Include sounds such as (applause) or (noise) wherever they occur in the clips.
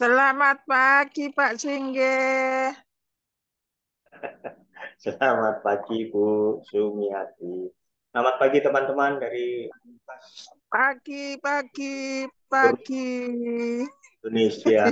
Selamat pagi Pak Singgih. (laughs) Selamat pagi Bu Sumiati. Selamat pagi teman-teman dari Pagi, pagi, pagi. Indonesia.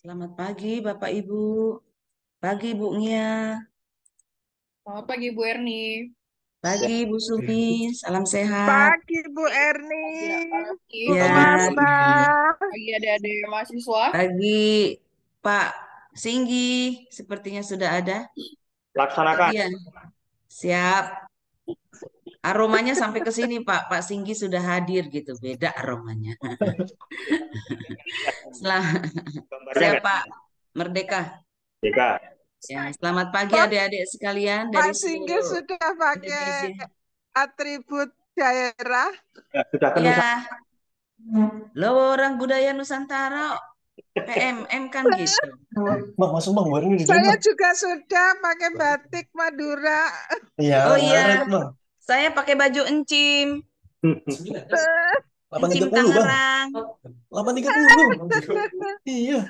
Selamat pagi Bapak Ibu. Pagi Bu Nia. Selamat pagi Bu Erni. Pagi Bu Sumi. Salam sehat. Pagi Bu Erni. Pagi, Bu Ya. Marta. pagi adik-adik mahasiswa. Pagi Pak Singgi. Sepertinya sudah ada. Laksanakan. Iya. Siap. Aromanya sampai ke sini Pak. Pak Singgi sudah hadir gitu. Beda aromanya. (laughs) Selamat. Gambarnya Siap nggak? Pak Merdeka. Jeka. Ya, selamat pagi adik-adik sekalian dari Pak seluruh sudah pakai atribut daerah. Ya, sudah Ya, lo orang budaya Nusantara, PMM kan gitu. Bang, masuk bang, baru ini Saya juga sudah pakai batik Madura. Iya, Oh iya. Bang. Saya pakai baju encim, encim 8.30 bang. Tangerang, 8.30. Iya.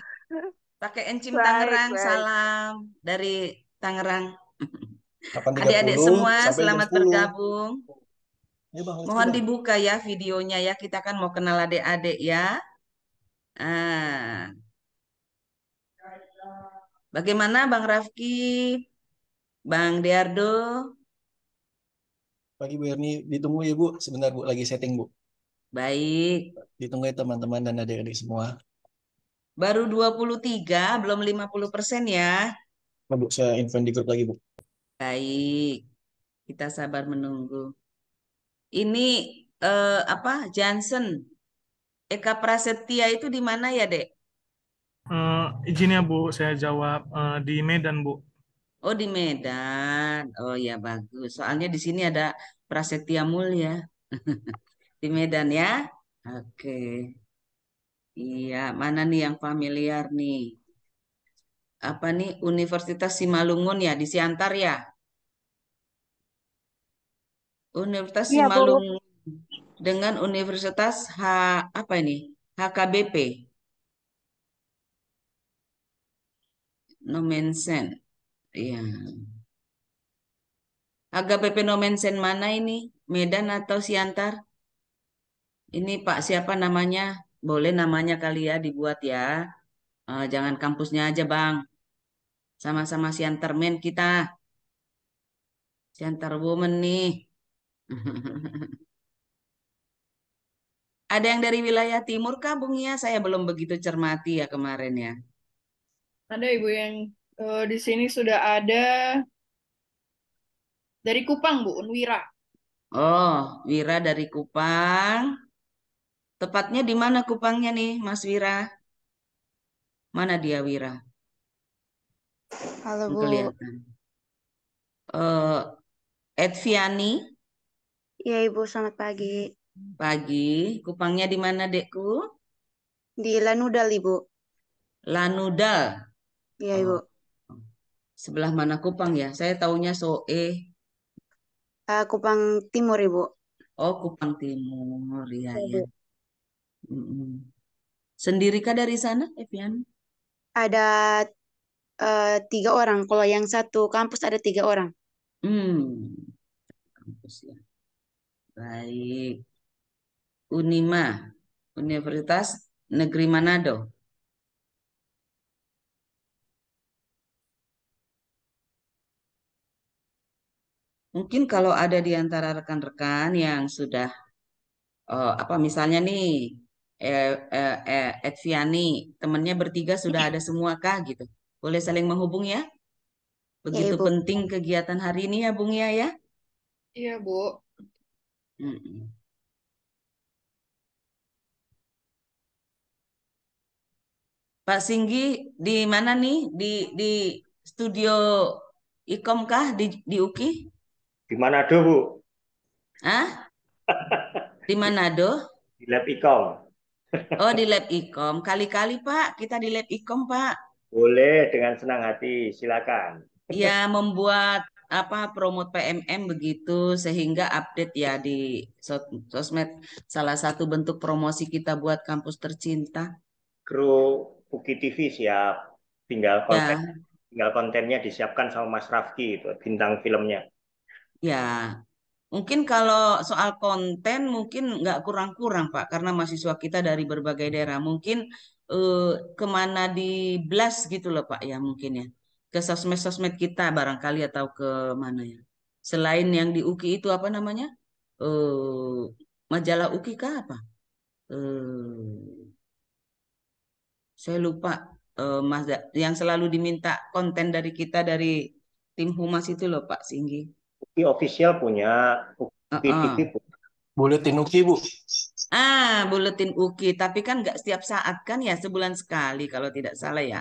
pakai encim Baik, Tangerang. baik. Salam dari Tangerang. 8.30 Adik-adik semua, selamat 10. bergabung. Ya bang, Mohon bang. dibuka ya videonya ya. Kita kan mau kenal adik-adik ya. Ah. Bagaimana Bang Rafki? Bang Deardo? Pagi Bu Erni, ditunggu ya Bu. Sebentar Bu, lagi setting Bu. Baik. Ditunggu ya teman-teman dan adik-adik semua. Baru 23, belum 50% ya. Nah, Bu, saya invite di grup lagi Bu. Baik. Kita sabar menunggu. Ini eh, apa? Johnson. Eka Prasetya itu di mana ya, Dek? Eh, izin ya Bu, saya jawab eh, di Medan Bu. Oh, di Medan. Oh ya, bagus. Soalnya di sini ada Prasetya Mulia. (laughs) Di Medan ya. Oke. Iya, mana nih yang familiar nih? Apa nih? Universitas Simalungun ya, di Siantar ya? Universitas Bu. Simalungun dengan Universitas H apa ini? HKBP. Nomensen. Iya. HKBP Nomensen mana ini? Medan atau Siantar? Ini Pak siapa namanya? Boleh namanya kali ya dibuat ya. Eh, jangan kampusnya aja Bang. Sama-sama Siantarmen kita. Siantar Woman nih. (laughs) Ada yang dari wilayah timur kah Bung ya? Saya belum begitu cermati ya kemarin ya. Ada Ibu yang eh, di sini sudah ada dari Kupang, Bu, Unwira. Oh, Wira dari Kupang. Tepatnya di mana Kupangnya nih, Mas Wira? Mana dia Wira? Halo, Bu. Kelihatan. Eh, Edviani, Iya, Ibu, selamat pagi. pagi. Kupangnya di mana, Dekku? Di Lanudal, Ibu. Lanudal. Iya, Oh, Ibu. Sebelah mana Kupang ya? Saya taunya Soe. Ah, Kupang Timur, Ibu. Oh, Kupang Timur. Ya. Bu. Mm-mm. Sendirikah dari sana, Evian? Ada eh, tiga orang. Kalau yang satu kampus ada tiga orang. Hmm, kampus ya. Baik. Unima, Universitas Negeri Manado. Mungkin kalau ada di antara rekan-rekan yang sudah eh, apa misalnya nih eh, eh, eh, Edviani temannya bertiga sudah ada semua kah gitu. Boleh saling menghubung ya. Ya, Begitu Ibu. penting kegiatan hari ini ya Bung ya ya. Iya, Bu. Mm-mm. Pak Singgi di mana nih? Di di studio Ikom kah di di UKI? Di Manado, Bu. Ah, di Manado? Di Lab Ikom. Oh, di lab Ikom. Kali-kali Pak, kita di lab Ikom Pak. Boleh dengan senang hati, silakan. Ya, membuat apa promote PMM begitu sehingga update ya di sos- sosmed salah satu bentuk promosi kita buat kampus tercinta. Kru Uki TV siap. Tinggal konten, Ya, tinggal kontennya disiapkan sama Mas Rafki itu bintang filmnya. Ya. Mungkin kalau soal konten mungkin nggak kurang-kurang Pak karena mahasiswa kita dari berbagai daerah mungkin eh, ke mana di blast gitu loh Pak ya mungkin ya ke sosmed-sosmed kita barangkali atau ke mana ya selain yang di UKI itu apa namanya eh majalah UKI kah apa eh saya lupa eh, Mas yang selalu diminta konten dari kita dari tim humas itu loh Pak Singgi. Uki official punya, Uki Heeh. TV punya. Buletin Uki, Bu. Ah, buletin UKI, tapi kan nggak setiap saat kan ya, sebulan sekali kalau tidak salah ya,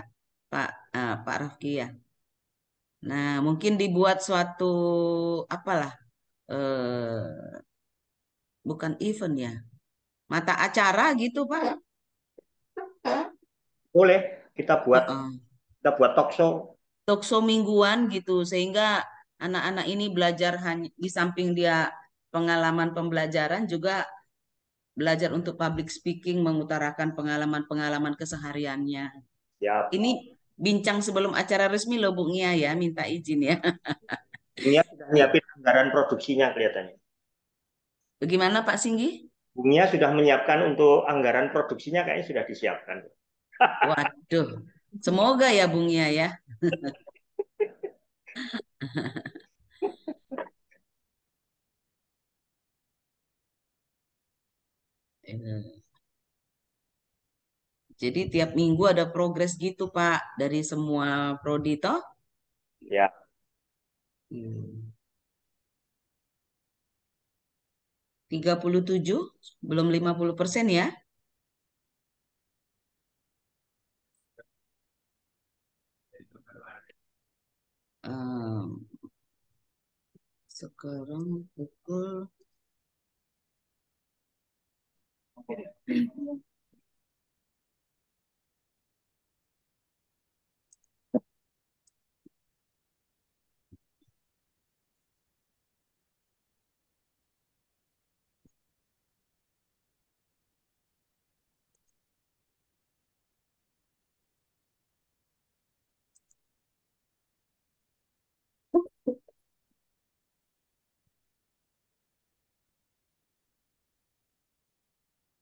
Pak ah, Pak Rafki ya. Nah, mungkin dibuat suatu apalah, eh, bukan event ya, mata acara gitu Pak. Boleh kita buat Heeh. kita buat talk show. Talkshow mingguan gitu, sehingga anak-anak ini belajar hanya di samping dia pengalaman pembelajaran juga belajar untuk public speaking, mengutarakan pengalaman-pengalaman kesehariannya. Siap. Ini bincang sebelum acara resmi loh Bu Nia ya, minta izin ya. (laughs) Bungnya sudah nyiapin anggaran produksinya kelihatannya. Bagaimana Pak Singgi? Bungnya sudah menyiapkan untuk anggaran produksinya kayaknya sudah disiapkan. Waduh, semoga ya Bung Nia ya. (laughs) Eh, Jadi tiap minggu ada progres gitu Pak dari semua prodi toh? Ya, Hmm. 37, belum 50% ya. Em, sekarang pukul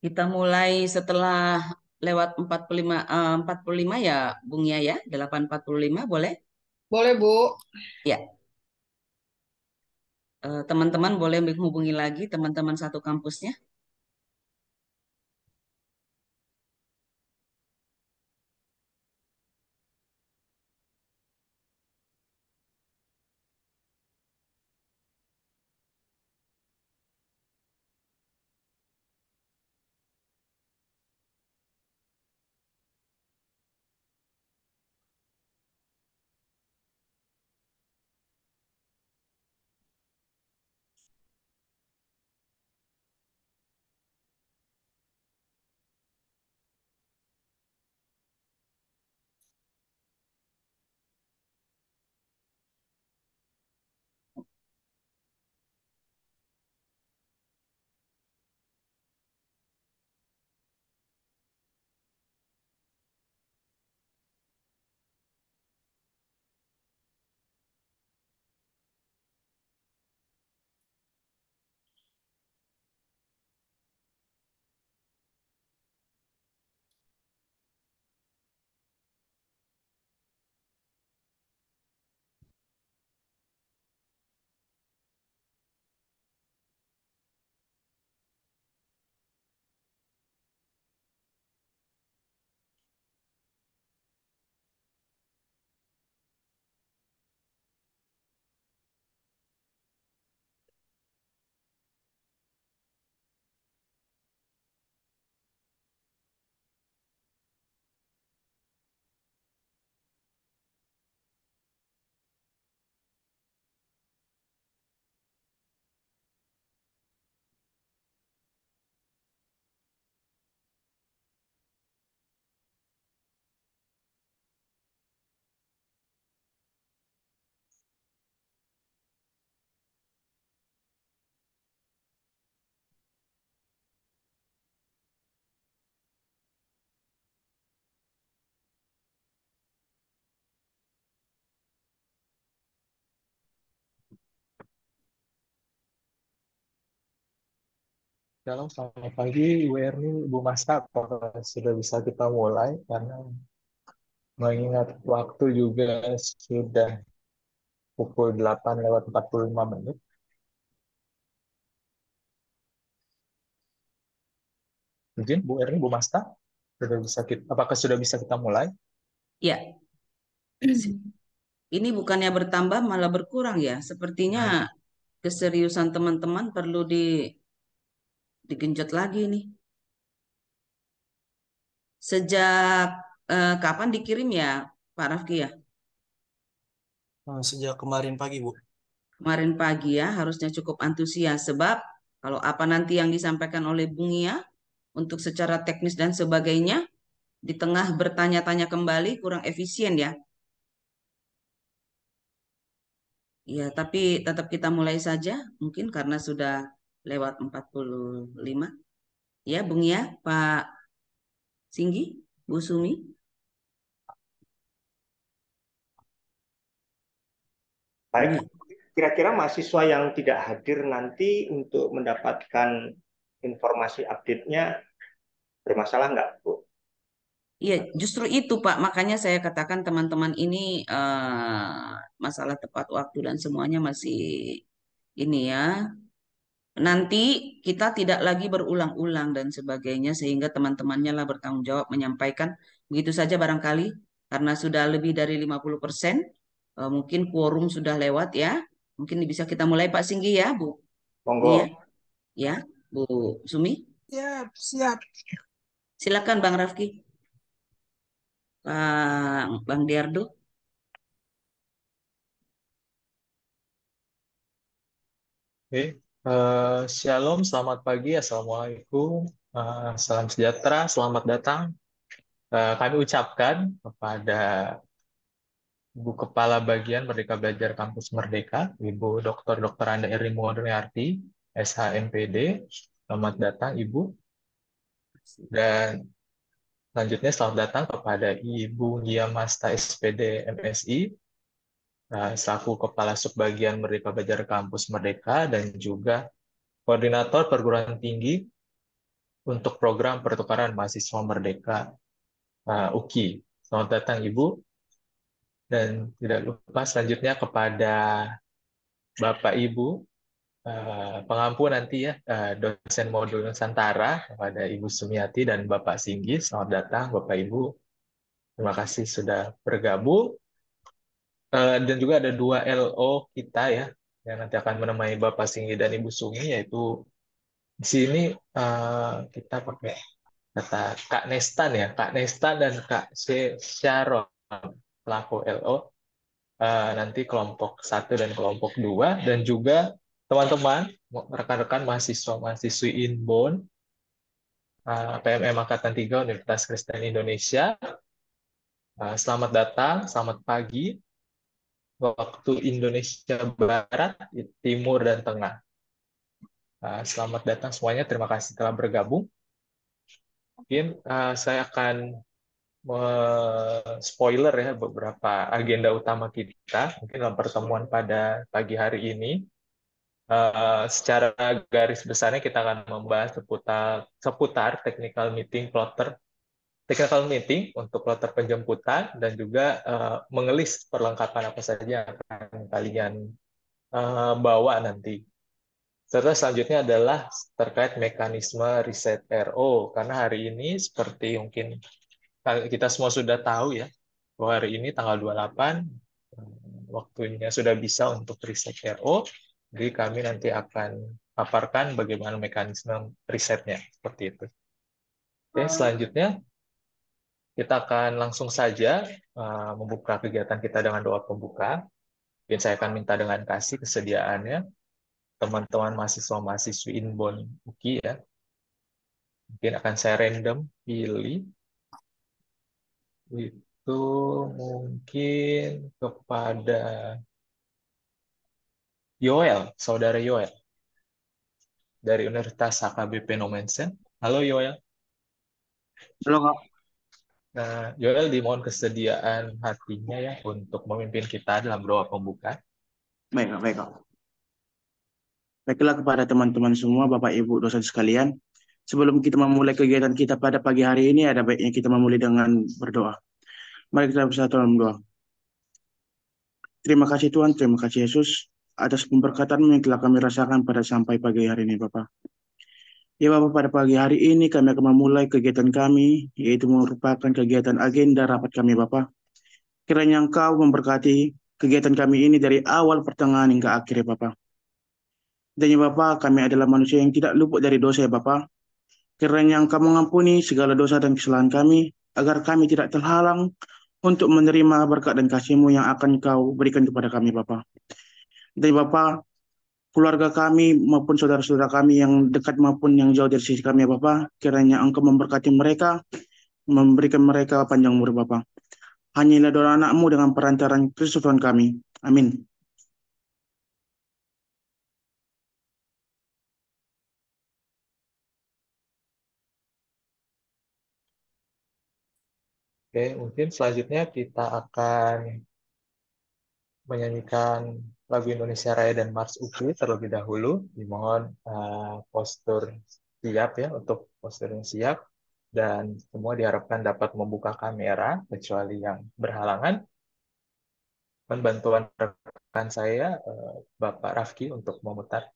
kita mulai setelah lewat 45 eh, 45 ya Bung ya ya 8.45 boleh? Boleh, Bu. Ya. Eh, Teman-teman boleh menghubungi lagi teman-teman satu kampusnya. Shalom, selamat pagi Ibu Erni, Ibu Masta. Apakah sudah bisa kita mulai? Karena mengingat waktu juga sudah pukul 8 lewat 45 menit. Izin Bu Erni, Bu Masta, sudah bisa kita, apakah sudah bisa kita mulai? Ya. Ini bukannya bertambah malah berkurang ya. Sepertinya keseriusan teman-teman perlu di digenjot lagi nih. Sejak eh, kapan dikirim ya Pak Rafki ya? Nah, sejak kemarin pagi, Bu. Kemarin pagi ya harusnya cukup antusias sebab kalau apa nanti yang disampaikan oleh Bung Ia untuk secara teknis dan sebagainya di tengah bertanya-tanya kembali kurang efisien ya. Ya, tapi tetap kita mulai saja mungkin karena sudah lewat 45. Ya, Bung ya, Pak Singgi, Bu Sumi. Baik, Ya. kira-kira mahasiswa yang tidak hadir nanti untuk mendapatkan informasi update-nya bermasalah nggak, Bu? Iya, justru itu Pak. Makanya saya katakan teman-teman ini eh, masalah tepat waktu dan semuanya masih ini ya. Nanti kita tidak lagi berulang-ulang dan sebagainya sehingga teman-temannya lah bertanggung jawab menyampaikan begitu saja barangkali karena sudah lebih dari 50% eh, mungkin quorum sudah lewat ya. Mungkin bisa kita mulai Pak Singgi ya, Bu. Monggo. Iya. Ya. Bu Sumi. Siap, siap. Silakan Bang Rafki. Bang, Bang Diardo. Oke, Eh, Shalom, selamat pagi, Assalamualaikum, Eh, salam sejahtera, selamat datang. Eh, kami ucapkan kepada Ibu Kepala Bagian Merdeka Belajar Kampus Merdeka, Ibu Dr. Dr. Anda Eri Murniarti, SHMPD. Selamat datang, Ibu. Dan selanjutnya selamat datang kepada Ibu Giamasta SPD MSI, selaku Kepala Subbagian Merdeka Belajar Kampus Merdeka dan juga Koordinator Perguruan Tinggi untuk Program Pertukaran Mahasiswa Merdeka eh, UKI. Selamat datang Ibu. Dan tidak lupa selanjutnya kepada Bapak Ibu eh, pengampu nanti ya eh, dosen modul Nusantara kepada Ibu Sumiati dan Bapak Singgi. Selamat datang Bapak Ibu. Terima kasih sudah bergabung. Eh, dan juga ada dua LO kita ya yang nanti akan menemani Bapak Singgi dan Ibu Sumi yaitu di sini eh, kita pakai kata Kak Nestan ya, Kak Nestan dan Kak Sharon pelaku LO eh, nanti kelompok satu dan kelompok dua dan juga teman-teman rekan-rekan mahasiswa mahasiswi Inbon eh, PMM Angkatan 3 Universitas Kristen Indonesia. Eh, selamat datang, selamat pagi waktu Indonesia Barat, Timur dan Tengah. Eh, selamat datang semuanya, terima kasih telah bergabung. Mungkin eh, saya akan spoiler ya beberapa agenda utama kita mungkin dalam pertemuan pada pagi hari ini. Uh, secara garis besarnya kita akan membahas seputar seputar technical meeting plotter technical meeting untuk plotter penjemputan dan juga uh, mengelis perlengkapan apa saja yang akan kalian uh, bawa nanti. Serta selanjutnya adalah terkait mekanisme riset RO karena hari ini seperti mungkin kita semua sudah tahu ya, bahwa hari ini tanggal 28 waktunya sudah bisa untuk riset RO. Jadi kami nanti akan paparkan bagaimana mekanisme risetnya seperti itu. Oke, selanjutnya kita akan langsung saja uh, membuka kegiatan kita dengan doa pembuka. Mungkin saya akan minta dengan kasih kesediaannya teman-teman mahasiswa-mahasiswi Inbon UKI ya. Mungkin akan saya random pilih itu mungkin kepada Yoel, saudara Yoel dari Universitas HKBP Nomensen. Halo Yoel. Halo Kak. Nah, Yoel dimohon kesediaan hatinya ya untuk memimpin kita dalam doa pembuka. Baik baik. Baiklah kepada teman-teman semua, Bapak Ibu dosen sekalian, sebelum kita memulai kegiatan kita pada pagi hari ini, ada baiknya kita memulai dengan berdoa. Mari kita bersatu dalam doa. Terima kasih Tuhan, terima kasih Yesus atas pemberkatan yang telah kami rasakan pada sampai pagi hari ini Bapak. Ya Bapak, pada pagi hari ini kami akan memulai kegiatan kami, yaitu merupakan kegiatan agenda rapat kami Bapak. Kiranya Engkau memberkati kegiatan kami ini dari awal pertengahan hingga akhir ya Bapak. Dan ya Bapak, kami adalah manusia yang tidak luput dari dosa ya Bapak. Kiranya Engkau mengampuni segala dosa dan kesalahan kami, agar kami tidak terhalang untuk menerima berkat dan kasih-Mu yang akan Kau berikan kepada kami Bapak. Dan Bapak, keluarga kami maupun saudara-saudara kami yang dekat maupun yang jauh dari sisi kami ya Bapak, kiranya Engkau memberkati mereka, memberikan mereka panjang umur Bapak. Hanyalah doa anakmu dengan perantaran Kristus Tuhan kami. Amin. Oke, mungkin selanjutnya kita akan menyanyikan lagu Indonesia Raya dan Mars UKI terlebih dahulu. Dimohon uh, postur siap ya untuk postur yang siap dan semua diharapkan dapat membuka kamera kecuali yang berhalangan. Bantuan rekan saya uh, Bapak Rafki untuk memutar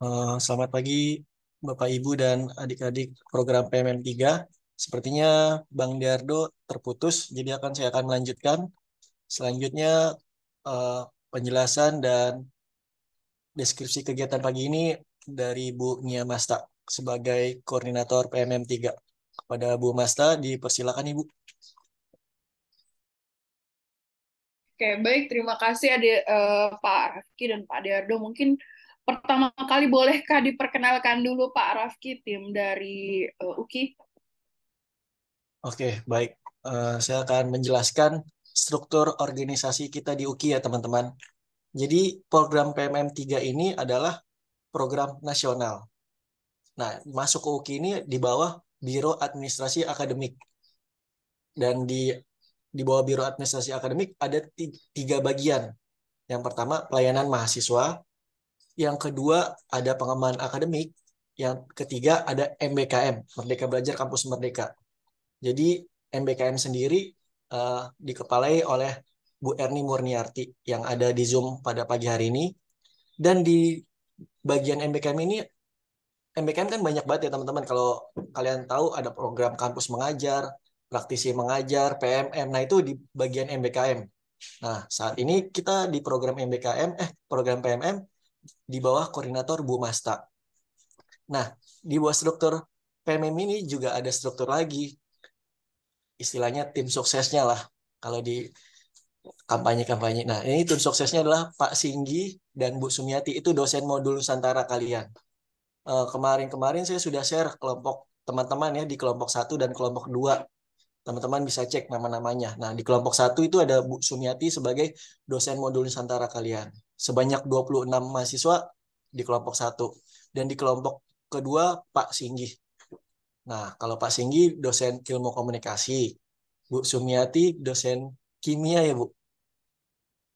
Eh, selamat pagi Bapak Ibu dan adik-adik program PMM 3. Sepertinya Bang Diardo terputus, jadi akan saya akan melanjutkan. Selanjutnya eh, penjelasan dan deskripsi kegiatan pagi ini dari Bu Nia Masta sebagai koordinator PMM 3. Kepada Bu Masta dipersilakan Ibu. Oke, baik. Terima kasih ada eh, Pak Rafki dan Pak Diardo. Mungkin pertama kali bolehkah diperkenalkan dulu Pak Rafki tim dari eh, UKI? Oke, baik. Eh, saya akan menjelaskan struktur organisasi kita di UKI ya, teman-teman. Jadi, program PMM 3 ini adalah program nasional. Nah, masuk ke UKI ini di bawah Biro Administrasi Akademik. Dan di di bawah Biro Administrasi Akademik ada ti- tiga bagian. Yang pertama, pelayanan mahasiswa. Yang kedua, ada pengembangan akademik. Yang ketiga, ada MBKM, Merdeka Belajar Kampus Merdeka. Jadi MBKM sendiri eh, dikepalai oleh Bu Erni Murniarti yang ada di Zoom pada pagi hari ini. Dan di bagian MBKM ini, MBKM kan banyak banget ya teman-teman. Kalau kalian tahu ada program kampus mengajar, praktisi mengajar, PMM. Nah itu di bagian MBKM. Nah saat ini kita di program MBKM, eh program PMM di bawah koordinator Bu Masta. Nah di bawah struktur PMM ini juga ada struktur lagi istilahnya tim suksesnya lah kalau di kampanye-kampanye. Nah, ini tim suksesnya adalah Pak Singgi dan Bu Sumiati itu dosen modul Nusantara kalian. Eh, Kemarin-kemarin saya sudah share kelompok teman-teman ya di kelompok satu dan kelompok dua. Teman-teman bisa cek nama-namanya. Nah, di kelompok satu itu ada Bu Sumiati sebagai dosen modul Nusantara kalian. Sebanyak 26 mahasiswa di kelompok satu. Dan di kelompok kedua Pak Singgi. Nah, kalau Pak Singgi dosen ilmu komunikasi, Bu Sumiati dosen kimia ya Bu,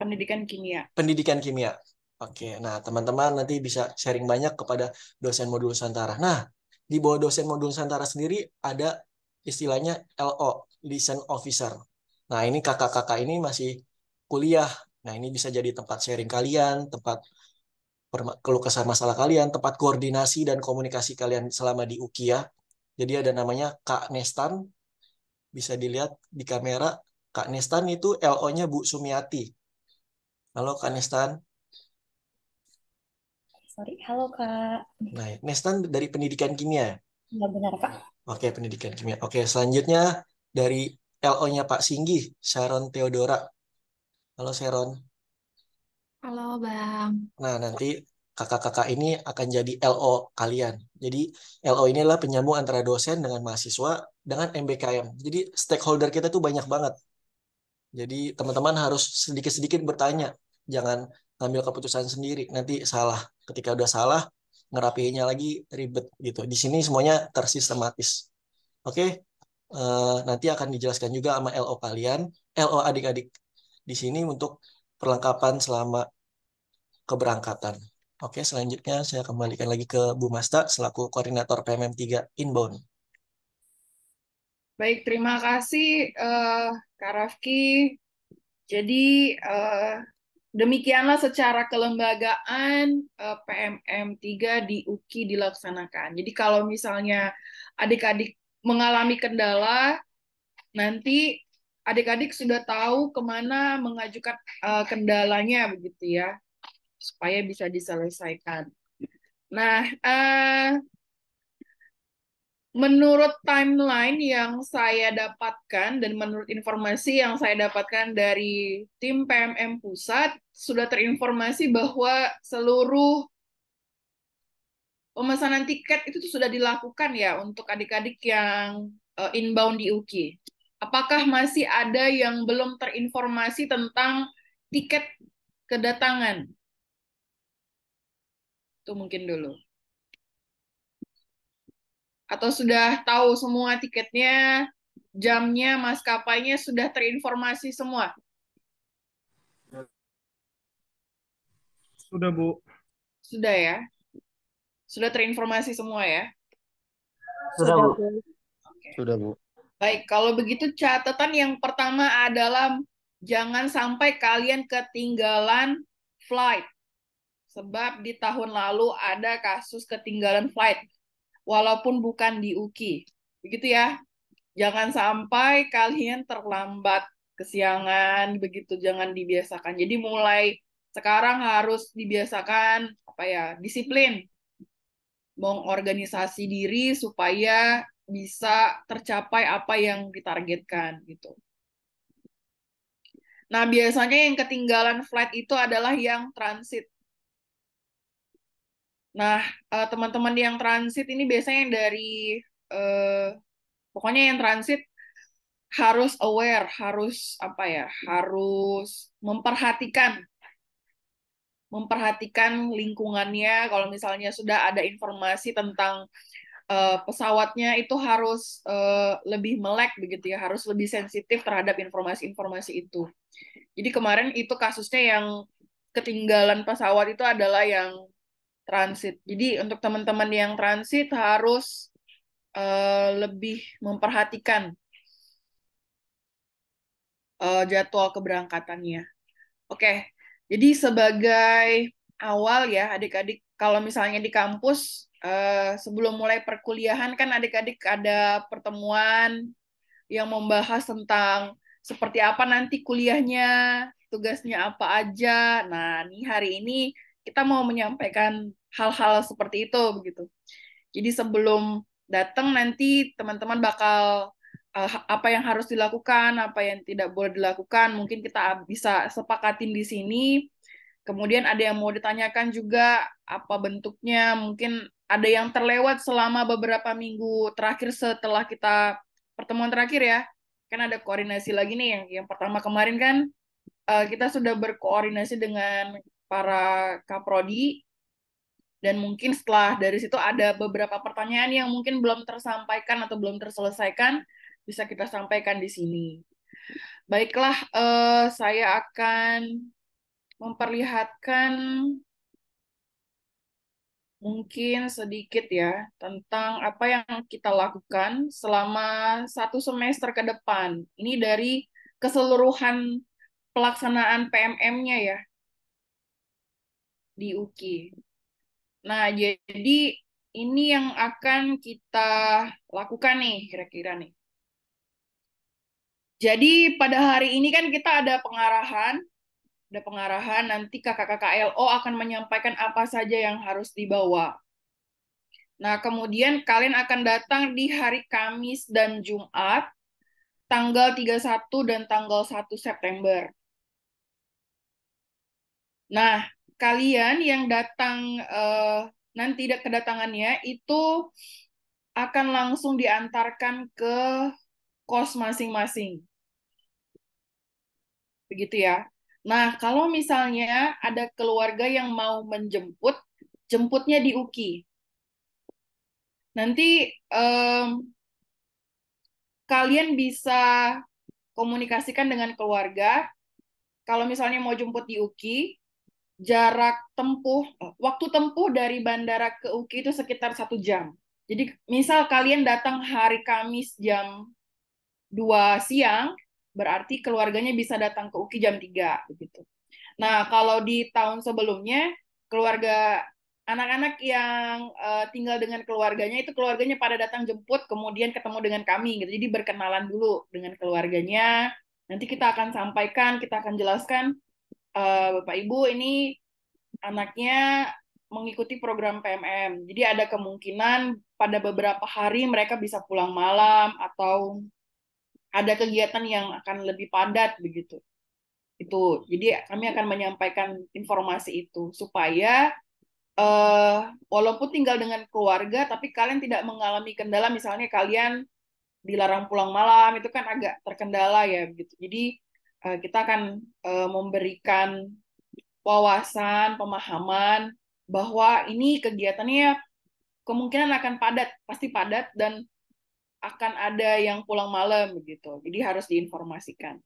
Pendidikan Kimia. pendidikan kimia. Oke, nah teman-teman nanti bisa sharing banyak kepada dosen modul Nusantara. Nah, di bawah dosen modul Nusantara sendiri ada istilahnya LO, Liaison Officer. Nah, ini kakak-kakak ini masih kuliah. Nah, ini bisa jadi tempat sharing kalian, tempat keluh kesah masalah kalian, tempat koordinasi dan komunikasi kalian selama di UKIA. Jadi ada namanya Kak Nestan, bisa dilihat di kamera. Kak Nestan itu LO-nya Bu Sumiati. Halo Kak Nestan. Sorry, halo Kak. Nah, Nestan dari pendidikan kimia. Nggak benar Kak. Oke, pendidikan kimia. Oke, selanjutnya dari LO-nya Pak Singgi, Sharon Theodora. Halo Sharon. Halo Bang. Nah, nanti kakak-kakak ini akan jadi LO kalian. Jadi LO ini adalah penyambung antara dosen dengan mahasiswa dengan MBKM. Jadi stakeholder kita tuh banyak banget. Jadi teman-teman harus sedikit-sedikit bertanya. Jangan ngambil keputusan sendiri. Nanti salah. Ketika udah salah, ngerapiinnya lagi ribet gitu. Di sini semuanya tersistematis. Oke, Eh, nanti akan dijelaskan juga sama LO kalian, LO adik-adik di sini untuk perlengkapan selama keberangkatan. Oke, selanjutnya saya kembalikan lagi ke Bu Masta selaku koordinator PMM 3 Inbound. Baik, terima kasih eh, Kak Rafki. Jadi eh, demikianlah secara kelembagaan eh, PMM 3 di UKI dilaksanakan. Jadi kalau misalnya adik-adik mengalami kendala, nanti adik-adik sudah tahu ke mana mengajukan eh, kendalanya begitu ya, supaya bisa diselesaikan. Nah, eh, menurut timeline yang saya dapatkan dan menurut informasi yang saya dapatkan dari tim PMM pusat sudah terinformasi bahwa seluruh pemesanan tiket itu sudah dilakukan ya untuk adik-adik yang uh, inbound di UKI. Apakah masih ada yang belum terinformasi tentang tiket kedatangan? Itu mungkin dulu atau sudah tahu semua tiketnya, jamnya, maskapainya sudah terinformasi semua? Sudah, Bu. Sudah ya? Sudah terinformasi semua ya? Sudah, Bu. Oke. Sudah, Bu. Baik, kalau begitu catatan yang pertama adalah jangan sampai kalian ketinggalan flight. Sebab di tahun lalu ada kasus ketinggalan flight walaupun bukan di UKI. Begitu ya. Jangan sampai kalian terlambat kesiangan begitu jangan dibiasakan. Jadi mulai sekarang harus dibiasakan apa ya? disiplin. Mengorganisasi diri supaya bisa tercapai apa yang ditargetkan gitu. Nah, biasanya yang ketinggalan flight itu adalah yang transit. Nah, eh, teman-teman yang transit ini biasanya yang dari eh, pokoknya yang transit harus aware, harus apa ya, harus memperhatikan memperhatikan lingkungannya. Kalau misalnya sudah ada informasi tentang uh, pesawatnya itu harus uh, lebih melek begitu ya, harus lebih sensitif terhadap informasi-informasi itu. Jadi kemarin itu kasusnya yang ketinggalan pesawat itu adalah yang transit. Jadi untuk teman-teman yang transit harus uh, lebih memperhatikan uh, jadwal keberangkatannya. Oke, jadi sebagai awal ya adik-adik, kalau misalnya di kampus uh, sebelum mulai perkuliahan kan adik-adik ada pertemuan yang membahas tentang seperti apa nanti kuliahnya, tugasnya apa aja. Nah, nih hari ini kita mau menyampaikan hal-hal seperti itu begitu. Jadi sebelum datang nanti teman-teman bakal uh, apa yang harus dilakukan, apa yang tidak boleh dilakukan, mungkin kita bisa sepakatin di sini. Kemudian ada yang mau ditanyakan juga apa bentuknya, mungkin ada yang terlewat selama beberapa minggu terakhir setelah kita pertemuan terakhir ya. Kan ada koordinasi lagi nih yang yang pertama kemarin kan uh, kita sudah berkoordinasi dengan para kaprodi dan mungkin setelah dari situ ada beberapa pertanyaan yang mungkin belum tersampaikan atau belum terselesaikan bisa kita sampaikan di sini. Baiklah, eh, saya akan memperlihatkan mungkin sedikit ya tentang apa yang kita lakukan selama satu semester ke depan. Ini dari keseluruhan pelaksanaan PMM-nya ya di UKI. Nah, jadi ini yang akan kita lakukan nih kira-kira nih. Jadi pada hari ini kan kita ada pengarahan, ada pengarahan nanti kakak-kakak LO akan menyampaikan apa saja yang harus dibawa. Nah, kemudian kalian akan datang di hari Kamis dan Jumat, tanggal 31 dan tanggal 1 September. Nah, kalian yang datang uh, nanti kedatangannya itu akan langsung diantarkan ke kos masing-masing. Begitu ya. Nah, kalau misalnya ada keluarga yang mau menjemput, jemputnya di UKI. Nanti um, kalian bisa komunikasikan dengan keluarga. Kalau misalnya mau jemput di UKI, jarak tempuh, waktu tempuh dari bandara ke UKI itu sekitar satu jam. Jadi misal kalian datang hari Kamis jam 2 siang, berarti keluarganya bisa datang ke UKI jam 3 begitu. Nah, kalau di tahun sebelumnya keluarga anak-anak yang uh, tinggal dengan keluarganya itu keluarganya pada datang jemput kemudian ketemu dengan kami gitu. Jadi berkenalan dulu dengan keluarganya. Nanti kita akan sampaikan, kita akan jelaskan uh, Bapak Ibu ini anaknya mengikuti program PMM. Jadi ada kemungkinan pada beberapa hari mereka bisa pulang malam atau ada kegiatan yang akan lebih padat begitu. Itu. Jadi kami akan menyampaikan informasi itu supaya uh, walaupun tinggal dengan keluarga, tapi kalian tidak mengalami kendala, misalnya kalian dilarang pulang malam, itu kan agak terkendala ya, gitu. Jadi uh, kita akan uh, memberikan wawasan, pemahaman bahwa ini kegiatannya kemungkinan akan padat, pasti padat dan akan ada yang pulang malam begitu. Jadi harus diinformasikan.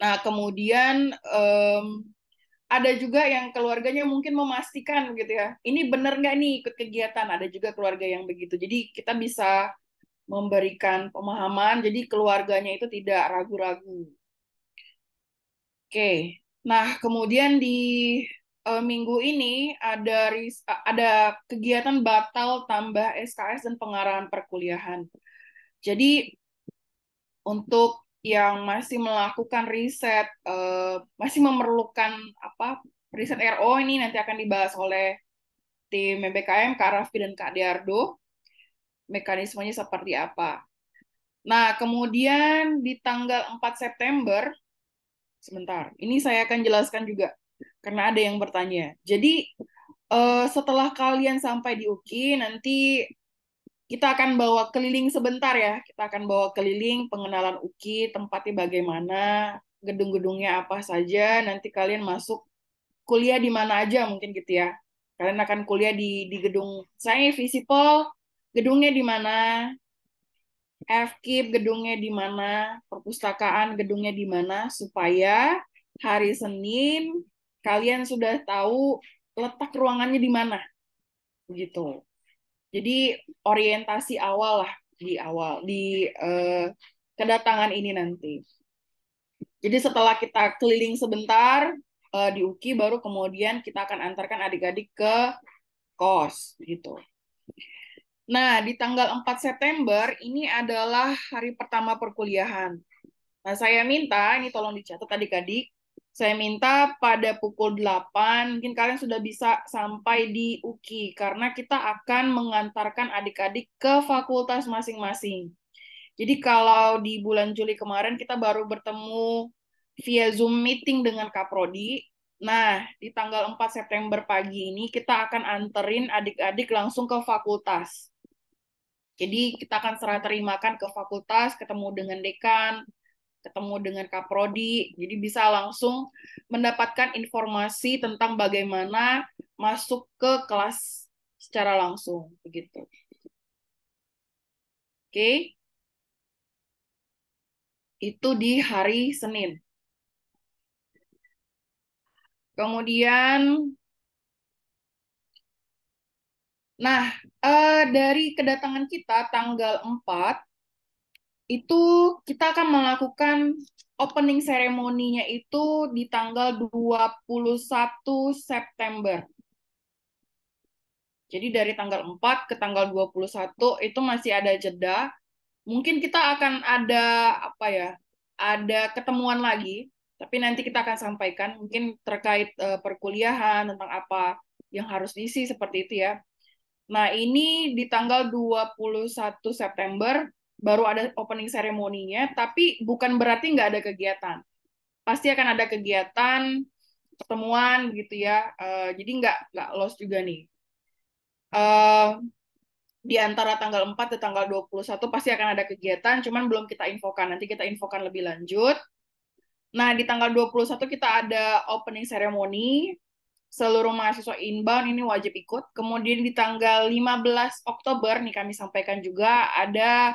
Nah, kemudian um, ada juga yang keluarganya mungkin memastikan gitu ya. Ini benar nggak nih ikut kegiatan? Ada juga keluarga yang begitu. Jadi kita bisa memberikan pemahaman. Jadi keluarganya itu tidak ragu-ragu. Oke. Nah kemudian di uh, minggu ini ada ada kegiatan batal tambah SKS dan pengarahan perkuliahan jadi untuk yang masih melakukan riset uh, masih memerlukan apa riset RO ini nanti akan dibahas oleh tim MBKM Kak Raffi dan Kak Diardo mekanismenya seperti apa. Nah, kemudian di tanggal 4 September sebentar, ini saya akan jelaskan juga karena ada yang bertanya. Jadi uh, setelah kalian sampai di UKI nanti kita akan bawa keliling sebentar ya. Kita akan bawa keliling pengenalan UKI, tempatnya bagaimana, gedung-gedungnya apa saja. Nanti kalian masuk kuliah di mana aja mungkin gitu ya. Kalian akan kuliah di di gedung saya Visipol, gedungnya di mana? FKIP gedungnya di mana? Perpustakaan gedungnya di mana supaya hari Senin kalian sudah tahu letak ruangannya di mana. Begitu. Jadi orientasi awal lah di awal di uh, kedatangan ini nanti. Jadi setelah kita keliling sebentar uh, di UKI baru kemudian kita akan antarkan adik-adik ke kos gitu. Nah, di tanggal 4 September ini adalah hari pertama perkuliahan. Nah, saya minta ini tolong dicatat adik-adik saya minta pada pukul 8, mungkin kalian sudah bisa sampai di UKI, karena kita akan mengantarkan adik-adik ke fakultas masing-masing. Jadi kalau di bulan Juli kemarin kita baru bertemu via Zoom meeting dengan Kaprodi. Nah, di tanggal 4 September pagi ini kita akan anterin adik-adik langsung ke fakultas. Jadi kita akan serah terimakan ke fakultas, ketemu dengan dekan, ketemu dengan Kaprodi, jadi bisa langsung mendapatkan informasi tentang bagaimana masuk ke kelas secara langsung, begitu. Oke, itu di hari Senin. Kemudian, nah eh, dari kedatangan kita tanggal 4 itu kita akan melakukan opening seremoninya itu di tanggal 21 September. Jadi dari tanggal 4 ke tanggal 21 itu masih ada jeda. Mungkin kita akan ada apa ya? Ada ketemuan lagi, tapi nanti kita akan sampaikan mungkin terkait uh, perkuliahan tentang apa yang harus diisi seperti itu ya. Nah, ini di tanggal 21 September baru ada opening seremoninya, tapi bukan berarti nggak ada kegiatan. Pasti akan ada kegiatan, pertemuan gitu ya. Uh, jadi nggak nggak lost juga nih. Uh, di antara tanggal 4 dan tanggal 21 pasti akan ada kegiatan, cuman belum kita infokan. Nanti kita infokan lebih lanjut. Nah, di tanggal 21 kita ada opening ceremony. Seluruh mahasiswa inbound ini wajib ikut. Kemudian di tanggal 15 Oktober nih kami sampaikan juga ada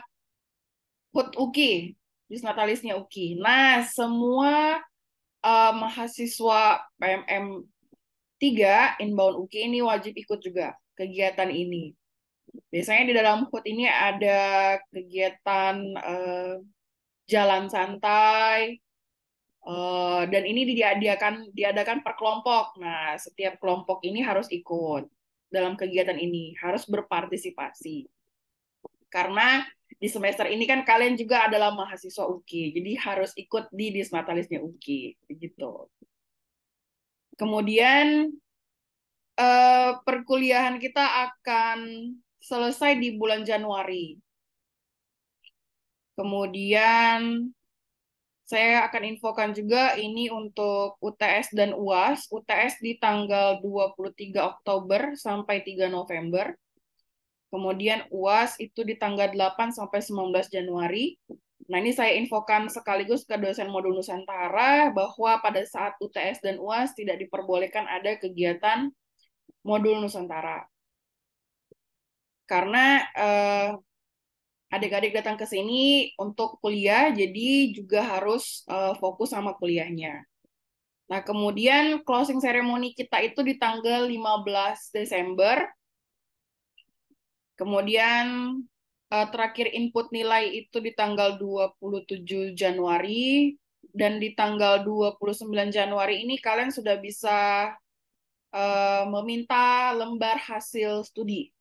HUT UKI, disnatalisnya UKI. Nah, semua uh, mahasiswa PMM Tiga, inbound UKI ini wajib ikut juga kegiatan ini. Biasanya di dalam HUT ini ada kegiatan eh, jalan santai, eh, dan ini diadakan diadakan per kelompok. Nah, setiap kelompok ini harus ikut dalam kegiatan ini, harus berpartisipasi. Karena di semester ini kan kalian juga adalah mahasiswa UKI, jadi harus ikut di disnatalisnya UKI, begitu. Kemudian eh, perkuliahan kita akan selesai di bulan Januari. Kemudian saya akan infokan juga ini untuk UTS dan UAS. UTS di tanggal 23 Oktober sampai 3 November. Kemudian UAS itu di tanggal 8 sampai 19 Januari. Nah, ini saya infokan sekaligus ke dosen modul Nusantara bahwa pada saat UTS dan UAS tidak diperbolehkan ada kegiatan modul Nusantara. Karena eh, adik-adik datang ke sini untuk kuliah, jadi juga harus eh, fokus sama kuliahnya. Nah, kemudian closing ceremony kita itu di tanggal 15 Desember. Kemudian eh, terakhir input nilai itu di tanggal 27 Januari dan di tanggal 29 Januari ini kalian sudah bisa eh, meminta lembar hasil studi.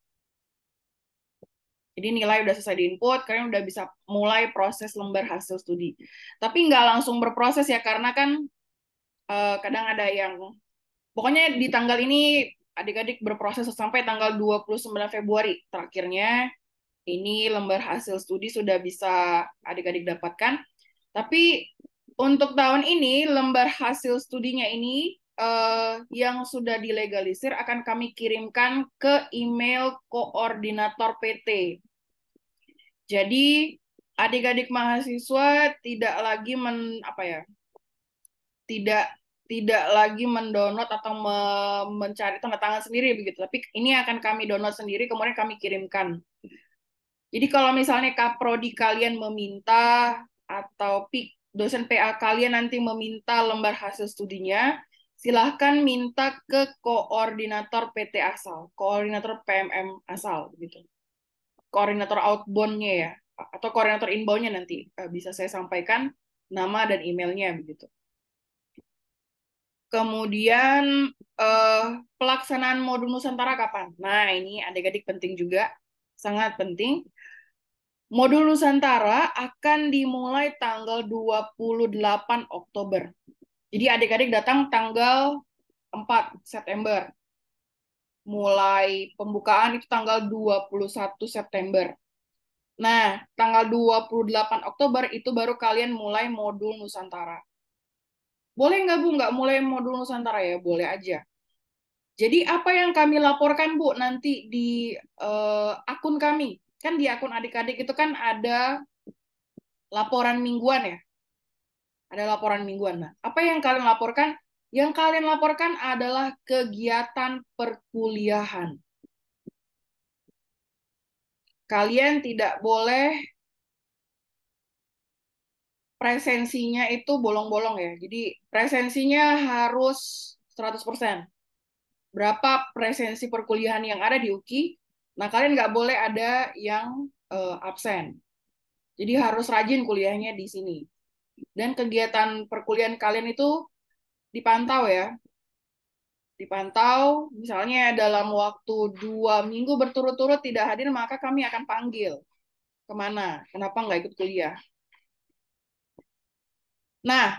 Jadi nilai udah selesai diinput, kalian udah bisa mulai proses lembar hasil studi. Tapi nggak langsung berproses ya, karena kan eh, kadang ada yang, pokoknya di tanggal ini adik-adik berproses sampai tanggal 29 Februari. Terakhirnya ini lembar hasil studi sudah bisa adik-adik dapatkan. Tapi untuk tahun ini lembar hasil studinya ini eh, yang sudah dilegalisir akan kami kirimkan ke email koordinator PT. Jadi adik-adik mahasiswa tidak lagi men apa ya? Tidak tidak lagi mendownload atau me- mencari tanda tangan sendiri begitu. Tapi ini akan kami download sendiri kemudian kami kirimkan. Jadi kalau misalnya kaprodi kalian meminta atau PIK dosen PA kalian nanti meminta lembar hasil studinya, silahkan minta ke koordinator PT asal, koordinator PMM asal gitu. Koordinator outbound-nya ya, atau koordinator inbound-nya nanti eh, bisa saya sampaikan nama dan emailnya begitu. Kemudian eh, pelaksanaan modul Nusantara kapan? Nah, ini adik-adik penting juga, sangat penting. Modul Nusantara akan dimulai tanggal 28 Oktober. Jadi adik-adik datang tanggal 4 September. Mulai pembukaan itu tanggal 21 September. Nah, tanggal 28 Oktober itu baru kalian mulai modul Nusantara. Boleh nggak Bu nggak mulai modul Nusantara ya? Boleh aja. Jadi apa yang kami laporkan Bu nanti di eh, akun kami? Kan di akun adik-adik itu kan ada laporan mingguan ya. Ada laporan mingguan. Nah, apa yang kalian laporkan? Yang kalian laporkan adalah kegiatan perkuliahan. Kalian tidak boleh presensinya itu bolong-bolong ya. Jadi presensinya harus 100%. Berapa presensi perkuliahan yang ada di UKI, nah kalian nggak boleh ada yang eh, absen. Jadi harus rajin kuliahnya di sini. Dan kegiatan perkuliahan kalian itu dipantau ya. Dipantau, misalnya dalam waktu dua minggu berturut-turut tidak hadir, maka kami akan panggil. Ke mana? Kenapa nggak ikut kuliah? Nah,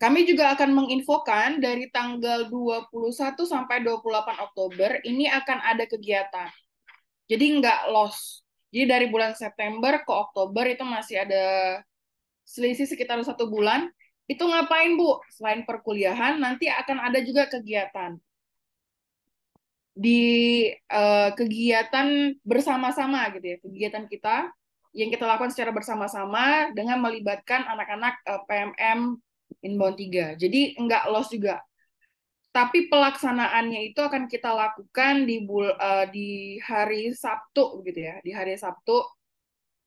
kami juga akan menginfokan dari tanggal 21 sampai 28 Oktober ini akan ada kegiatan. Jadi nggak loss. Jadi dari bulan September ke Oktober itu masih ada selisih sekitar satu bulan. Itu ngapain Bu? Selain perkuliahan, nanti akan ada juga kegiatan. Di eh, kegiatan bersama-sama gitu ya, kegiatan kita yang kita lakukan secara bersama-sama dengan melibatkan anak-anak eh, PMM inbound 3. Jadi nggak loss juga. Tapi pelaksanaannya itu akan kita lakukan di bul eh, di hari Sabtu gitu ya, di hari Sabtu.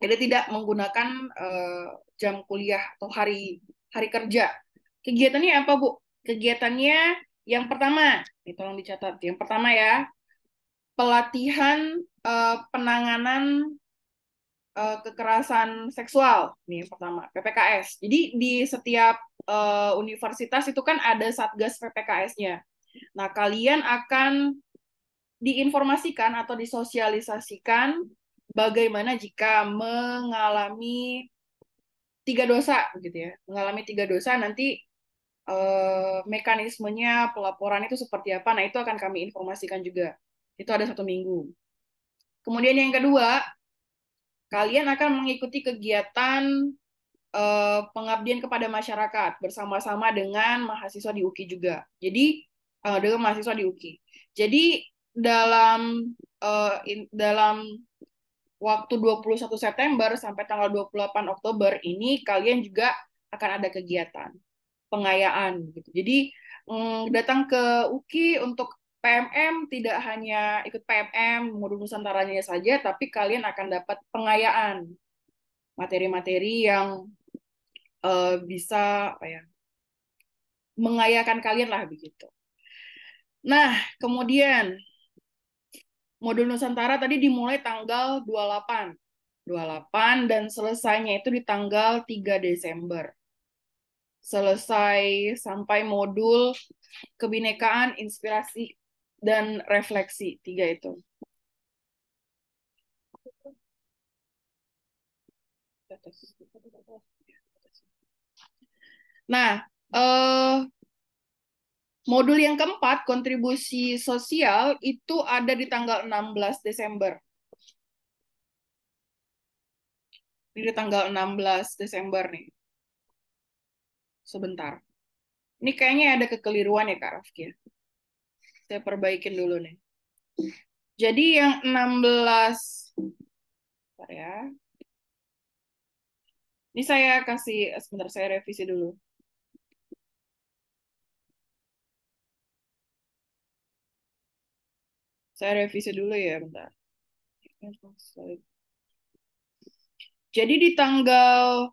Jadi tidak menggunakan eh, jam kuliah atau hari hari kerja. Kegiatannya apa, Bu? Kegiatannya Yang pertama, ini tolong dicatat. Yang pertama ya, pelatihan eh, penanganan eh, kekerasan seksual. Yang pertama, PPKS. Jadi di setiap eh, universitas itu kan ada satgas PPKS-nya. Nah, kalian akan diinformasikan atau disosialisasikan bagaimana jika mengalami tiga dosa gitu ya. Mengalami tiga dosa nanti eh, mekanismenya pelaporan itu seperti apa. Nah, itu akan kami informasikan juga. Itu ada satu minggu. Kemudian yang kedua, kalian akan mengikuti kegiatan eh, pengabdian kepada masyarakat bersama-sama dengan mahasiswa di UKI juga. Jadi eh, dengan mahasiswa di UKI. Jadi dalam eh, in- dalam waktu 21 September sampai tanggal 28 Oktober ini kalian juga akan ada kegiatan pengayaan gitu. Jadi mm, datang ke UKI untuk PMM tidak hanya ikut PMM modul Nusantaranya saja, tapi kalian akan dapat pengayaan materi-materi yang eh, bisa apa ya mengayakan kalian lah begitu. Nah, kemudian modul Nusantara tadi dimulai tanggal 28. 28 dan selesainya itu di tanggal 3 Desember. Selesai sampai modul kebinekaan, inspirasi, dan refleksi. Tiga itu. Nah, eh, modul yang keempat, kontribusi sosial, itu ada di tanggal 16 Desember. Ini di tanggal 16 Desember nih. Sebentar. Ini kayaknya ada kekeliruan ya Kak Rafki. ya. Saya perbaikin dulu nih. Jadi yang 16 Bentar ya. Ini saya kasih sebentar saya revisi dulu. Saya revisi dulu ya, bentar. Jadi di tanggal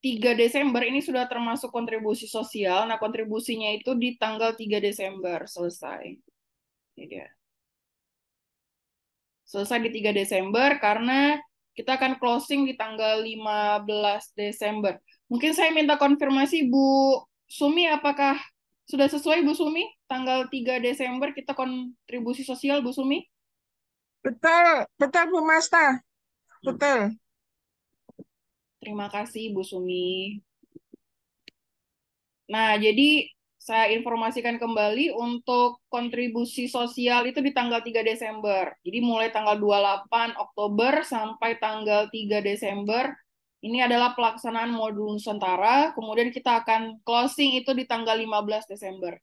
3 Desember ini sudah termasuk kontribusi sosial. Nah, kontribusinya itu di tanggal 3 Desember selesai. Ini dia. Selesai di 3 Desember karena kita akan closing di tanggal 15 Desember. Mungkin saya minta konfirmasi Bu Sumi apakah sudah sesuai Bu Sumi? Tanggal 3 Desember kita kontribusi sosial Bu Sumi? Betul, betul Bu Masta. Betul. Terima kasih Bu Sumi. Nah, jadi saya informasikan kembali untuk kontribusi sosial itu di tanggal 3 Desember. Jadi mulai tanggal 28 Oktober sampai tanggal 3 Desember ini adalah pelaksanaan modul Nusantara, kemudian kita akan closing itu di tanggal 15 Desember.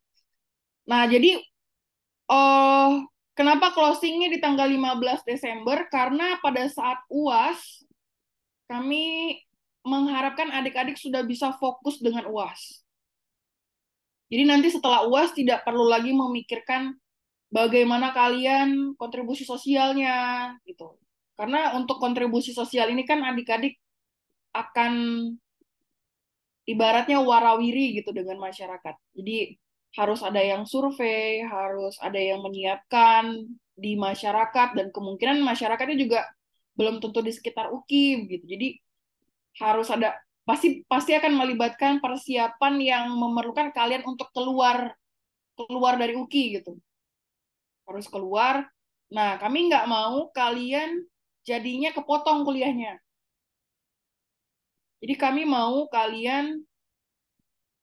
Nah, jadi oh, kenapa closingnya di tanggal 15 Desember? Karena pada saat UAS kami mengharapkan adik-adik sudah bisa fokus dengan UAS. Jadi nanti setelah UAS tidak perlu lagi memikirkan bagaimana kalian kontribusi sosialnya gitu. Karena untuk kontribusi sosial ini kan adik-adik akan ibaratnya warawiri gitu dengan masyarakat. Jadi harus ada yang survei, harus ada yang menyiapkan di masyarakat dan kemungkinan masyarakatnya juga belum tentu di sekitar UKI gitu. Jadi harus ada pasti pasti akan melibatkan persiapan yang memerlukan kalian untuk keluar keluar dari UKI gitu. Harus keluar. Nah, kami nggak mau kalian jadinya kepotong kuliahnya. Jadi kami mau kalian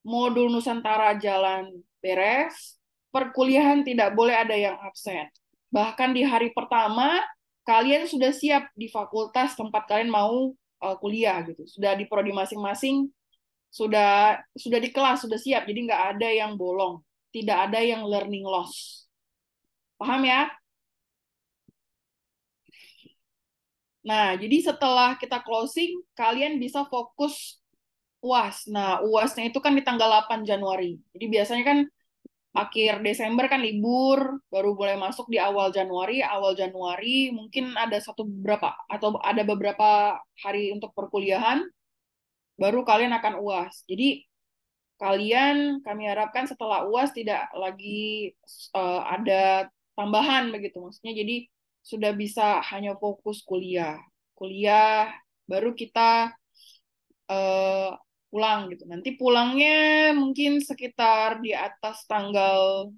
modul Nusantara jalan beres, perkuliahan tidak boleh ada yang absen. Bahkan di hari pertama kalian sudah siap di fakultas tempat kalian mau uh, kuliah gitu. Sudah di prodi masing-masing, sudah sudah di kelas, sudah siap. Jadi nggak ada yang bolong, tidak ada yang learning loss. Paham ya? Nah, jadi setelah kita closing, kalian bisa fokus UAS. Nah, UASnya itu kan di tanggal 8 Januari. Jadi biasanya kan akhir Desember kan libur, baru boleh masuk di awal Januari. Awal Januari mungkin ada satu beberapa atau ada beberapa hari untuk perkuliahan, baru kalian akan UAS. Jadi kalian kami harapkan setelah UAS tidak lagi eh, ada tambahan begitu. Maksudnya jadi sudah bisa hanya fokus kuliah. Kuliah baru kita eh, pulang gitu. Nanti pulangnya mungkin sekitar di atas tanggal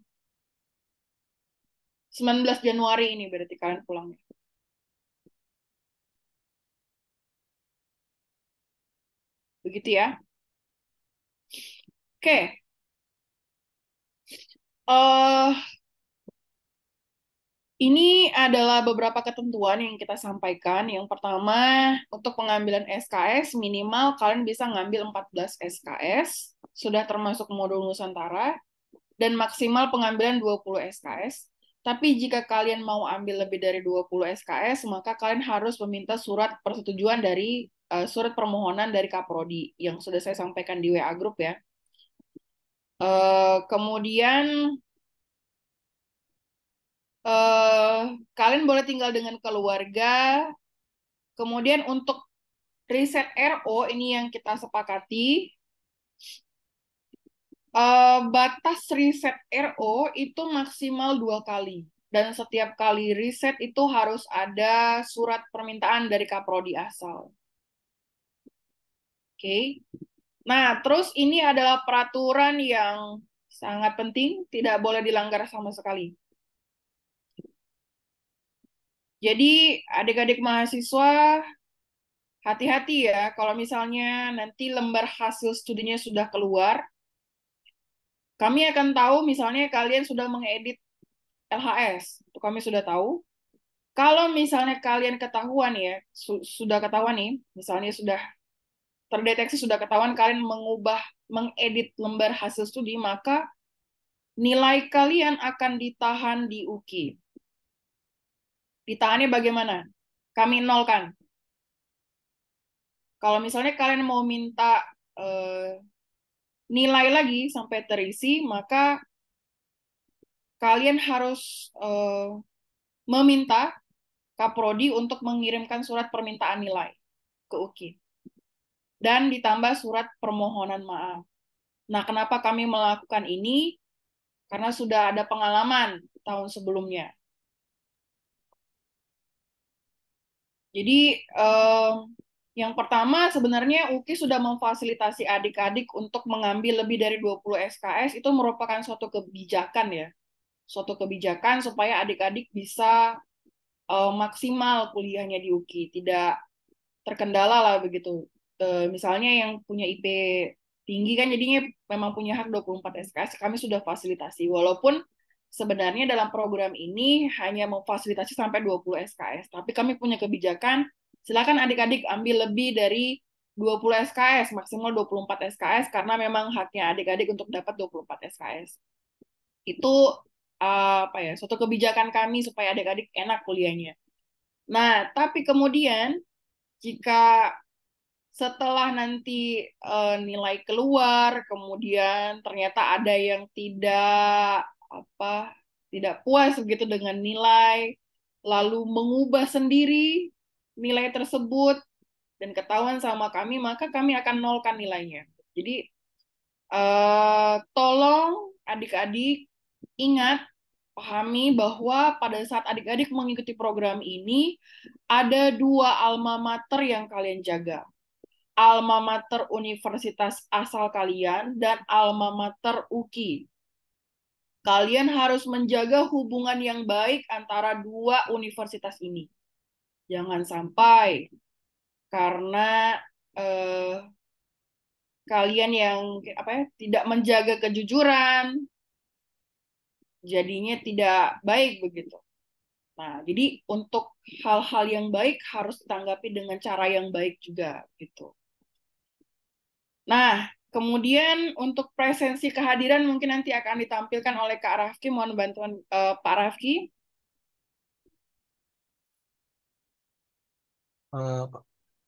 19 Januari ini berarti kalian pulangnya. Begitu ya. Oke. Eh ini adalah beberapa ketentuan yang kita sampaikan. Yang pertama, untuk pengambilan SKS minimal kalian bisa ngambil 14 SKS, sudah termasuk modul Nusantara, dan maksimal pengambilan 20 SKS. Tapi jika kalian mau ambil lebih dari 20 SKS, maka kalian harus meminta surat persetujuan dari uh, surat permohonan dari Kaprodi yang sudah saya sampaikan di WA Group ya. Uh, kemudian uh, kalian boleh tinggal dengan keluarga. Kemudian untuk riset RO ini yang kita sepakati, uh, batas riset RO itu maksimal dua kali. Dan setiap kali riset itu harus ada surat permintaan dari Kaprodi asal. Oke. Okay. Nah, terus ini adalah peraturan yang sangat penting, tidak boleh dilanggar sama sekali. Jadi, adik-adik mahasiswa, hati-hati ya, kalau misalnya nanti lembar hasil studinya sudah keluar, kami akan tahu misalnya kalian sudah mengedit LHS, itu kami sudah tahu. Kalau misalnya kalian ketahuan ya, su sudah ketahuan nih, misalnya sudah terdeteksi sudah ketahuan kalian mengubah, mengedit lembar hasil studi, maka nilai kalian akan ditahan di UKI. Ditahannya bagaimana? Kami nolkan. Kalau misalnya kalian mau minta eh, nilai lagi sampai terisi, maka kalian harus uh, meminta Kaprodi untuk mengirimkan surat permintaan nilai ke UKI. Dan ditambah surat permohonan maaf. Nah, kenapa kami melakukan ini? Karena sudah ada pengalaman tahun sebelumnya. Jadi, uh, yang pertama, sebenarnya UKI sudah memfasilitasi adik-adik untuk mengambil lebih dari 20 SKS, itu merupakan suatu kebijakan ya. Suatu kebijakan supaya adik-adik bisa uh, maksimal kuliahnya di UKI, tidak terkendala lah begitu. Uh, misalnya yang punya IP tinggi kan jadinya memang punya hak 24 SKS, kami sudah fasilitasi. Walaupun sebenarnya dalam program ini hanya memfasilitasi sampai 20 SKS, tapi kami punya kebijakan silakan adik-adik ambil lebih dari 20 SKS, maksimal 24 SKS, karena memang haknya adik-adik untuk dapat 24 SKS. Itu apa ya, suatu kebijakan kami supaya adik-adik enak kuliahnya. Nah, tapi kemudian jika setelah nanti uh, nilai keluar, kemudian ternyata ada yang tidak apa tidak puas begitu dengan nilai, lalu mengubah sendiri nilai tersebut dan ketahuan sama kami, maka kami akan nolkan nilainya. Jadi, uh, tolong adik-adik ingat, pahami bahwa pada saat adik-adik mengikuti program ini, ada dua alma mater yang kalian jaga. Alma mater universitas asal kalian dan alma mater UKI. Kalian harus menjaga hubungan yang baik antara dua universitas ini Jangan sampai karena eh, kalian yang apa ya tidak menjaga kejujuran jadinya tidak baik begitu. Nah, jadi untuk hal-hal yang baik harus ditanggapi dengan cara yang baik juga gitu. Nah, kemudian untuk presensi kehadiran mungkin nanti akan ditampilkan oleh Kak Rafki. Mohon bantuan uh, Pak Rafki. uh,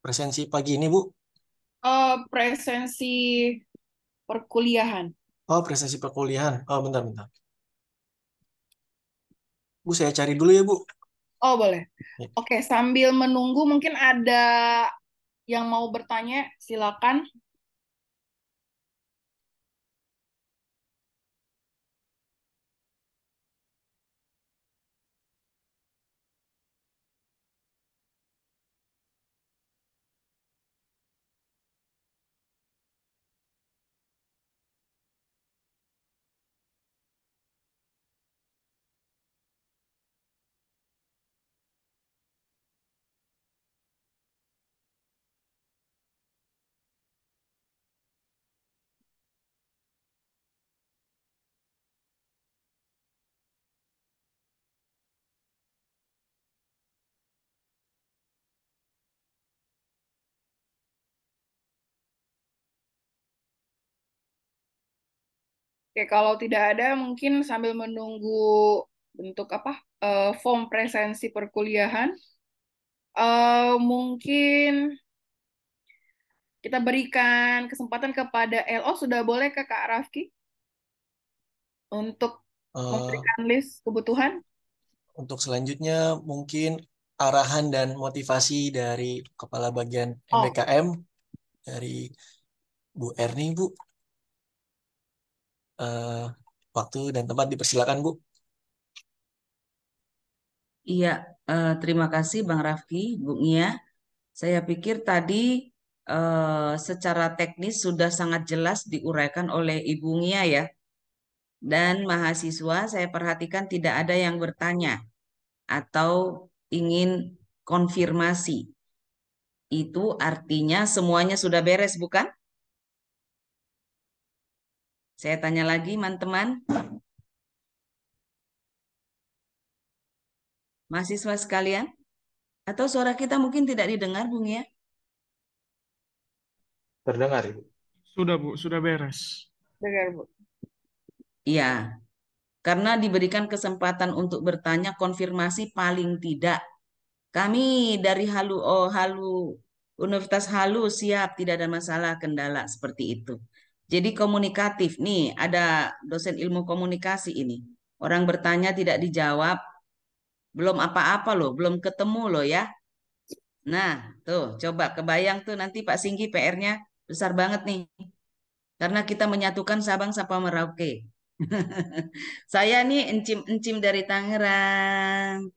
presensi pagi ini, Bu? Uh, presensi perkuliahan. Oh, presensi perkuliahan. Oh, bentar, bentar. Bu, saya cari dulu ya, Bu. Oh, boleh. Ya. Oke, sambil menunggu mungkin ada yang mau bertanya, silakan. Oke, kalau tidak ada mungkin sambil menunggu bentuk apa eh, form presensi perkuliahan, eh, mungkin kita berikan kesempatan kepada LO. Sudah boleh ke Kak Rafki untuk Eh, memberikan list kebutuhan? untuk selanjutnya mungkin arahan dan motivasi dari Kepala Bagian Oh, MBKM dari Bu Erni, Bu. Eh, waktu dan tempat dipersilakan, Bu. Iya, eh, terima kasih Bang Rafki, Bu Nia. Saya pikir tadi eh, secara teknis sudah sangat jelas diuraikan oleh Ibu Nia ya. Dan mahasiswa saya perhatikan tidak ada yang bertanya atau ingin konfirmasi. Itu artinya semuanya sudah beres, bukan? Saya tanya lagi, teman-teman. Mahasiswa sekalian, atau suara kita mungkin tidak didengar, Bung ya? Terdengar, Ibu. Sudah, Bu, sudah beres. dengar Bu. Iya, karena diberikan kesempatan untuk bertanya konfirmasi paling tidak. Kami dari Halu oh, Halu Universitas Halu siap, tidak ada masalah kendala seperti itu. Jadi komunikatif nih, ada dosen ilmu komunikasi ini. Orang bertanya tidak dijawab, belum apa-apa loh, belum ketemu loh ya. Nah, tuh coba kebayang tuh nanti Pak Singgi PR-nya besar banget nih. Karena kita menyatukan Sabang sama Merauke. (laughs) Saya nih encim-encim dari Tangerang.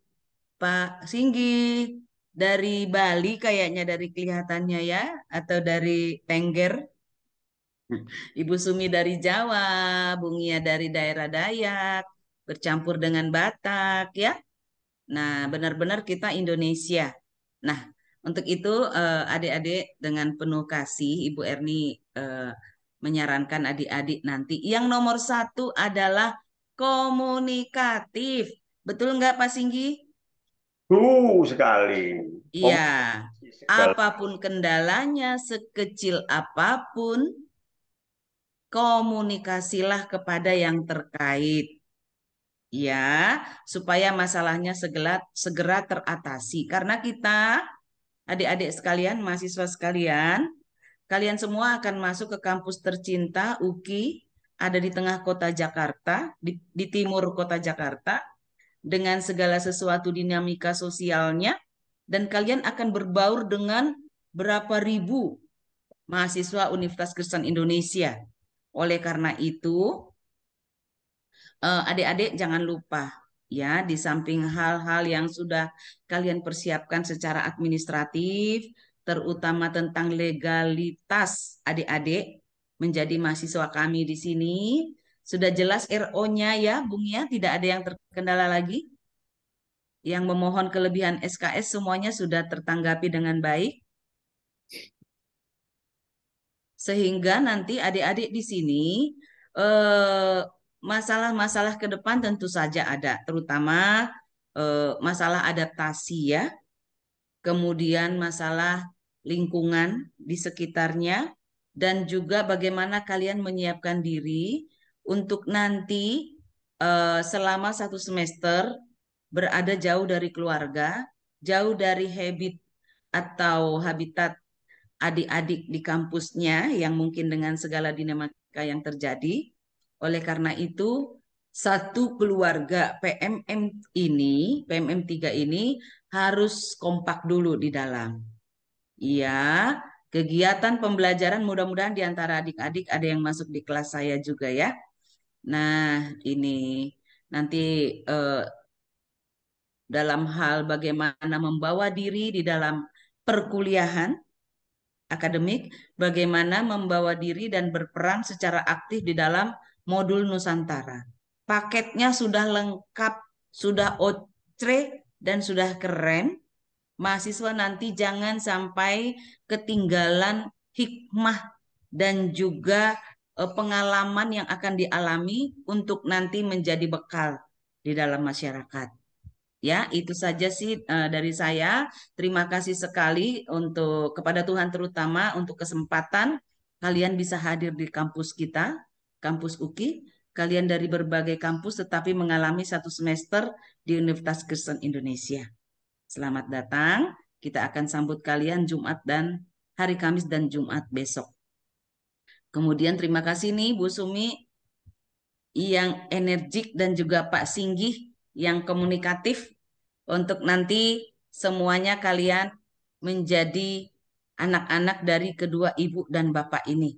Pak Singgi dari Bali kayaknya dari kelihatannya ya atau dari Tengger. Ibu Sumi dari Jawa, Bungia dari daerah Dayak, bercampur dengan Batak ya. Nah, benar-benar kita Indonesia. Nah, untuk itu eh, adik-adik dengan penuh kasih Ibu Erni eh, menyarankan adik-adik nanti yang nomor satu adalah komunikatif. Betul nggak Pak Singgi? Uh, sekali. Iya, apa pun kendalanya, sekecil apa pun, komunikasilah kepada yang terkait. Ya, supaya masalahnya segera, segera teratasi. Karena kita, adik-adik sekalian, mahasiswa sekalian, kalian semua akan masuk ke kampus tercinta UKI, ada di tengah kota Jakarta, di, di timur kota Jakarta, dengan segala sesuatu dinamika sosialnya, dan kalian akan berbaur dengan berapa ribu mahasiswa Universitas Kristen Indonesia. Oleh karena itu, eh, adik-adik jangan lupa ya, di samping hal-hal yang sudah kalian persiapkan secara administratif, terutama tentang legalitas adik-adik menjadi mahasiswa kami di sini, sudah jelas RO-nya ya, Bung ya, tidak ada yang terkendala lagi. Yang memohon kelebihan SKS semuanya sudah tertanggapi dengan baik. Sehingga nanti adik-adik di sini eh, masalah-masalah ke depan tentu saja ada, terutama eh, masalah adaptasi ya, kemudian masalah lingkungan di sekitarnya, dan juga bagaimana kalian menyiapkan diri untuk nanti eh, selama satu semester berada jauh dari keluarga, jauh dari habit atau habitat adik-adik di kampusnya yang mungkin dengan segala dinamika yang terjadi. Oleh karena itu, satu keluarga PMM ini, PMM 3 ini harus kompak dulu di dalam. Iya, kegiatan pembelajaran mudah-mudahan di antara adik-adik ada yang masuk di kelas saya juga ya. Nah, ini nanti eh, dalam hal bagaimana membawa diri di dalam perkuliahan akademik, bagaimana membawa diri dan berperan secara aktif di dalam modul Nusantara. Paketnya sudah lengkap, sudah otre, dan sudah keren. Mahasiswa nanti jangan sampai ketinggalan hikmah dan juga eh, pengalaman yang akan dialami untuk nanti menjadi bekal di dalam masyarakat. Ya, itu saja sih uh, dari saya. Terima kasih sekali untuk kepada Tuhan terutama untuk kesempatan kalian bisa hadir di kampus kita, kampus UKI. kalian dari berbagai kampus tetapi mengalami satu semester di Universitas Kristen Indonesia. Selamat datang. Kita akan sambut kalian Jumat dan hari Kamis dan Jumat besok. Kemudian terima kasih nih Bu Sumi yang energik dan juga Pak Singgih yang komunikatif untuk nanti semuanya kalian menjadi anak-anak dari kedua ibu dan bapak ini.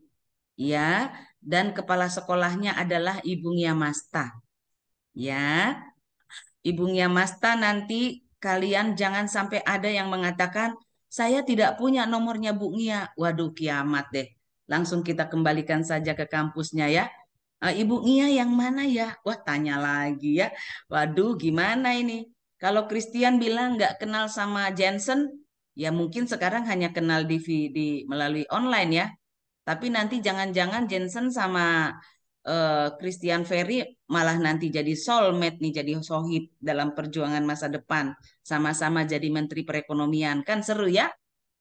Ya, dan kepala sekolahnya adalah Ibu Ngiamasta. Ya, Ibu Ngiamasta nanti kalian jangan sampai ada yang mengatakan saya tidak punya nomornya Bu Ngia. Waduh kiamat deh. Langsung kita kembalikan saja ke kampusnya ya. "Eh, Ibu Ngia yang mana ya? Wah tanya lagi ya. Waduh gimana ini? Kalau Christian bilang nggak kenal sama Jensen, ya mungkin sekarang hanya kenal di, melalui online ya. Tapi nanti jangan-jangan Jensen sama eh, Christian Ferry malah nanti jadi soulmate nih, jadi sohib dalam perjuangan masa depan. Sama-sama jadi Menteri Perekonomian. Kan seru ya?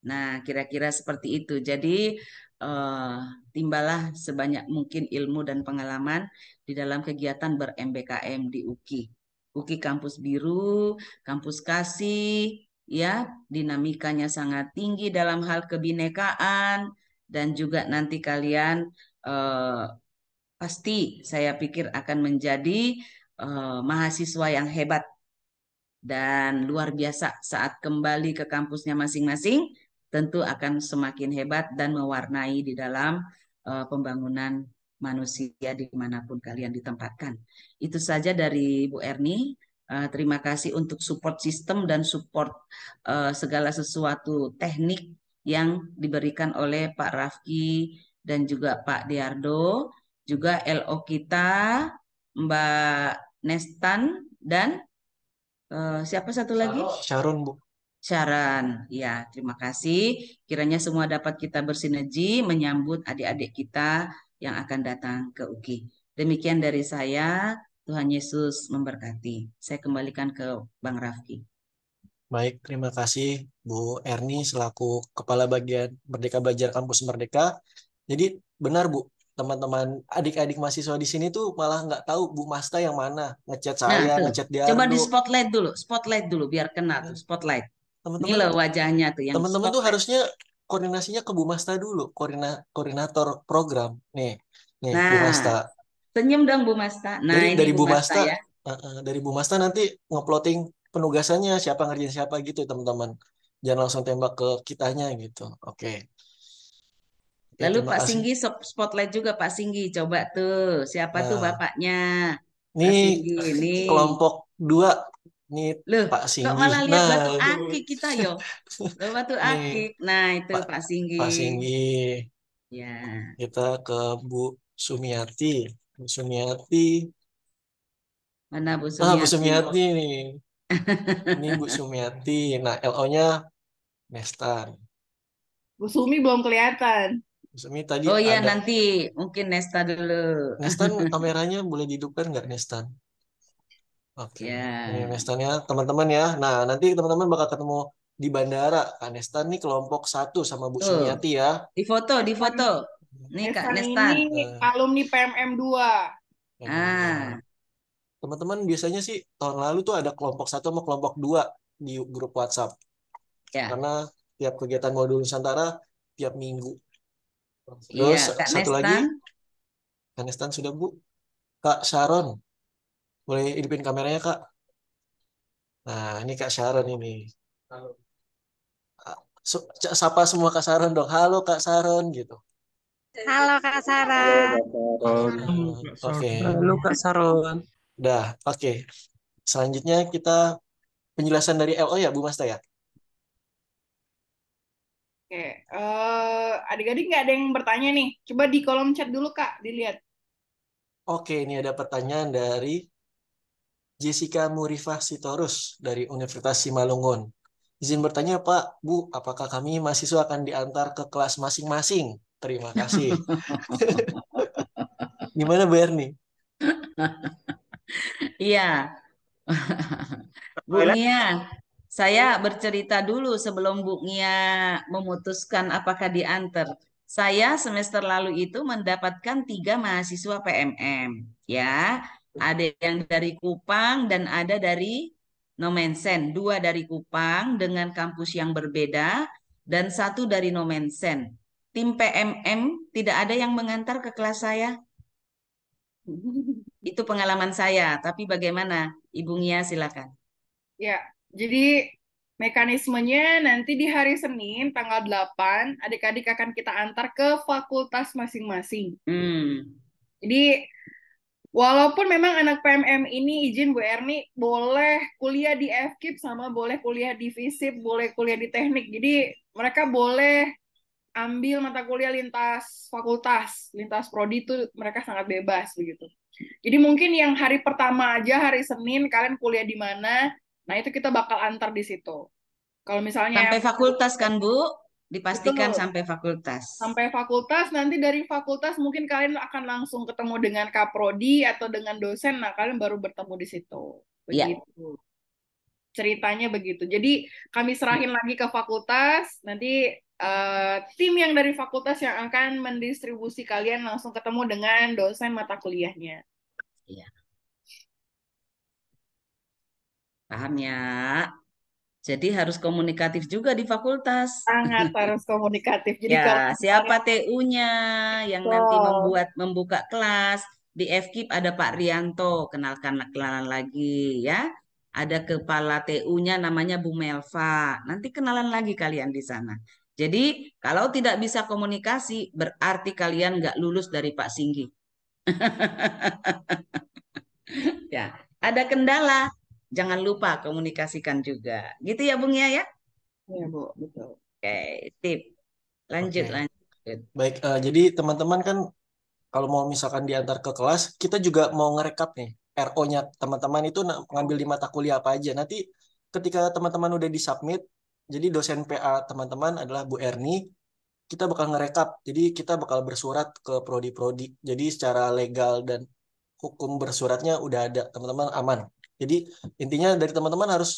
Nah, kira-kira seperti itu. Jadi, eh, timbalah sebanyak mungkin ilmu dan pengalaman di dalam kegiatan ber-MBKM di UKI. UKI kampus biru, kampus kasih, ya, dinamikanya sangat tinggi dalam hal kebinekaan dan juga nanti kalian eh, pasti saya pikir akan menjadi eh, mahasiswa yang hebat dan luar biasa saat kembali ke kampusnya masing-masing tentu akan semakin hebat dan mewarnai di dalam eh, pembangunan manusia di mana pun kalian ditempatkan. Itu saja dari Bu Erni. Eh, terima kasih untuk support sistem dan support eh, segala sesuatu teknik yang diberikan oleh Pak Rafki dan juga Pak Diardo, juga LO kita, Mbak Nestan dan eh, siapa satu lagi? Sharon, Bu. Sharon, ya terima kasih. Kiranya semua dapat kita bersinergi menyambut adik-adik kita yang akan datang ke UKI. Demikian dari saya, Tuhan Yesus memberkati. Saya kembalikan ke Bang Rafki. Baik, terima kasih Bu Erni selaku Kepala Bagian Merdeka Belajar Kampus Merdeka. Jadi benar Bu, teman-teman adik-adik mahasiswa di sini tuh malah nggak tahu Bu Masta yang mana ngechat Nah, saya, tuh. ngechat Coba di spotlight dulu, spotlight dulu biar kena tuh spotlight. Ini Teman-teman, loh wajahnya tuh yang teman-teman tuh harusnya koordinasinya ke Bu Masta dulu, koordina koordinator program. Nih, nih Bu Nah, Masta. senyum dong Bu Masta. Nah, Dari ini dari Bu Bu Masta Masta, ya. dari Bu Masta nanti ngeploting penugasannya siapa ngerjain siapa gitu teman-teman. Jangan langsung tembak ke kitanya gitu. Oke. Oke, Lalu Pak. Singgi spotlight juga Pak Singgi. Coba tuh, siapa tuh Nah, bapaknya? Pak nih Singgi nih. kelompok dua nih Loh, Pak kok Singgi. malah lihat Nah, batu akik kita yo? (laughs) Batu akik. Nah, itu Pak Pak Singgi. Pak Singgi. Ya. Kita ke Bu Sumiati. Bu Sumiati. Mana Bu Ah, Bu Sumiati? Sumiati nih. Ini Bu Sumiati. Nah, LO-nya Nestan. Bu Sumi belum kelihatan. Bu Sumi tadi Oh iya, ada nanti mungkin Nesta dulu. Nestan (laughs) kameranya boleh dihidupkan nggak Nestan? Oke, ini Ya. Nestannya teman-teman ya. Nah, nanti teman-teman bakal ketemu di bandara. Kak Nestan nih kelompok satu sama Bu Tuh, Sumiati ya. di foto, di Nestan, foto. Nih Kak Nestan Nestan. ini Eh, alumni PMM 2. yang Ah, dua. Teman-teman biasanya sih tahun lalu tuh ada kelompok satu sama kelompok dua di grup WhatsApp. ya. Karena tiap kegiatan modul Nusantara tiap minggu. Iya, Terus Kak satu lagi, Nestan. Kak Nestan sudah Bu. Kak Sharon, boleh hidupin kameranya Kak? Nah, ini Kak Sharon ini. Ah, su- ca- Sapa semua Kak Sharon dong. Halo Kak Sharon gitu. Halo Kak Sarah. Halo, Halo, Kak Oke, Sarah. Halo Kak Saron. udah. Oke. Selanjutnya kita penjelasan dari LO ya, Bu Masta ya. Oke, eh, adik-adik nggak ada yang bertanya nih. Coba di kolom chat dulu Kak, dilihat. Oke, ini ada pertanyaan dari Jessica Murifah Sitorus dari Universitas Simalungun. Izin bertanya Pak, Bu, apakah kami mahasiswa akan diantar ke kelas masing-masing? Terima kasih. (laughs) Gimana Bu Erni? (laughs) Iya. Bu Nia, saya bercerita dulu sebelum Bu Nia memutuskan apakah diantar. saya semester lalu itu mendapatkan tiga mahasiswa PMM, ya. Ada yang dari Kupang dan ada dari Nomensen. Dua dari Kupang dengan kampus yang berbeda dan satu dari Nomensen. Tim PMM tidak ada yang mengantar ke kelas saya. (laughs) Itu pengalaman saya. Tapi bagaimana, Ibu Nia silakan. Ya, jadi mekanismenya nanti di hari Senin tanggal 8 adik-adik akan kita antar ke fakultas masing-masing. Hmm. Jadi walaupun memang anak PMM ini izin Bu Erni boleh kuliah di FKIP sama boleh kuliah di FISIP, boleh kuliah di teknik. Jadi mereka boleh ambil mata kuliah lintas fakultas, lintas prodi itu mereka sangat bebas begitu. Jadi mungkin yang hari pertama aja hari Senin kalian kuliah di mana, nah itu kita bakal antar di situ. Kalau misalnya Sampai fakultas kan, Bu? Dipastikan Betul. sampai fakultas. sampai fakultas nanti dari fakultas mungkin kalian akan langsung ketemu dengan kaprodi atau dengan dosen nah kalian baru bertemu di situ Iya. begitu ceritanya begitu jadi kami serahin lagi ke fakultas nanti eh, tim yang dari fakultas yang akan mendistribusi kalian langsung ketemu dengan dosen mata kuliahnya Iya. Paham ya? Jadi harus komunikatif juga di fakultas. sangat (laughs) harus komunikatif jadi kalau Ya, siapa TU-nya yang nanti Betul. membuat membuka kelas di FKIP ada Pak Rianto, kenalkan kenalan lagi ya. Ada kepala TU-nya namanya Bu Melva. Nanti kenalan lagi kalian di sana. Jadi kalau tidak bisa komunikasi berarti kalian nggak lulus dari Pak Singgi. (laughs) Ya, ada kendala. Jangan lupa komunikasikan juga. Gitu ya Bung ya ya? ya bu betul Oke, tip. Lanjut, Oke. lanjut. Baik, eh, jadi teman-teman kan kalau mau misalkan diantar ke kelas, kita juga mau ngerekap nih RO-nya teman-teman itu ngambil di mata kuliah apa aja. Nanti ketika teman-teman udah disubmit, jadi dosen PA teman-teman adalah Bu Erni, kita bakal ngerekap. Jadi kita bakal bersurat ke prodi-prodi. Jadi secara legal dan hukum bersuratnya udah ada, teman-teman aman. Jadi intinya dari teman-teman harus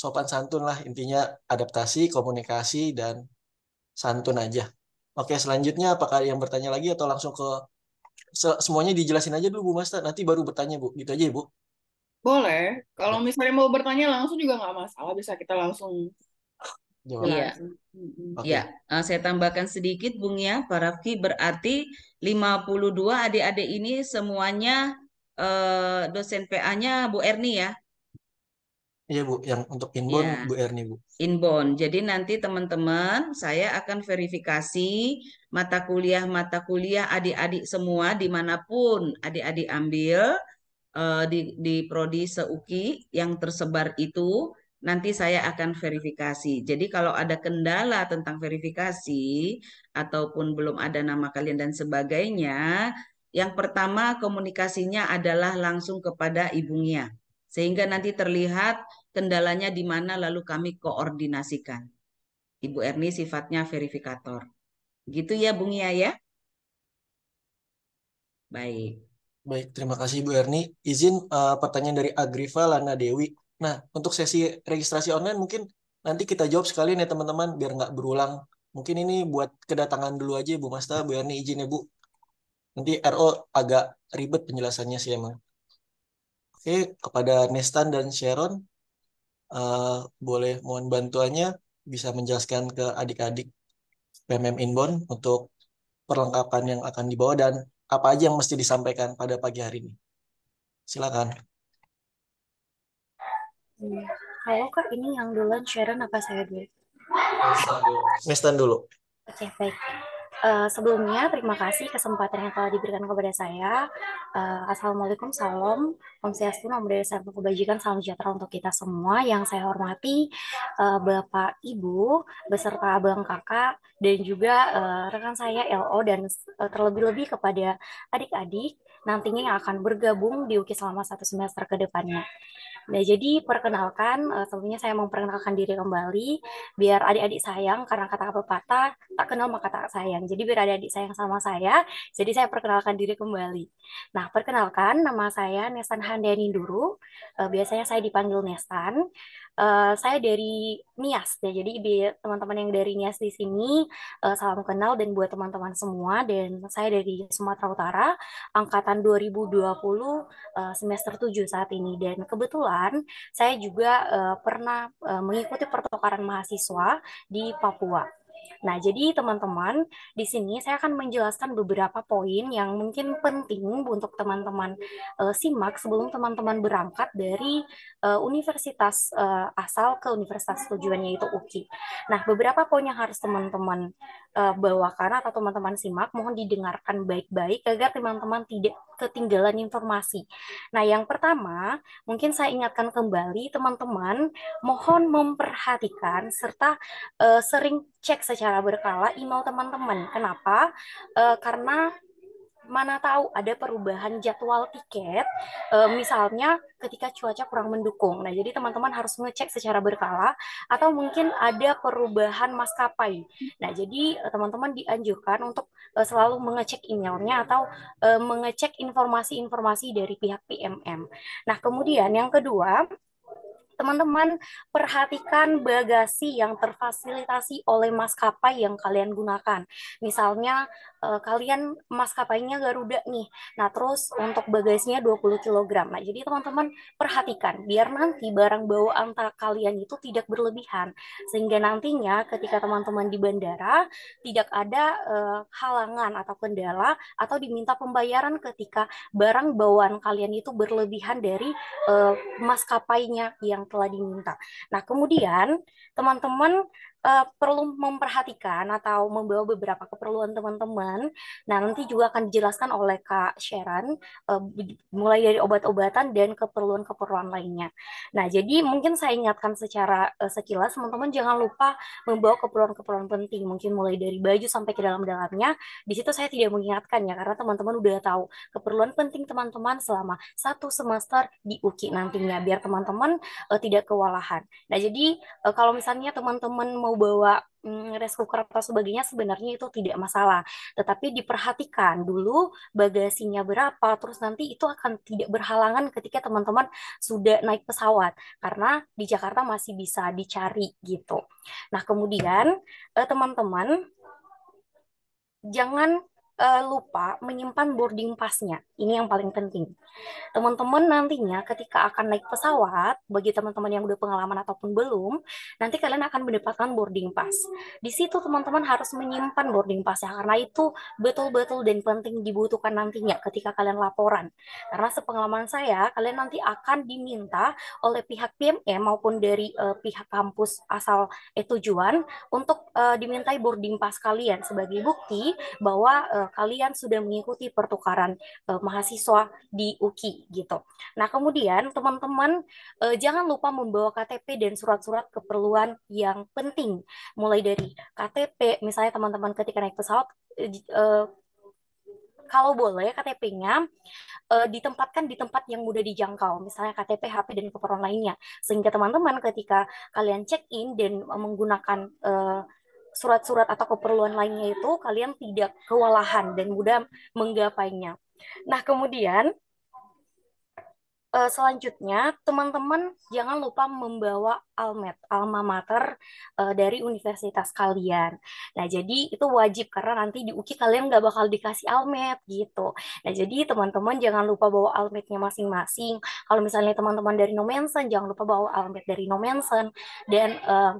sopan santun lah. Intinya adaptasi, komunikasi, dan santun aja. Oke, selanjutnya apakah yang bertanya lagi atau langsung ke se- semuanya dijelasin aja dulu Bu Masta, nanti baru bertanya Bu. Gitu aja ya Bu. boleh kalau misalnya mau bertanya langsung juga nggak masalah bisa kita langsung. Iya. Oke. Ya, eh, saya tambahkan sedikit Bung ya, Pak Rafki berarti 52 adik-adik ini semuanya eh, dosen PA-nya Bu Erni ya, Iya Bu, yang untuk inbound ya, Bu Erni Bu. inbound. Jadi nanti teman-teman saya akan verifikasi mata kuliah-mata kuliah adik-adik semua di mana pun adik-adik ambil eh, di di prodi seuki yang tersebar itu nanti saya akan verifikasi. Jadi kalau ada kendala tentang verifikasi ataupun belum ada nama kalian dan sebagainya, yang pertama komunikasinya adalah langsung kepada Ibu Nia. Sehingga nanti terlihat kendalanya di mana lalu kami koordinasikan. Ibu Erni sifatnya verifikator. Gitu ya Bung Nia ya? Baik. Baik, terima kasih Bu Erni. Izin eh, pertanyaan dari Agriva Lana Dewi. Nah, untuk sesi registrasi online mungkin nanti kita jawab sekalian ya teman-teman biar nggak berulang. Mungkin ini buat kedatangan dulu aja Bu Masta, Bu Erni izin ya Bu. Nanti RO agak ribet penjelasannya sih emang. Oke, kepada Nestan dan Sharon, eh, boleh mohon bantuannya bisa menjelaskan ke adik-adik PMM Inbound untuk perlengkapan yang akan dibawa dan apa aja yang mesti disampaikan pada pagi hari ini. Silakan. Halo Kak, ini yang duluan Sharon apa saya dulu? Nestan dulu. Oke, baik. Eh, sebelumnya, terima kasih kesempatan yang telah diberikan kepada saya. Eh, Assalamualaikum, salam, Om Swastiastu, Namo Buddhaya, Salam Kebajikan, salam sejahtera untuk kita semua. Yang saya hormati, eh, Bapak, Ibu, beserta Abang Kakak, dan juga eh, rekan saya LO, dan eh, terlebih-lebih kepada adik-adik nantinya yang akan bergabung di UKI selama satu semester ke depannya. Nah, jadi perkenalkan, eh, sebelumnya saya memperkenalkan diri kembali, biar adik-adik sayang, karena kata pepatah, tak kenal maka tak sayang. Jadi biar adik-adik sayang sama saya, jadi saya perkenalkan diri kembali. Nah, perkenalkan, nama saya Nestan Handani Duru, Eh, biasanya saya dipanggil Nestan. Uh, saya dari Nias ya. Jadi teman-teman yang dari Nias di sini uh, salam kenal dan buat teman-teman semua dan saya dari Sumatera Utara angkatan 2020 uh, semester 7 saat ini dan kebetulan saya juga uh, pernah uh, mengikuti pertukaran mahasiswa di Papua. Nah, jadi teman-teman, di sini saya akan menjelaskan beberapa poin yang mungkin penting untuk teman-teman uh, simak sebelum teman-teman berangkat dari uh, universitas uh, asal ke universitas tujuannya itu UKI. Nah, beberapa poin yang harus teman-teman uh, bawakan atau teman-teman simak, mohon didengarkan baik-baik agar teman-teman tidak ketinggalan informasi. Nah, yang pertama, mungkin saya ingatkan kembali teman-teman, mohon memperhatikan serta uh, sering cek secara berkala email teman-teman. Kenapa? Uh, karena mana tahu ada perubahan jadwal tiket, uh, misalnya ketika cuaca kurang mendukung. Nah, jadi teman-teman harus ngecek secara berkala atau mungkin ada perubahan maskapai. Nah, jadi teman-teman dianjurkan untuk uh, selalu mengecek emailnya atau uh, mengecek informasi-informasi dari pihak PMM. Nah, kemudian yang kedua, teman-teman perhatikan bagasi yang terfasilitasi oleh maskapai yang kalian gunakan. Misalnya uh, kalian maskapainya Garuda nih. Nah, terus untuk bagasinya 20 kg. Nah, jadi teman-teman perhatikan biar nanti barang bawaan kalian itu tidak berlebihan sehingga nantinya ketika teman-teman di bandara tidak ada uh, halangan atau kendala atau diminta pembayaran ketika barang bawaan kalian itu berlebihan dari uh, maskapainya yang telah diminta. Nah, kemudian teman-teman uh, perlu memperhatikan atau membawa beberapa keperluan teman-teman. Nah, nanti juga akan dijelaskan oleh Kak Sharon, uh, mulai dari obat-obatan dan keperluan-keperluan lainnya. Nah, jadi mungkin saya ingatkan secara uh, sekilas, teman-teman jangan lupa membawa keperluan-keperluan penting, mungkin mulai dari baju sampai ke dalam-dalamnya. Di situ saya tidak mengingatkan ya, karena teman-teman udah tahu keperluan penting teman-teman selama satu semester di UKI nantinya, biar teman-teman uh, tidak kewalahan. Nah, jadi uh, kalau misalnya teman-teman mau bawa mm, rice cooker atau sebagainya sebenarnya itu tidak masalah. Tetapi diperhatikan dulu bagasinya berapa, terus nanti itu akan tidak berhalangan ketika teman-teman sudah naik pesawat karena di Jakarta masih bisa dicari gitu. Nah, kemudian eh, teman-teman jangan uh, lupa menyimpan boarding pass-nya. Ini yang paling penting. Teman-teman nantinya ketika akan naik pesawat, bagi teman-teman yang udah pengalaman ataupun belum, nanti kalian akan mendapatkan boarding pass. Di situ teman-teman harus menyimpan boarding pass-nya karena itu betul-betul dan penting dibutuhkan nantinya ketika kalian laporan. Karena sepengalaman saya, kalian nanti akan diminta oleh pihak PME maupun dari uh, pihak kampus asal eh, tujuan untuk uh, dimintai boarding pass kalian sebagai bukti bahwa uh, kalian sudah mengikuti pertukaran uh, mahasiswa di UKI gitu. Nah, kemudian teman-teman uh, jangan lupa membawa KTP dan surat-surat keperluan yang penting. Mulai dari KTP, misalnya teman-teman ketika naik pesawat uh, kalau boleh KTP-nya uh, ditempatkan di tempat yang mudah dijangkau, misalnya KTP, HP, dan keperluan lainnya. Sehingga teman-teman ketika kalian check-in dan menggunakan uh, surat-surat atau keperluan lainnya itu kalian tidak kewalahan dan mudah menggapainya. Nah, kemudian uh, selanjutnya teman-teman jangan lupa membawa almet alma mater uh, dari universitas kalian. Nah jadi itu wajib karena nanti di UKI kalian nggak bakal dikasih almet gitu. Nah jadi teman-teman jangan lupa bawa almetnya masing-masing. Kalau misalnya teman-teman dari Nomensen jangan lupa bawa almet dari Nomensen dan uh,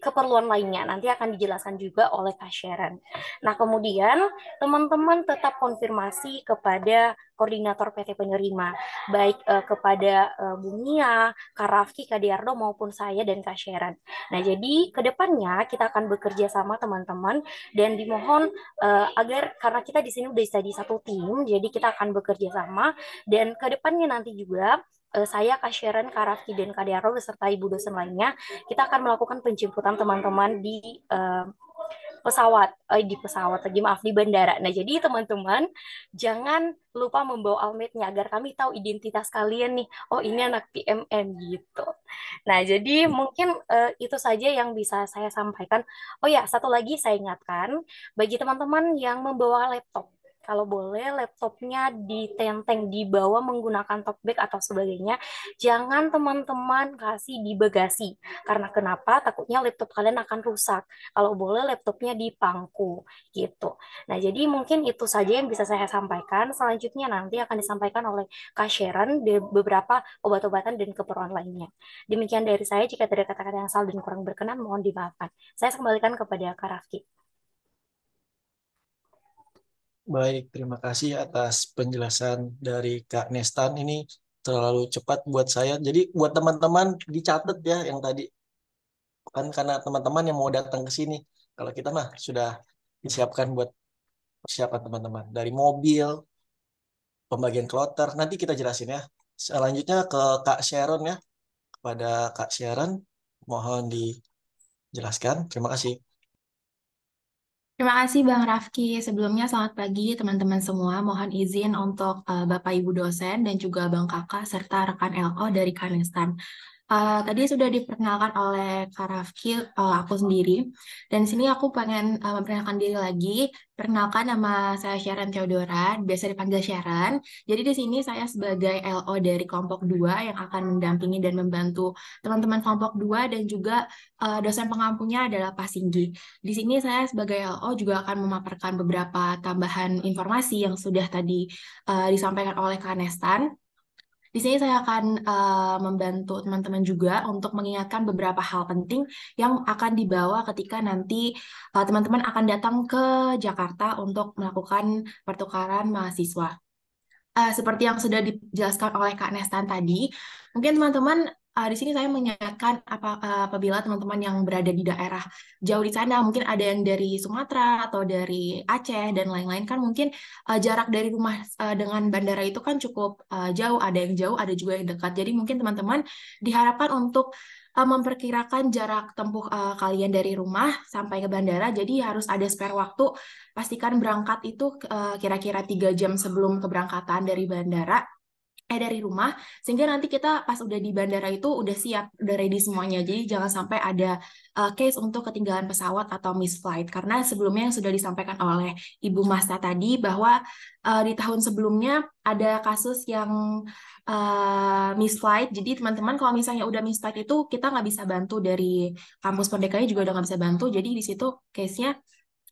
keperluan lainnya. Nanti akan dijelaskan juga oleh Kak Sharon. Nah, kemudian teman-teman tetap konfirmasi kepada koordinator PT penerima, baik uh, kepada uh, Bu Mia, Kak Rafki, Kak Diardo, maupun saya dan Kak Sharon. Nah, jadi ke depannya kita akan bekerja sama teman-teman dan dimohon uh, agar karena kita di sini udah jadi satu tim, jadi kita akan bekerja sama dan ke depannya nanti juga saya, Kak Sharon, Kak Rafki, dan Kak Diaro beserta ibu dosen lainnya, kita akan melakukan penjemputan teman-teman di uh, pesawat, eh, di pesawat lagi maaf di bandara. Nah jadi teman-teman jangan lupa membawa almetnya agar kami tahu identitas kalian nih. Oh ini anak PMN gitu. Nah jadi mungkin uh, itu saja yang bisa saya sampaikan. Oh ya satu lagi saya ingatkan bagi teman-teman yang membawa laptop Kalau boleh laptopnya ditenteng di bawah menggunakan tote bag atau sebagainya. Jangan teman-teman kasih di bagasi. Karena kenapa? Takutnya laptop kalian akan rusak. Kalau boleh laptopnya di pangku gitu. Nah, jadi mungkin itu saja yang bisa saya sampaikan. Selanjutnya nanti akan disampaikan oleh Kak Sharon di beberapa obat-obatan dan keperluan lainnya. Demikian dari saya. Jika ada kata-kata yang salah dan kurang berkenan, mohon dimaafkan. Saya kembalikan kepada Kak Rafki. Baik, terima kasih atas penjelasan dari Kak Nestan. Ini terlalu cepat buat saya. Jadi buat teman-teman dicatat ya yang tadi. Kan karena teman-teman yang mau datang ke sini. Kalau kita mah sudah disiapkan buat persiapan teman-teman. Dari mobil, pembagian kloter, nanti kita jelasin ya. Selanjutnya ke Kak Sharon ya. Kepada Kak Sharon, mohon dijelaskan. Terima kasih. Terima kasih Bang Rafki. Sebelumnya selamat pagi teman-teman semua. Mohon izin untuk uh, Bapak Ibu dosen dan juga Bang Kakak serta rekan LO dari Kanestan. Uh, tadi sudah diperkenalkan oleh Kak Rafki, uh, aku sendiri. Dan sini aku pengen uh, memperkenalkan diri lagi. Perkenalkan nama saya Sharon Theodora, biasa dipanggil Sharon. Jadi di sini saya sebagai LO dari kelompok 2 yang akan mendampingi dan membantu teman-teman kelompok 2 dan juga uh, dosen pengampunya adalah Pak Singgi. Di sini saya sebagai LO juga akan memaparkan beberapa tambahan informasi yang sudah tadi uh, disampaikan oleh Kanestan. Di sini saya akan uh, membantu teman-teman juga untuk mengingatkan beberapa hal penting yang akan dibawa ketika nanti uh, teman-teman akan datang ke Jakarta untuk melakukan pertukaran mahasiswa. Uh, seperti yang sudah dijelaskan oleh Kak Nestan tadi, mungkin teman-teman uh, di sini saya mengingatkan apa, uh, apabila teman-teman yang berada di daerah jauh di sana, mungkin ada yang dari Sumatera atau dari Aceh dan lain-lain kan mungkin uh, jarak dari rumah uh, dengan bandara itu kan cukup uh, jauh, ada yang jauh, ada juga yang dekat. Jadi mungkin teman-teman diharapkan untuk uh, memperkirakan jarak tempuh uh, kalian dari rumah sampai ke bandara. Jadi harus ada spare waktu. Pastikan berangkat itu kira-kira tiga jam sebelum keberangkatan dari bandara eh dari rumah sehingga nanti kita pas udah di bandara itu udah siap udah ready semuanya. Jadi jangan sampai ada uh, case untuk ketinggalan pesawat atau miss flight. Karena sebelumnya yang sudah disampaikan oleh Ibu Masta tadi bahwa uh, di tahun sebelumnya ada kasus yang uh, miss flight. Jadi teman-teman kalau misalnya udah miss flight itu kita nggak bisa bantu dari kampus Merdekanya juga udah nggak bisa bantu. Jadi di situ case-nya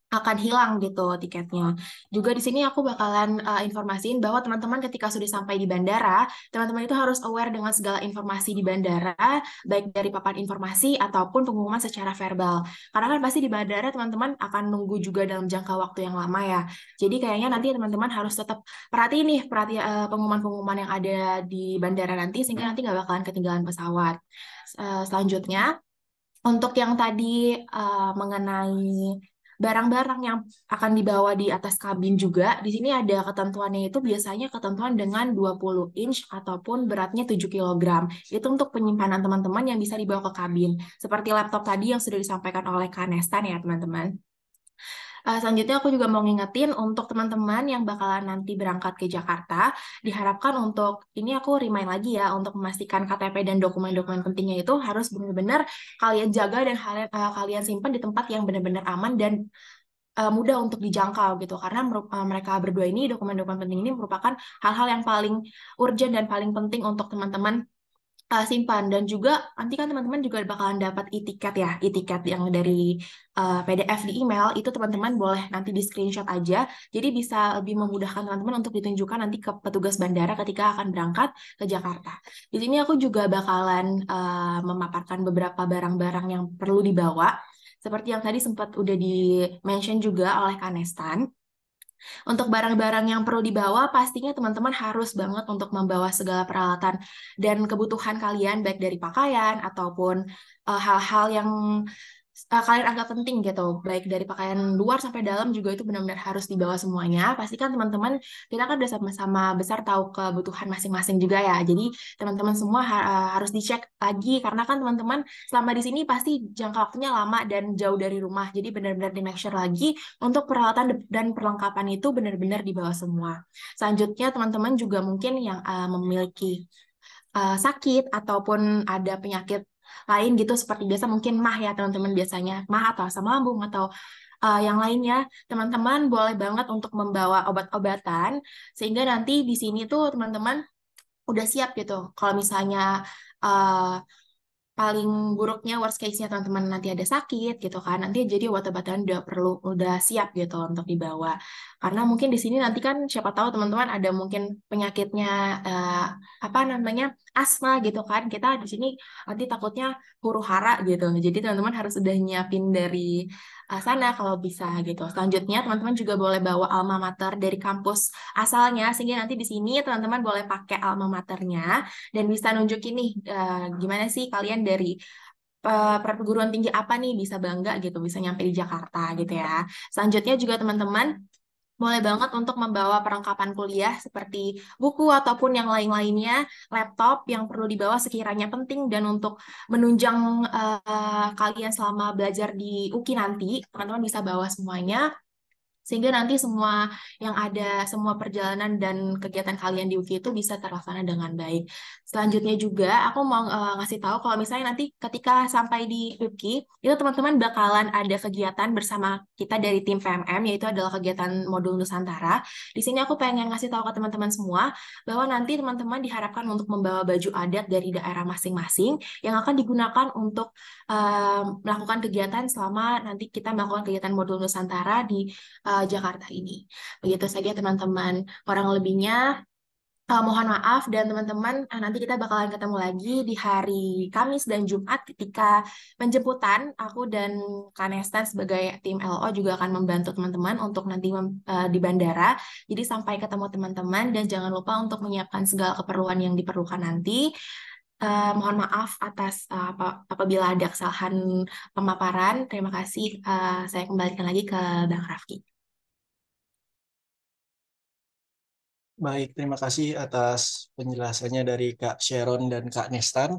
akan hilang gitu tiketnya. Juga di sini aku bakalan uh, informasiin bahwa teman-teman ketika sudah sampai di bandara, teman-teman itu harus aware dengan segala informasi di bandara, baik dari papan informasi ataupun pengumuman secara verbal. Karena kan pasti di bandara teman-teman akan nunggu juga dalam jangka waktu yang lama ya. Jadi kayaknya nanti teman-teman harus tetap perhatiin nih perhati uh, pengumuman-pengumuman yang ada di bandara nanti sehingga nanti nggak bakalan ketinggalan pesawat. Uh, selanjutnya untuk yang tadi uh, mengenai barang-barang yang akan dibawa di atas kabin juga, di sini ada ketentuannya itu biasanya ketentuan dengan 20 inch ataupun beratnya 7 kg. Itu untuk penyimpanan teman-teman yang bisa dibawa ke kabin. Seperti laptop tadi yang sudah disampaikan oleh Kanestan ya teman-teman. Uh, selanjutnya aku juga mau ngingetin untuk teman-teman yang bakalan nanti berangkat ke Jakarta, diharapkan untuk, ini aku remind lagi ya, untuk memastikan KTP dan dokumen-dokumen pentingnya itu harus benar-benar kalian jaga dan kalian, uh, kalian simpan di tempat yang benar-benar aman dan uh, mudah untuk dijangkau gitu. Karena uh, mereka berdua ini dokumen-dokumen penting ini merupakan hal-hal yang paling urgent dan paling penting untuk teman-teman uh, simpan. Dan juga nanti kan teman-teman juga bakalan dapat e-tiket ya. E-tiket yang dari uh, PDF di email itu teman-teman boleh nanti di screenshot aja. Jadi bisa lebih memudahkan teman-teman untuk ditunjukkan nanti ke petugas bandara ketika akan berangkat ke Jakarta. Di sini aku juga bakalan uh, memaparkan beberapa barang-barang yang perlu dibawa. Seperti yang tadi sempat udah di mention juga oleh Kanestan untuk barang-barang yang perlu dibawa, pastinya teman-teman harus banget untuk membawa segala peralatan dan kebutuhan kalian, baik dari pakaian ataupun eh, hal-hal uh, yang uh, kalian anggap penting gitu, baik dari pakaian luar sampai dalam juga itu benar-benar harus dibawa semuanya. Pastikan teman-teman kita kan udah sama-sama besar tahu kebutuhan masing-masing juga ya. Jadi teman-teman semua ha eh, harus dicek lagi karena kan teman-teman selama di sini pasti jangka waktunya lama dan jauh dari rumah. Jadi benar-benar di make sure lagi untuk peralatan dan perlengkapan itu benar-benar dibawa semua. Selanjutnya teman-teman juga mungkin yang uh, memiliki uh, sakit ataupun ada penyakit lain gitu seperti biasa mungkin mah ya teman-teman biasanya mah atau asam lambung atau uh, yang lainnya, teman-teman boleh banget untuk membawa obat-obatan sehingga nanti di sini tuh teman-teman udah siap gitu. Kalau misalnya uh, paling buruknya worst case-nya teman-teman nanti ada sakit gitu kan nanti jadi obat-obatan udah perlu udah siap gitu untuk dibawa karena mungkin di sini nanti kan siapa tahu teman-teman ada mungkin penyakitnya uh, apa namanya asma gitu kan. Kita di sini nanti takutnya huru hara gitu. Jadi teman-teman harus udah nyiapin dari uh, sana kalau bisa gitu. Selanjutnya teman-teman juga boleh bawa alma mater dari kampus asalnya sehingga nanti di sini teman-teman boleh pakai alma maternya. Dan bisa nunjukin nih uh, gimana sih kalian dari perguruan tinggi apa nih bisa bangga gitu bisa nyampe di Jakarta gitu ya. Selanjutnya juga teman-teman boleh banget untuk membawa perlengkapan kuliah seperti buku ataupun yang lain-lainnya, laptop yang perlu dibawa sekiranya penting dan untuk menunjang uh, kalian selama belajar di UKI nanti, teman-teman bisa bawa semuanya sehingga nanti semua yang ada semua perjalanan dan kegiatan kalian di UKI itu bisa terlaksana dengan baik. Selanjutnya juga aku mau uh, ngasih tahu kalau misalnya nanti ketika sampai di UKI itu teman-teman bakalan ada kegiatan bersama kita dari tim PMM yaitu adalah kegiatan modul Nusantara. Di sini aku pengen ngasih tahu ke teman-teman semua bahwa nanti teman-teman diharapkan untuk membawa baju adat dari daerah masing-masing yang akan digunakan untuk uh, melakukan kegiatan selama nanti kita melakukan kegiatan modul Nusantara di uh, Jakarta ini. Begitu saja teman-teman. Kurang lebihnya uh, mohon maaf dan teman-teman uh, nanti kita bakalan ketemu lagi di hari Kamis dan Jumat ketika penjemputan aku dan Kanestan sebagai tim LO juga akan membantu teman-teman untuk nanti uh, di bandara. Jadi sampai ketemu teman-teman dan jangan lupa untuk menyiapkan segala keperluan yang diperlukan nanti. Uh, mohon maaf atas uh, apabila ada kesalahan pemaparan. Terima kasih. Uh, saya kembalikan lagi ke Bang Rafki. Baik, terima kasih atas penjelasannya dari Kak Sharon dan Kak Nestan.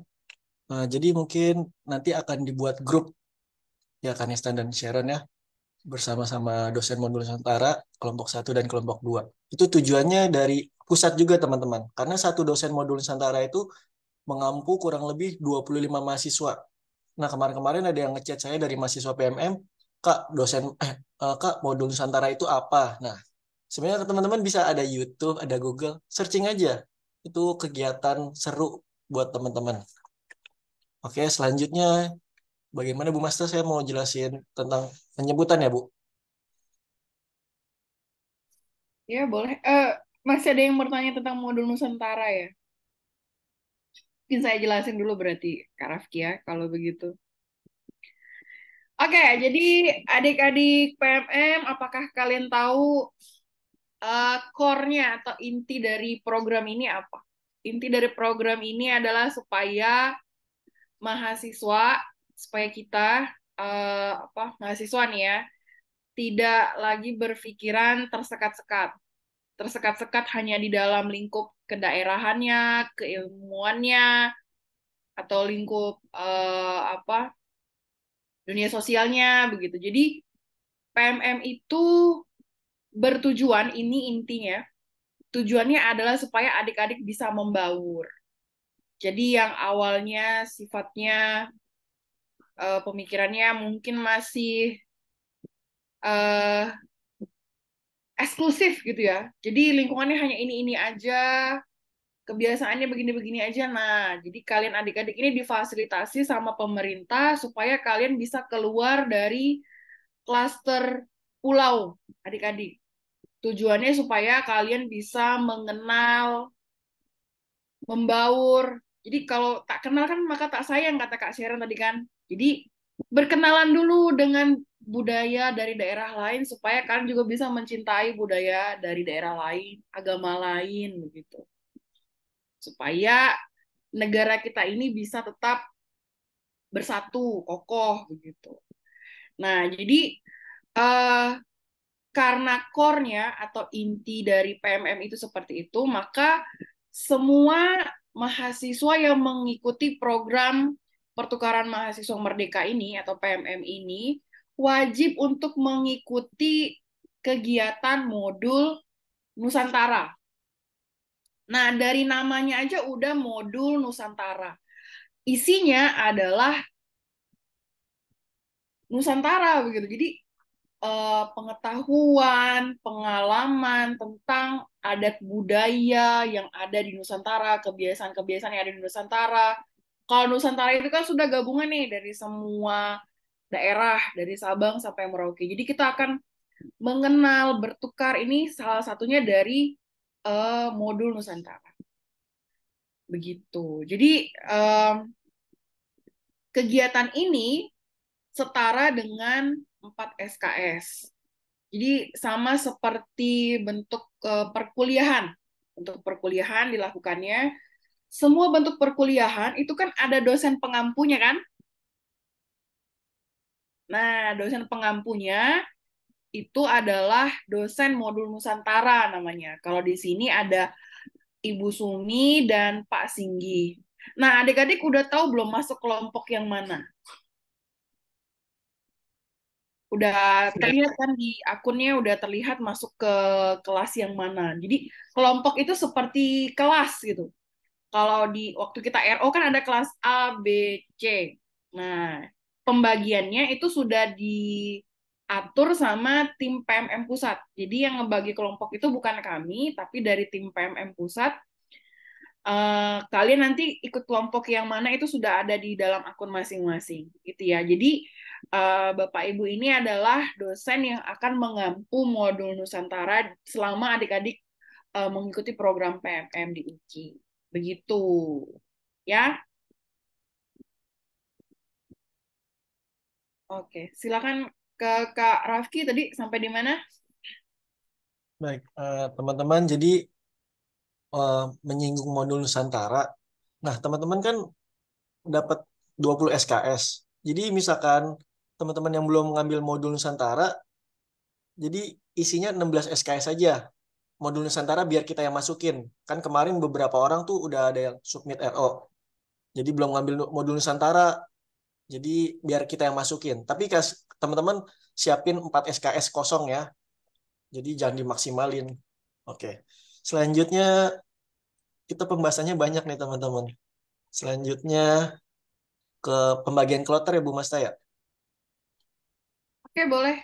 Uh, jadi mungkin nanti akan dibuat grup ya Kak Nestan dan Sharon ya bersama-sama dosen modul Nusantara kelompok 1 dan kelompok 2. Itu tujuannya dari pusat juga teman-teman. Karena satu dosen modul Nusantara itu mengampu kurang lebih 25 mahasiswa. Nah, kemarin-kemarin ada yang ngechat saya dari mahasiswa PMM, Kak, dosen eh, eh Kak, modul Nusantara itu apa? Nah, Sebenarnya teman-teman bisa ada YouTube, ada Google, searching aja. Itu kegiatan seru buat teman-teman. Oke, selanjutnya bagaimana Bu Master saya mau jelasin tentang penyebutan ya Bu? Ya boleh. Uh, masih ada yang bertanya tentang modul Nusantara ya? Mungkin saya jelasin dulu berarti Kak Rafki ya, kalau begitu. Oke, jadi adik-adik PMM, apakah kalian tahu uh, core-nya atau inti dari program ini apa? Inti dari program ini adalah supaya mahasiswa, supaya kita uh, apa mahasiswa nih ya, tidak lagi berpikiran tersekat-sekat. Tersekat-sekat hanya di dalam lingkup kedaerahannya, keilmuannya, atau lingkup uh, apa dunia sosialnya begitu. Jadi PMM itu bertujuan ini intinya tujuannya adalah supaya adik-adik bisa membaur. Jadi yang awalnya sifatnya uh, pemikirannya mungkin masih uh, eksklusif gitu ya. Jadi lingkungannya hanya ini-ini aja, kebiasaannya begini-begini aja. Nah, jadi kalian adik-adik ini difasilitasi sama pemerintah supaya kalian bisa keluar dari klaster pulau adik-adik. Tujuannya supaya kalian bisa mengenal, membaur. Jadi kalau tak kenal kan maka tak sayang kata Kak Sharon tadi kan. Jadi berkenalan dulu dengan budaya dari daerah lain supaya kalian juga bisa mencintai budaya dari daerah lain, agama lain begitu. Supaya negara kita ini bisa tetap bersatu, kokoh begitu. Nah, jadi uh, karena core-nya atau inti dari PMM itu seperti itu, maka semua mahasiswa yang mengikuti program pertukaran mahasiswa merdeka ini atau PMM ini wajib untuk mengikuti kegiatan modul Nusantara. Nah, dari namanya aja udah modul Nusantara. Isinya adalah Nusantara begitu. Jadi eh, pengetahuan, pengalaman tentang adat budaya yang ada di Nusantara, kebiasaan-kebiasaan yang ada di Nusantara. Kalau Nusantara itu kan sudah gabungan nih dari semua daerah, dari Sabang sampai Merauke. Jadi kita akan mengenal, bertukar. Ini salah satunya dari eh, modul Nusantara. Begitu. Jadi em, kegiatan ini setara dengan 4 SKS. Jadi sama seperti bentuk eh, perkuliahan. Untuk perkuliahan dilakukannya semua bentuk perkuliahan itu kan ada dosen pengampunya kan? Nah, dosen pengampunya itu adalah dosen modul Nusantara namanya. Kalau di sini ada Ibu Sumi dan Pak Singgi. Nah, adik-adik udah tahu belum masuk kelompok yang mana? Udah terlihat kan di akunnya udah terlihat masuk ke kelas yang mana. Jadi kelompok itu seperti kelas gitu. Kalau di waktu kita RO kan ada kelas A, B, C. Nah, pembagiannya itu sudah diatur sama tim PMM pusat. Jadi yang ngebagi kelompok itu bukan kami, tapi dari tim PMM pusat. Eh, kalian nanti ikut kelompok yang mana itu sudah ada di dalam akun masing-masing, gitu ya. Jadi eh, Bapak Ibu ini adalah dosen yang akan mengampu modul Nusantara selama adik-adik eh, mengikuti program PMM di UKI. Begitu. Ya. Oke, silakan ke Kak Rafki tadi sampai di mana? Baik, eh, teman-teman, jadi eh, menyinggung modul Nusantara. Nah, teman-teman kan dapat 20 SKS. Jadi misalkan teman-teman yang belum mengambil modul Nusantara, jadi isinya 16 SKS saja. Modul Nusantara biar kita yang masukin. Kan kemarin beberapa orang tuh udah ada yang submit RO. Jadi belum ngambil modul Nusantara. Jadi biar kita yang masukin. Tapi teman-teman siapin 4 SKS kosong ya. Jadi jangan dimaksimalin. Oke. Selanjutnya kita pembahasannya banyak nih teman-teman. Selanjutnya ke pembagian kloter ya Bu Masta ya. Oke, boleh.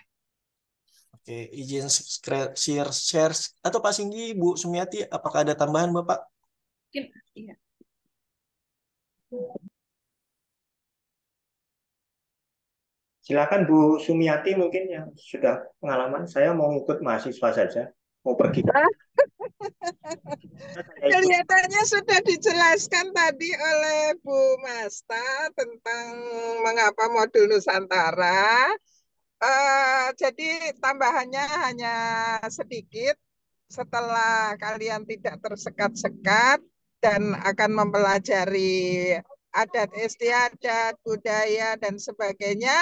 Oke, izin share, share, share. Atau Pak Singgi, Bu Sumiati, apakah ada tambahan Bapak? Mungkin iya. Silakan Bu Sumiati mungkin yang sudah pengalaman. Saya mau ikut mahasiswa saja, mau pergi. (laughs) Kelihatannya sudah dijelaskan tadi oleh Bu Masta tentang mengapa modul Nusantara. Eh, jadi tambahannya hanya sedikit setelah kalian tidak tersekat-sekat dan akan mempelajari adat istiadat, budaya, dan sebagainya.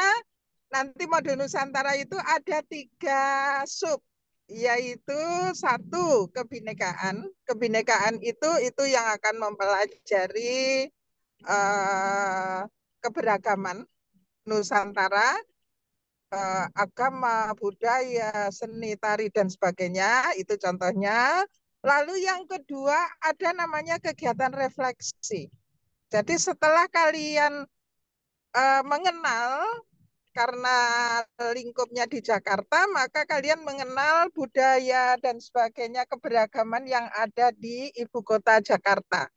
Nanti modul Nusantara itu ada tiga sub, yaitu satu kebinekaan. Kebinekaan itu itu yang akan mempelajari eh, keberagaman Nusantara, eh, agama, budaya, seni, tari, dan sebagainya. Itu contohnya. Lalu yang kedua ada namanya kegiatan refleksi. Jadi setelah kalian eh, mengenal karena lingkupnya di Jakarta, maka kalian mengenal budaya dan sebagainya keberagaman yang ada di ibu kota Jakarta.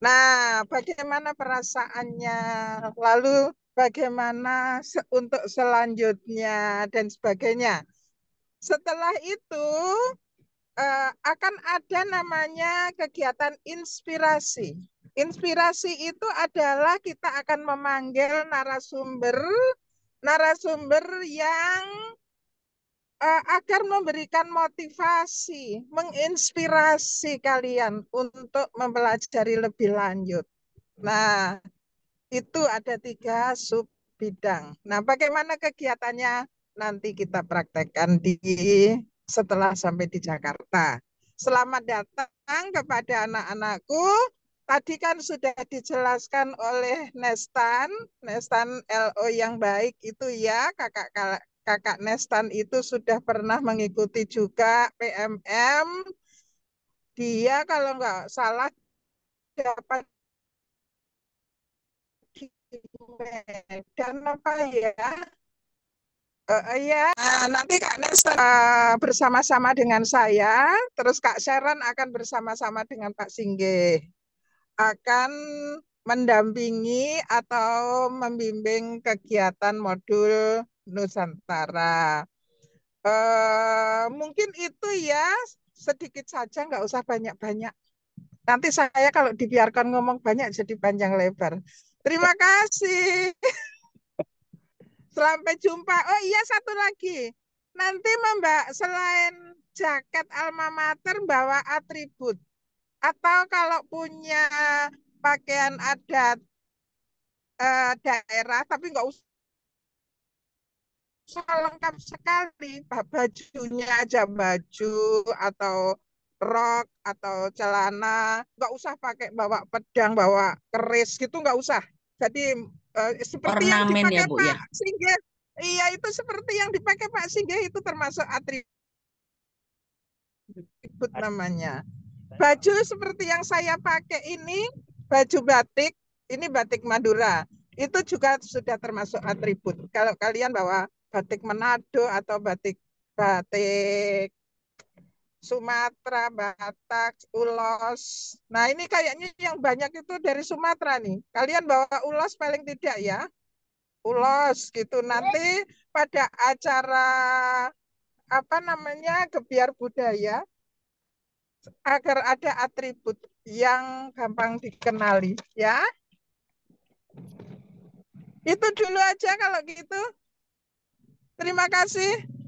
Nah, bagaimana perasaannya? Lalu bagaimana se- untuk selanjutnya dan sebagainya. Setelah itu eh, akan ada namanya kegiatan inspirasi. Inspirasi itu adalah kita akan memanggil narasumber narasumber yang eh, agar memberikan motivasi, menginspirasi kalian untuk mempelajari lebih lanjut. Nah, itu ada tiga sub bidang. Nah, bagaimana kegiatannya? Nanti kita praktekkan di setelah sampai di Jakarta. Selamat datang kepada anak-anakku. Tadi kan sudah dijelaskan oleh Nestan, Nestan LO yang baik itu ya, kakak kakak Nestan itu sudah pernah mengikuti juga PMM. Dia kalau nggak salah dapat Medan apa ya? Uh, iya, nah, nanti Kak Nesta uh, bersama-sama dengan saya, terus Kak Sharon akan bersama-sama dengan Pak Singgih akan mendampingi atau membimbing kegiatan modul Nusantara. Uh, mungkin itu ya sedikit saja, nggak usah banyak-banyak. Nanti saya kalau dibiarkan ngomong banyak jadi panjang lebar. Terima kasih. Sampai jumpa. Oh iya satu lagi. Nanti Mbak selain jaket alma mater bawa atribut. Atau kalau punya pakaian adat eh, daerah tapi nggak usah lengkap sekali bajunya aja baju atau rok atau celana nggak usah pakai bawa pedang bawa keris gitu nggak usah jadi uh, seperti Ornamen yang dipakai ya, Bu, Pak ya? Singgih. Iya, itu seperti yang dipakai Pak Singgih itu termasuk atribut namanya. Baju seperti yang saya pakai ini, baju batik, ini batik Madura. Itu juga sudah termasuk atribut. Kalau kalian bawa batik Manado atau batik batik Sumatera, Batak, Ulos. Nah, ini kayaknya yang banyak itu dari Sumatera nih. Kalian bawa Ulos paling tidak ya? Ulos gitu. Nanti pada acara apa namanya gebiar budaya agar ada atribut yang gampang dikenali ya. Itu dulu aja kalau gitu. Terima kasih.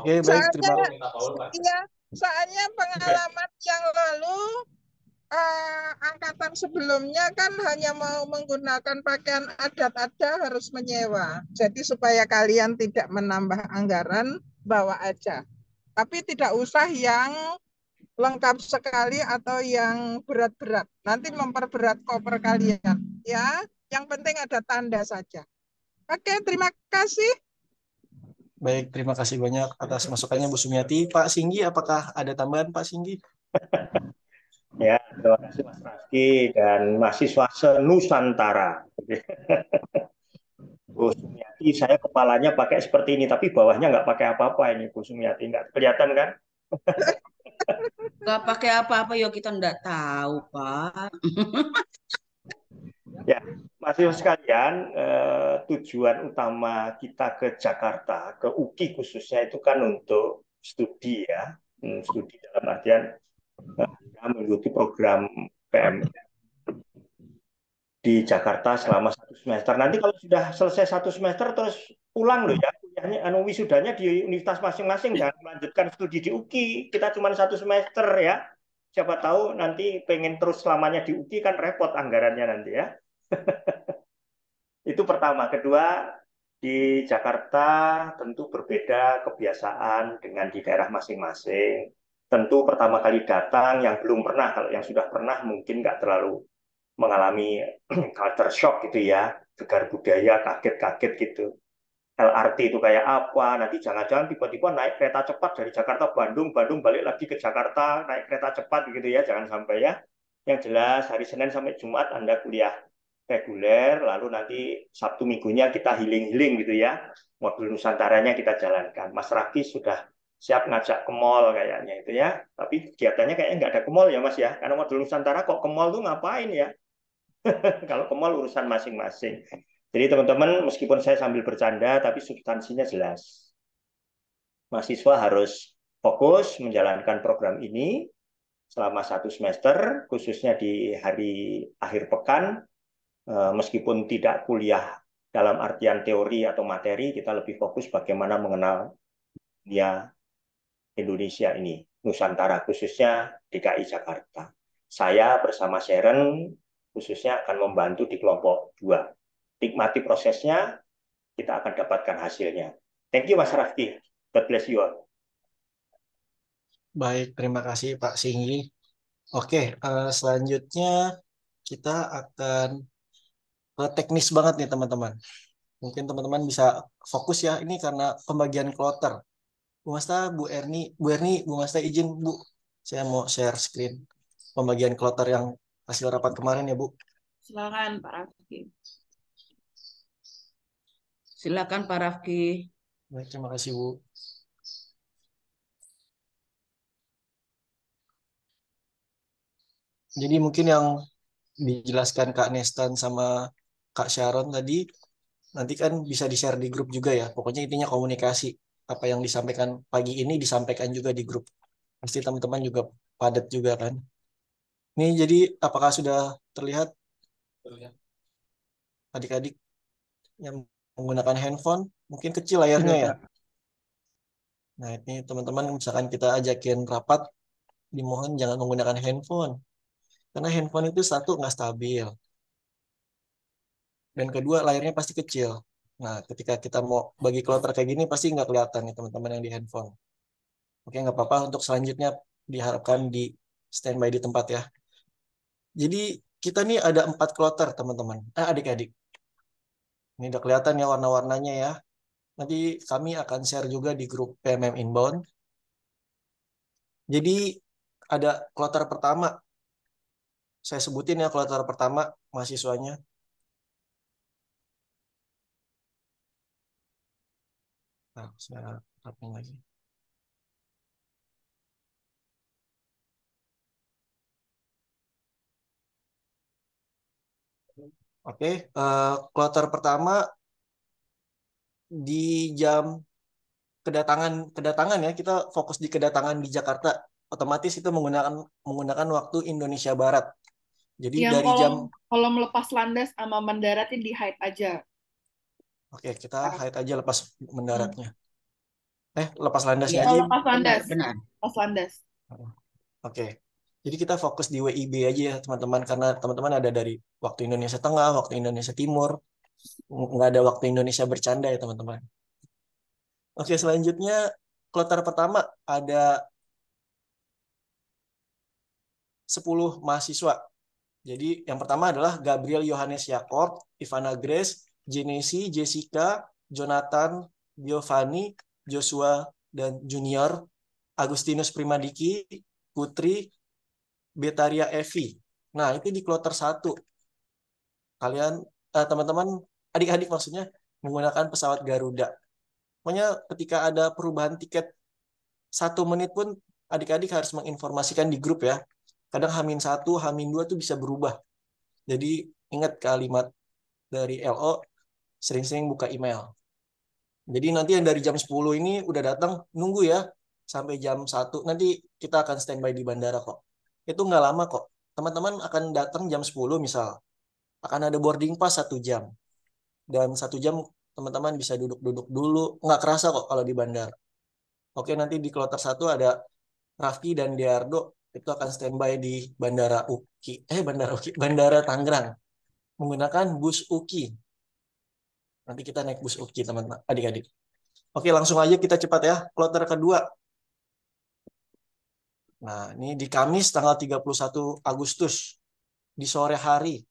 Oke, baik. Terima Soalnya, iya, soalnya pengalaman yang lalu eh, angkatan sebelumnya kan hanya mau menggunakan pakaian adat ada harus menyewa. Jadi supaya kalian tidak menambah anggaran, bawa aja. Tapi tidak usah yang lengkap sekali atau yang berat-berat. Nanti memperberat koper kalian. Ya, yang penting ada tanda saja. Oke, terima kasih. Baik, terima kasih banyak atas masukannya Bu Sumiati. Pak Singgi, apakah ada tambahan Pak Singgi? (laughs) Ya, terima kasih Mas Rafki dan mahasiswa senusantara. (laughs) Bu Sumiati, saya kepalanya pakai seperti ini, tapi bawahnya nggak pakai apa-apa ini Bu Sumiati. Nggak kelihatan kan? (laughs) Nggak pakai apa-apa, ya kita nggak tahu, Pak. Mahasiswa sekalian, eh, tujuan utama kita ke Jakarta, ke UKI khususnya itu kan untuk studi ya, Hmm, studi dalam artian eh, mengikuti program PM di Jakarta selama satu semester. Nanti kalau sudah selesai satu semester terus pulang loh ya, kuliahnya, anu wisudanya di universitas masing-masing, jangan melanjutkan studi di UKI. Kita cuma satu semester ya. Siapa tahu nanti pengen terus selamanya di UKI kan repot anggarannya nanti ya. (laughs) Itu pertama. Kedua, di Jakarta tentu berbeda kebiasaan dengan di daerah masing-masing. Tentu pertama kali datang yang belum pernah, kalau yang sudah pernah mungkin nggak terlalu mengalami (clears throat) culture shock gitu ya, gegar budaya, kaget-kaget gitu. LRT itu kayak apa, nanti jangan-jangan tiba-tiba naik kereta cepat dari Jakarta Bandung, Bandung balik lagi ke Jakarta, naik kereta cepat gitu ya, jangan sampai ya. Yang jelas hari Senin sampai Jumat Anda kuliah reguler, lalu nanti Sabtu minggunya kita healing-healing gitu ya. Modul Nusantaranya kita jalankan. Mas Raki sudah siap ngajak ke mall kayaknya itu ya. Tapi kegiatannya kayaknya nggak ada ke mall ya Mas ya. Karena modul Nusantara kok ke mall tuh ngapain ya? (laughs) Kalau ke mall urusan masing-masing. Jadi teman-teman meskipun saya sambil bercanda tapi substansinya jelas. Mahasiswa harus fokus menjalankan program ini selama satu semester, khususnya di hari akhir pekan, meskipun tidak kuliah dalam artian teori atau materi, kita lebih fokus bagaimana mengenal dunia Indonesia ini, Nusantara, khususnya DKI Jakarta. Saya bersama Sharon khususnya akan membantu di kelompok dua. Nikmati prosesnya, kita akan dapatkan hasilnya. Thank you Mas Rafki. God bless you all. Baik, terima kasih Pak Singgi. Oke, uh, selanjutnya kita akan teknis banget nih teman-teman. Mungkin teman-teman bisa fokus ya ini karena pembagian kloter. Bu Masta, Bu Erni, Bu Erni, Bu Masta izin Bu, saya mau share screen pembagian kloter yang hasil rapat kemarin ya Bu. Silakan Pak Raffi. Silakan Pak Rafki. Baik, terima kasih Bu. Jadi mungkin yang dijelaskan Kak Nestan sama Kak Sharon tadi, nanti kan bisa di-share di grup juga ya. Pokoknya intinya komunikasi. Apa yang disampaikan pagi ini disampaikan juga di grup. Pasti teman-teman juga padat juga kan. Ini jadi apakah sudah terlihat adik-adik yang menggunakan handphone? Mungkin kecil layarnya ya. Nah ini teman-teman misalkan kita ajakin rapat, dimohon jangan menggunakan handphone. Karena handphone itu satu nggak stabil. Dan kedua layarnya pasti kecil. Nah ketika kita mau bagi kloter kayak gini pasti nggak kelihatan nih teman-teman yang di handphone. Oke nggak apa-apa untuk selanjutnya diharapkan di standby di tempat ya. Jadi kita nih ada empat kloter teman-teman. Eh adik-adik. Ini udah kelihatan ya warna-warnanya ya. Nanti kami akan share juga di grup PMM Inbound. Jadi ada kloter pertama. Saya sebutin ya kloter pertama mahasiswanya. Nah, saya rapin lagi. Oke, eh, kloter pertama di jam kedatangan kedatangan ya kita fokus di kedatangan di Jakarta otomatis itu menggunakan menggunakan waktu Indonesia Barat jadi Yang dari kalau jam kalau melepas landas sama mendaratnya di hide aja. Oke kita hide aja lepas mendaratnya eh lepas landasnya Iya, aja Oh, lepas landas. benar. Lepas landas. oke jadi kita fokus di WIB aja ya teman-teman karena teman-teman ada dari waktu Indonesia Tengah waktu Indonesia Timur nggak ada waktu Indonesia bercanda ya teman-teman Oke, selanjutnya kloter pertama ada 10 mahasiswa. Jadi yang pertama adalah Gabriel Yohanes Yakob, Ivana Grace, Genesi, Jessica, Jonathan, Giovanni, Joshua, dan Junior, Agustinus Primadiki, Putri, Betaria Evi. Nah, itu di kloter satu. Kalian, eh, teman-teman, adik-adik maksudnya, menggunakan pesawat Garuda. Pokoknya ketika ada perubahan tiket satu menit pun adik-adik harus menginformasikan di grup ya. Kadang Hamin satu, Hamin dua tuh bisa berubah. Jadi ingat kalimat dari LO, sering-sering buka email. Jadi nanti yang dari jam 10 ini udah datang, nunggu ya sampai jam 1. Nanti kita akan standby di bandara kok. Itu nggak lama kok. Teman-teman akan datang jam 10 misal. Akan ada boarding pass satu jam. Dan satu jam teman-teman bisa duduk-duduk dulu. Nggak kerasa kok kalau di bandara. Oke, nanti di kloter satu ada Rafki dan Diardo itu akan standby di Bandara Uki. Eh, Bandara Uki. Bandara Tangerang. Menggunakan bus Uki. Nanti kita naik bus Uki, teman-teman. Adik-adik. Oke, langsung aja kita cepat ya. Kloter kedua. Nah, ini di Kamis tanggal 31 Agustus. Di sore hari.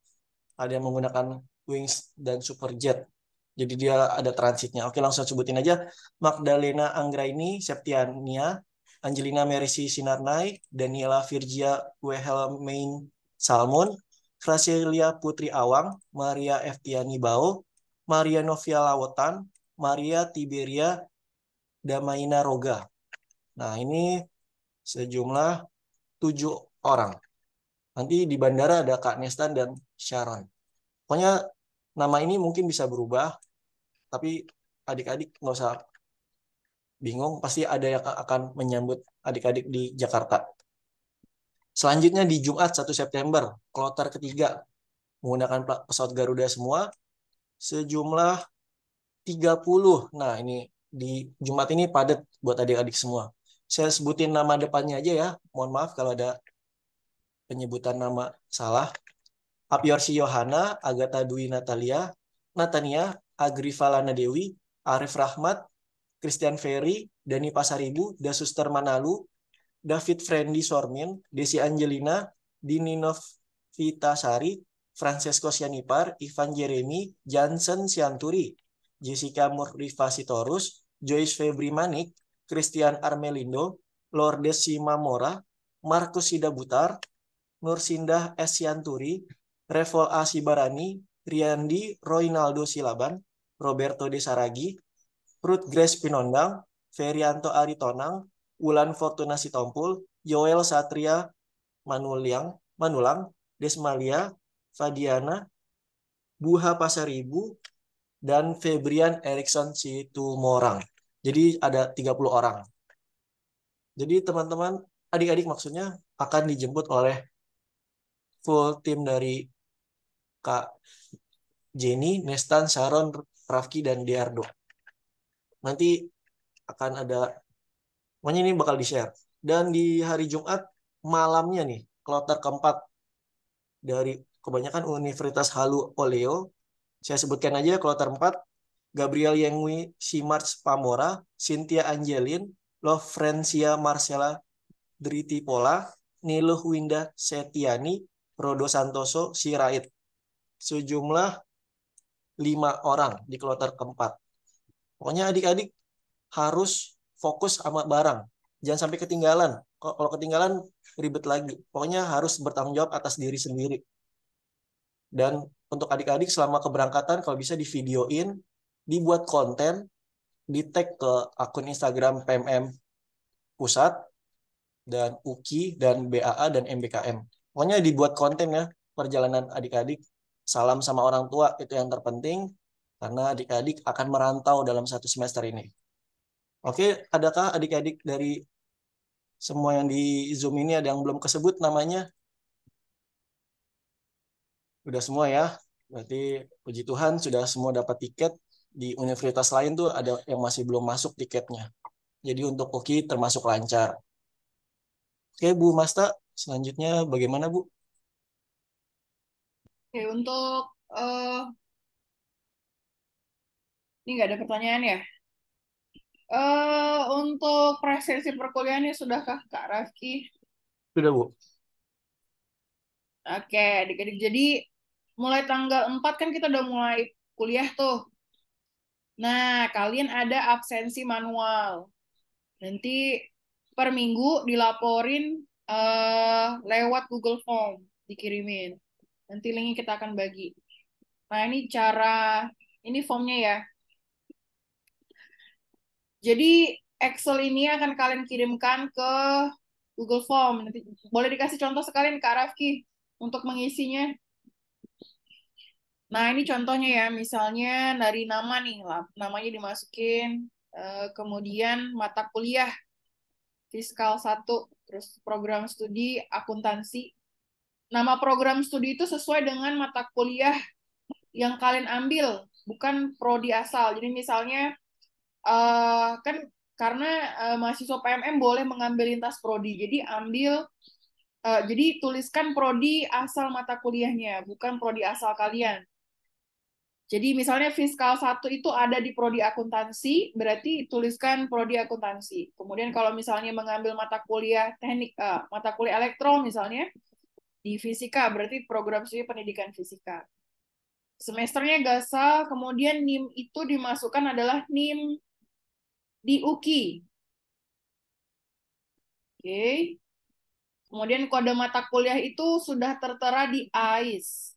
Ada yang menggunakan Wings dan Superjet. Jadi dia ada transitnya. Oke, langsung sebutin aja. Magdalena Anggraini Septiania, Angelina Merisi Sinarnai, Daniela Virgia Wehelmain Salmon, Gracilia Putri Awang, Maria Eftiani Bao, Maria Novia Lawotan, Maria Tiberia Damaina Roga. Nah, ini sejumlah tujuh orang. Nanti di bandara ada Kak Nestan dan Sharon. Pokoknya nama ini mungkin bisa berubah, tapi adik-adik nggak usah bingung, pasti ada yang akan menyambut adik-adik di Jakarta. Selanjutnya di Jumat 1 September, kloter ketiga, menggunakan pesawat Garuda semua, sejumlah 30. Nah, ini di Jumat ini padat buat adik-adik semua. Saya sebutin nama depannya aja ya. Mohon maaf kalau ada penyebutan nama salah. Apiorsi Yohana, Agatha Dwi Natalia, Natania, Agrivalana Dewi, Arif Rahmat, Christian Ferry, Dani Pasaribu, Dasuster Manalu, David Friendly Sormin, Desi Angelina, Dini Novitasari, Francesco Sianipar, Ivan Jeremy, Jansen Sianturi, Jessica Murrifa Sitorus, Joyce Febri Manik, Christian Armelindo, Lourdes Simamora, Markus Sidabutar, Nursindah S. Sianturi, Revol A. Sibarani, Riandi Roynaldo Silaban, Roberto De Saragi, Ruth Grace Pinondang, Ferianto Aritonang, Wulan Fortuna Sitompul, Yoel Satria Manuliang, Manulang, Desmalia, Fadiana, Buha Pasaribu, dan Febrian Erikson Situmorang. Jadi ada 30 orang. Jadi teman-teman, adik-adik maksudnya akan dijemput oleh full tim dari Kak Jenny, Nestan, Sharon, Rafki, dan Diardo. Nanti akan ada, pokoknya ini bakal di-share. Dan di hari Jumat, malamnya nih, kloter keempat dari kebanyakan Universitas Halu Oleo, saya sebutkan aja kloter 4, Gabriel Yengwi Simarts Pamora, Cynthia Angelin, Lovrencia Marcela Dritipola, Niluh Winda Setiani, Rodo Santoso, Sirait. Sejumlah lima orang di kloter keempat. Pokoknya adik-adik harus fokus sama barang. Jangan sampai ketinggalan. Kalau ketinggalan ribet lagi. Pokoknya harus bertanggung jawab atas diri sendiri. Dan untuk adik-adik selama keberangkatan kalau bisa di videoin, dibuat konten, di tag ke akun Instagram PMM Pusat dan UKI dan BAA dan MBKM. Pokoknya dibuat konten ya perjalanan adik-adik. Salam sama orang tua itu yang terpenting karena adik-adik akan merantau dalam satu semester ini. Oke, adakah adik-adik dari semua yang di Zoom ini ada yang belum kesebut namanya? Udah semua ya. Berarti puji Tuhan sudah semua dapat tiket. Di universitas lain tuh ada yang masih belum masuk tiketnya. Jadi untuk UKI termasuk lancar. Oke, Bu Masta, selanjutnya bagaimana, Bu? Oke, untuk uh, ini nggak ada pertanyaan ya? Uh, untuk presensi perkuliahannya sudahkah Kak Rafki? Sudah, Bu. Oke, adik-adik. Jadi mulai tanggal 4 kan kita udah mulai kuliah tuh. Nah, kalian ada absensi manual. Nanti per minggu dilaporin uh, lewat Google Form, dikirimin. Nanti linknya kita akan bagi. Nah, ini cara, ini formnya ya. Jadi Excel ini akan kalian kirimkan ke Google Form. Nanti boleh dikasih contoh sekalian Kak Rafki untuk mengisinya. Nah, ini contohnya ya, misalnya dari nama nih, namanya dimasukin, eh, kemudian mata kuliah, fiskal 1, terus program studi akuntansi. Nama program studi itu sesuai dengan mata kuliah yang kalian ambil, bukan prodi asal. Jadi misalnya, uh, kan karena uh, mahasiswa PMM boleh mengambil lintas prodi, jadi ambil jadi tuliskan prodi asal mata kuliahnya, bukan prodi asal kalian. Jadi misalnya fiskal satu itu ada di prodi akuntansi, berarti tuliskan prodi akuntansi. Kemudian kalau misalnya mengambil mata kuliah teknik, uh, mata kuliah elektro misalnya di fisika, berarti program studi pendidikan fisika. Semesternya gasal, kemudian NIM itu dimasukkan adalah NIM di UKI. Oke. Kemudian kode mata kuliah itu sudah tertera di AIS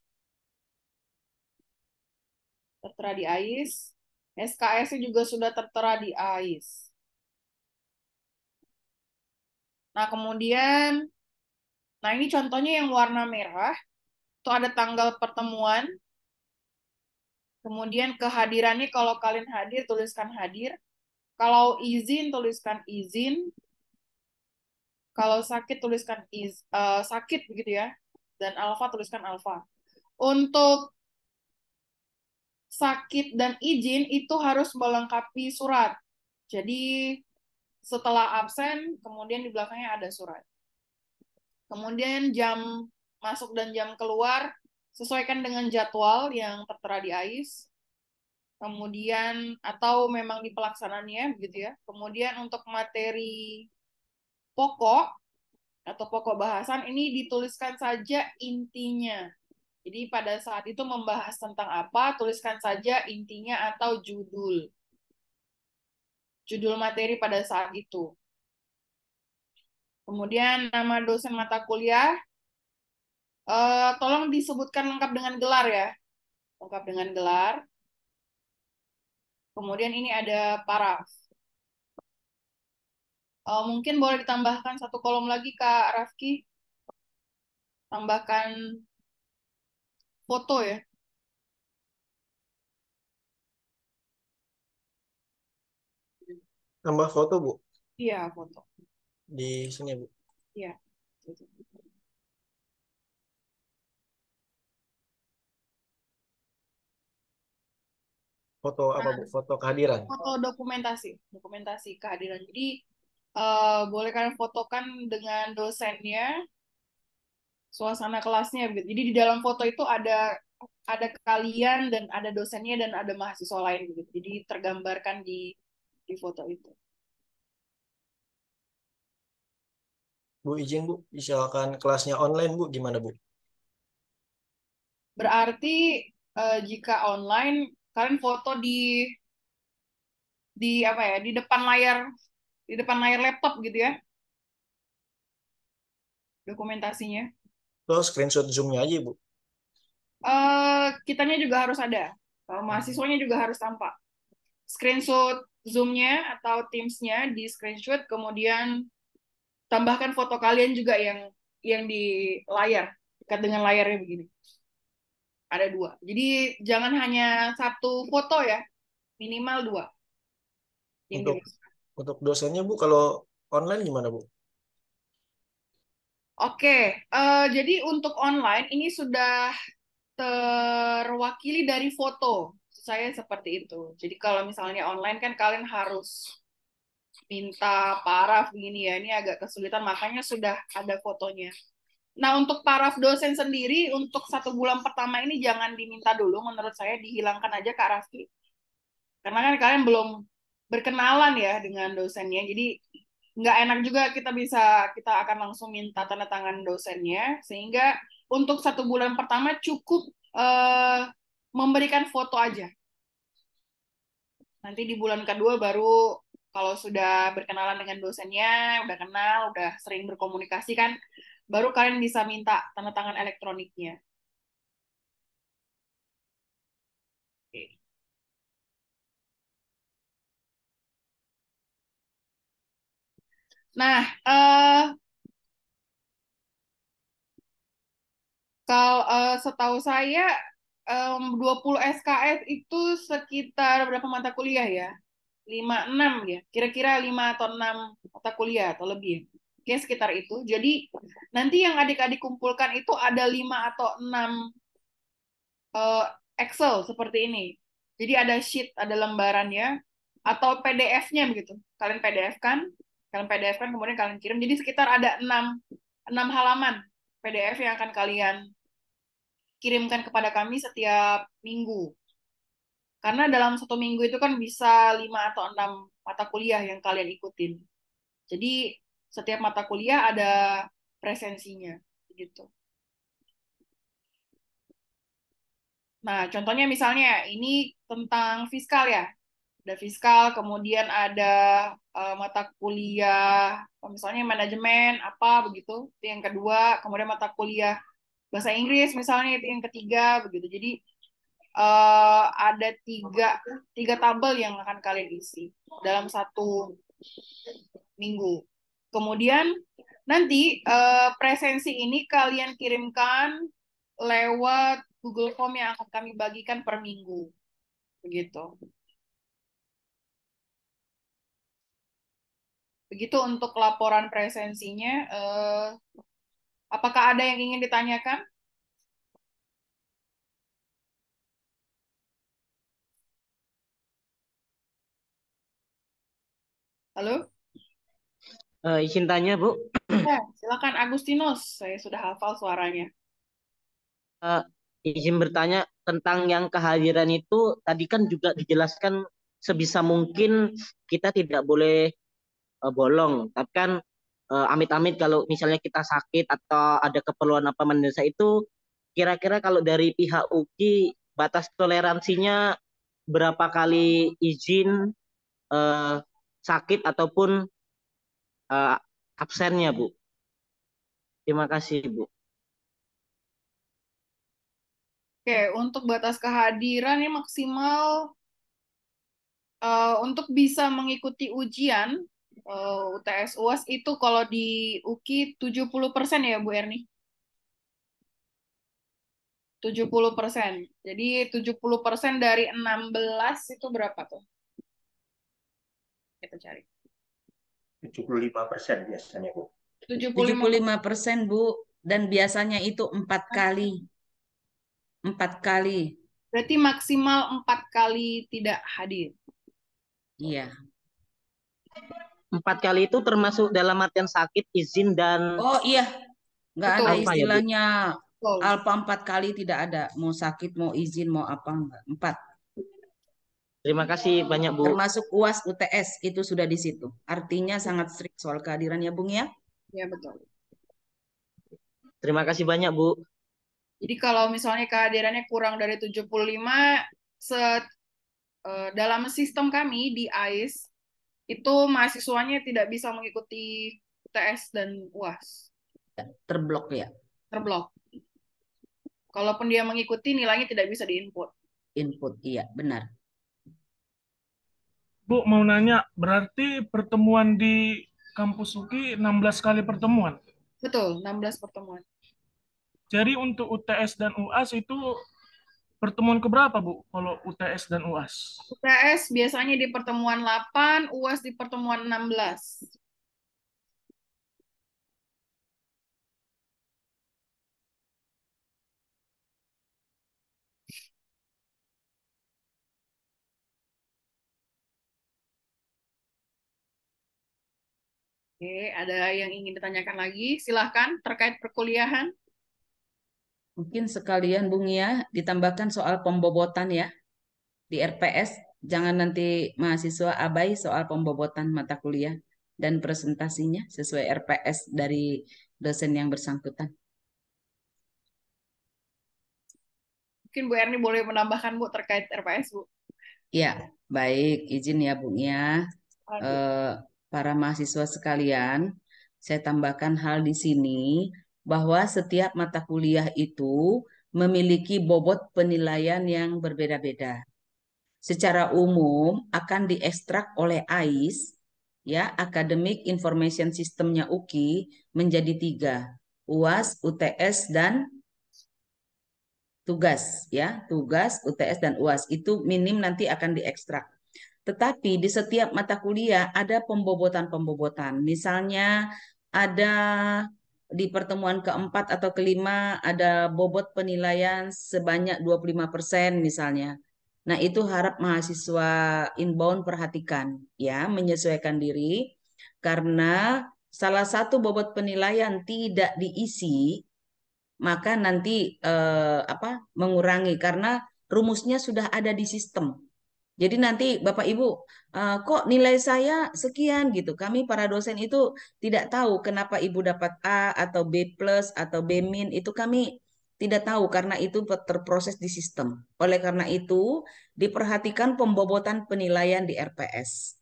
tertera di AIS. SKS juga sudah tertera di AIS. Nah, kemudian, nah ini contohnya yang warna merah, itu ada tanggal pertemuan, kemudian kehadirannya kalau kalian hadir, tuliskan hadir, kalau izin, tuliskan izin, kalau sakit, tuliskan iz, uh, sakit, begitu ya, dan alfa, tuliskan alfa. Untuk sakit dan izin itu harus melengkapi surat. Jadi setelah absen, kemudian di belakangnya ada surat. Kemudian jam masuk dan jam keluar sesuaikan dengan jadwal yang tertera di AIS. Kemudian atau memang di pelaksanaannya begitu ya. Kemudian untuk materi pokok atau pokok bahasan ini dituliskan saja intinya. Jadi pada saat itu membahas tentang apa, tuliskan saja intinya atau judul. Judul materi pada saat itu. Kemudian nama dosen mata kuliah, uh, tolong disebutkan lengkap dengan gelar ya. Lengkap dengan gelar. Kemudian ini ada paraf. Eh, mungkin boleh ditambahkan satu kolom lagi Kak Rafki. Tambahkan foto ya. Tambah foto, Bu. Iya, foto. Di sini, Bu. Iya. Foto apa, Bu? Foto kehadiran. Foto dokumentasi, dokumentasi kehadiran. Jadi eh, boleh kalian fotokan dengan dosennya, suasana kelasnya. gitu. Jadi di dalam foto itu ada ada kalian dan ada dosennya dan ada mahasiswa lain gitu. Jadi tergambarkan di di foto itu. Bu, izin, Bu. Misalkan kelasnya online, Bu, gimana, Bu? Berarti eh, jika online kalian foto di di apa ya di depan layar di depan layar laptop gitu ya dokumentasinya. Terus screenshot Zoom-nya aja, Bu. eh kitanya juga harus ada. Kalau mahasiswanya juga harus tampak. Screenshot Zoom-nya atau Teams-nya di screenshot, kemudian tambahkan foto kalian juga yang yang di layar, dekat dengan layarnya begini. Ada dua. Jadi jangan hanya satu foto ya, minimal dua. Yang Untuk untuk dosennya, Bu, kalau online gimana, Bu? Oke, eh, jadi untuk online ini sudah terwakili dari foto. Saya seperti itu. Jadi kalau misalnya online kan kalian harus minta paraf begini ya. Ini agak kesulitan, makanya sudah ada fotonya. Nah, untuk paraf dosen sendiri, untuk satu bulan pertama ini jangan diminta dulu, menurut saya dihilangkan aja Kak Raffi. Karena kan kalian belum berkenalan ya dengan dosennya, jadi nggak enak juga kita bisa, kita akan langsung minta tanda tangan dosennya, sehingga untuk satu bulan pertama cukup eh, memberikan foto aja. Nanti di bulan kedua baru kalau sudah berkenalan dengan dosennya, udah kenal, udah sering berkomunikasi kan, baru kalian bisa minta tanda tangan elektroniknya. Oke. Nah, eh kalau eh, setahu saya em, 20 SKS itu sekitar berapa mata kuliah ya? 5 6 ya. Kira-kira 5 atau 6 mata kuliah atau lebih. Oke, sekitar itu. Jadi nanti yang adik-adik kumpulkan itu ada 5 atau 6 eh, Excel seperti ini. Jadi ada sheet, ada lembarannya atau PDF-nya begitu. Kalian PDF kan, kalian PDF kan kemudian kalian kirim. Jadi sekitar ada 6 6 halaman PDF yang akan kalian kirimkan kepada kami setiap minggu. Karena dalam satu minggu itu kan bisa 5 atau 6 mata kuliah yang kalian ikutin. Jadi setiap mata kuliah ada presensinya gitu. Nah, contohnya misalnya ini tentang fiskal ya. Ada fiskal, kemudian ada eh, mata kuliah, misalnya manajemen, apa begitu. Itu yang kedua. Kemudian mata kuliah bahasa Inggris, misalnya itu yang ketiga, begitu. Jadi eh, ada tiga, tiga tabel yang akan kalian isi dalam satu minggu. Kemudian nanti eh, presensi ini kalian kirimkan lewat Google Form yang akan kami bagikan per minggu. Begitu. Begitu untuk laporan presensinya. Eh, apakah ada yang ingin ditanyakan? Halo? Eh, izin tanya, Bu. Ya, silakan Agustinus. Saya sudah hafal suaranya. Eh, izin bertanya tentang yang kehadiran itu tadi kan juga dijelaskan sebisa mungkin kita tidak boleh eh, bolong. Tapi kan eh, amit-amit kalau misalnya kita sakit atau ada keperluan apa mendesak itu kira-kira kalau dari pihak UKI batas toleransinya berapa kali izin eh, sakit ataupun eh, absennya, Bu? Terima kasih, Bu. Oke, untuk batas kehadiran ini maksimal eh, untuk bisa mengikuti ujian eh, UTS UAS itu kalau di UKI 70% ya Bu Erni? 70%. Jadi 70% dari 16 itu berapa tuh? Kita cari. 75 persen biasanya, Bu. 75 persen Bu dan biasanya itu empat kali empat kali Berarti maksimal empat kali tidak hadir. iya Empat kali itu termasuk dalam artian sakit, izin, dan oh iya. Nggak ada ya, Bu? istilahnya. Alfa empat kali tidak ada. Mau sakit mau izin mau apa enggak empat. Terima kasih banyak Bu. termasuk uas UTS itu sudah di situ. Artinya sangat strict soal kehadiran ya Bung ya? Ya betul. Terima kasih banyak Bu. Jadi kalau misalnya kehadirannya kurang dari 75 se eh, dalam sistem kami di AIS itu mahasiswanya tidak bisa mengikuti UTS dan UAS. terblok ya Terblok. Kalaupun dia mengikuti nilainya tidak bisa diinput. input iya benar Bu, mau nanya, berarti pertemuan di kampus UKI 16 kali pertemuan. Betul, 16 pertemuan. Jadi untuk UTS dan UAS itu pertemuan keberapa, Bu? Kalau UTS dan UAS? UTS biasanya di pertemuan 8, UAS di pertemuan 16. Oke, ada yang ingin ditanyakan lagi? Silahkan terkait perkuliahan. Mungkin sekalian Bung ya ditambahkan soal pembobotan ya di RPS. Jangan nanti mahasiswa abai soal pembobotan mata kuliah dan presentasinya sesuai RPS dari dosen yang bersangkutan. Mungkin Bu Erni boleh menambahkan Bu terkait RPS, Bu. Ya, baik. Izin ya Bung ya. Eh, para mahasiswa sekalian, saya tambahkan hal di sini bahwa setiap mata kuliah itu memiliki bobot penilaian yang berbeda-beda. Secara umum akan diekstrak oleh AIS, ya Academic Information Systemnya UKI menjadi tiga, UAS, UTS, dan tugas, ya tugas, UTS, dan UAS itu minim nanti akan diekstrak. Tetapi di setiap mata kuliah ada pembobotan-pembobotan. Misalnya ada di pertemuan keempat atau kelima ada bobot penilaian sebanyak 25% misalnya. Nah, itu harap mahasiswa inbound perhatikan ya, menyesuaikan diri karena salah satu bobot penilaian tidak diisi maka nanti eh, apa mengurangi karena rumusnya sudah ada di sistem. Jadi nanti Bapak Ibu, eh, kok nilai saya sekian gitu. Kami para dosen itu tidak tahu kenapa Ibu dapat A atau B plus atau B min itu kami tidak tahu karena itu terproses di sistem. Oleh karena itu diperhatikan pembobotan penilaian di RPS.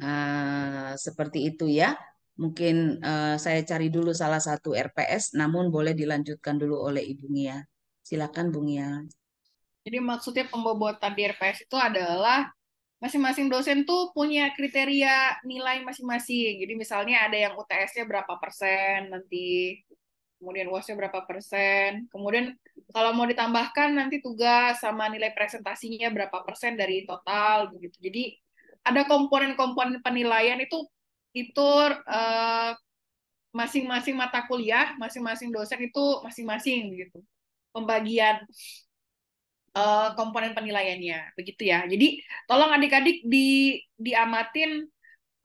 Nah, seperti itu ya. Mungkin eh, saya cari dulu salah satu RPS, namun boleh dilanjutkan dulu oleh Ibu Nia. Silakan Bu Nia. Jadi maksudnya pembobotan di RPS itu adalah masing-masing dosen tuh punya kriteria nilai masing-masing. Jadi misalnya ada yang UTS-nya berapa persen nanti, kemudian UAS-nya berapa persen, kemudian kalau mau ditambahkan nanti tugas sama nilai presentasinya berapa persen dari total begitu. Jadi ada komponen-komponen penilaian itu itu eh, masing-masing mata kuliah, masing-masing dosen itu masing-masing gitu. Pembagian eh, komponen penilaiannya begitu ya. Jadi tolong adik-adik di diamatin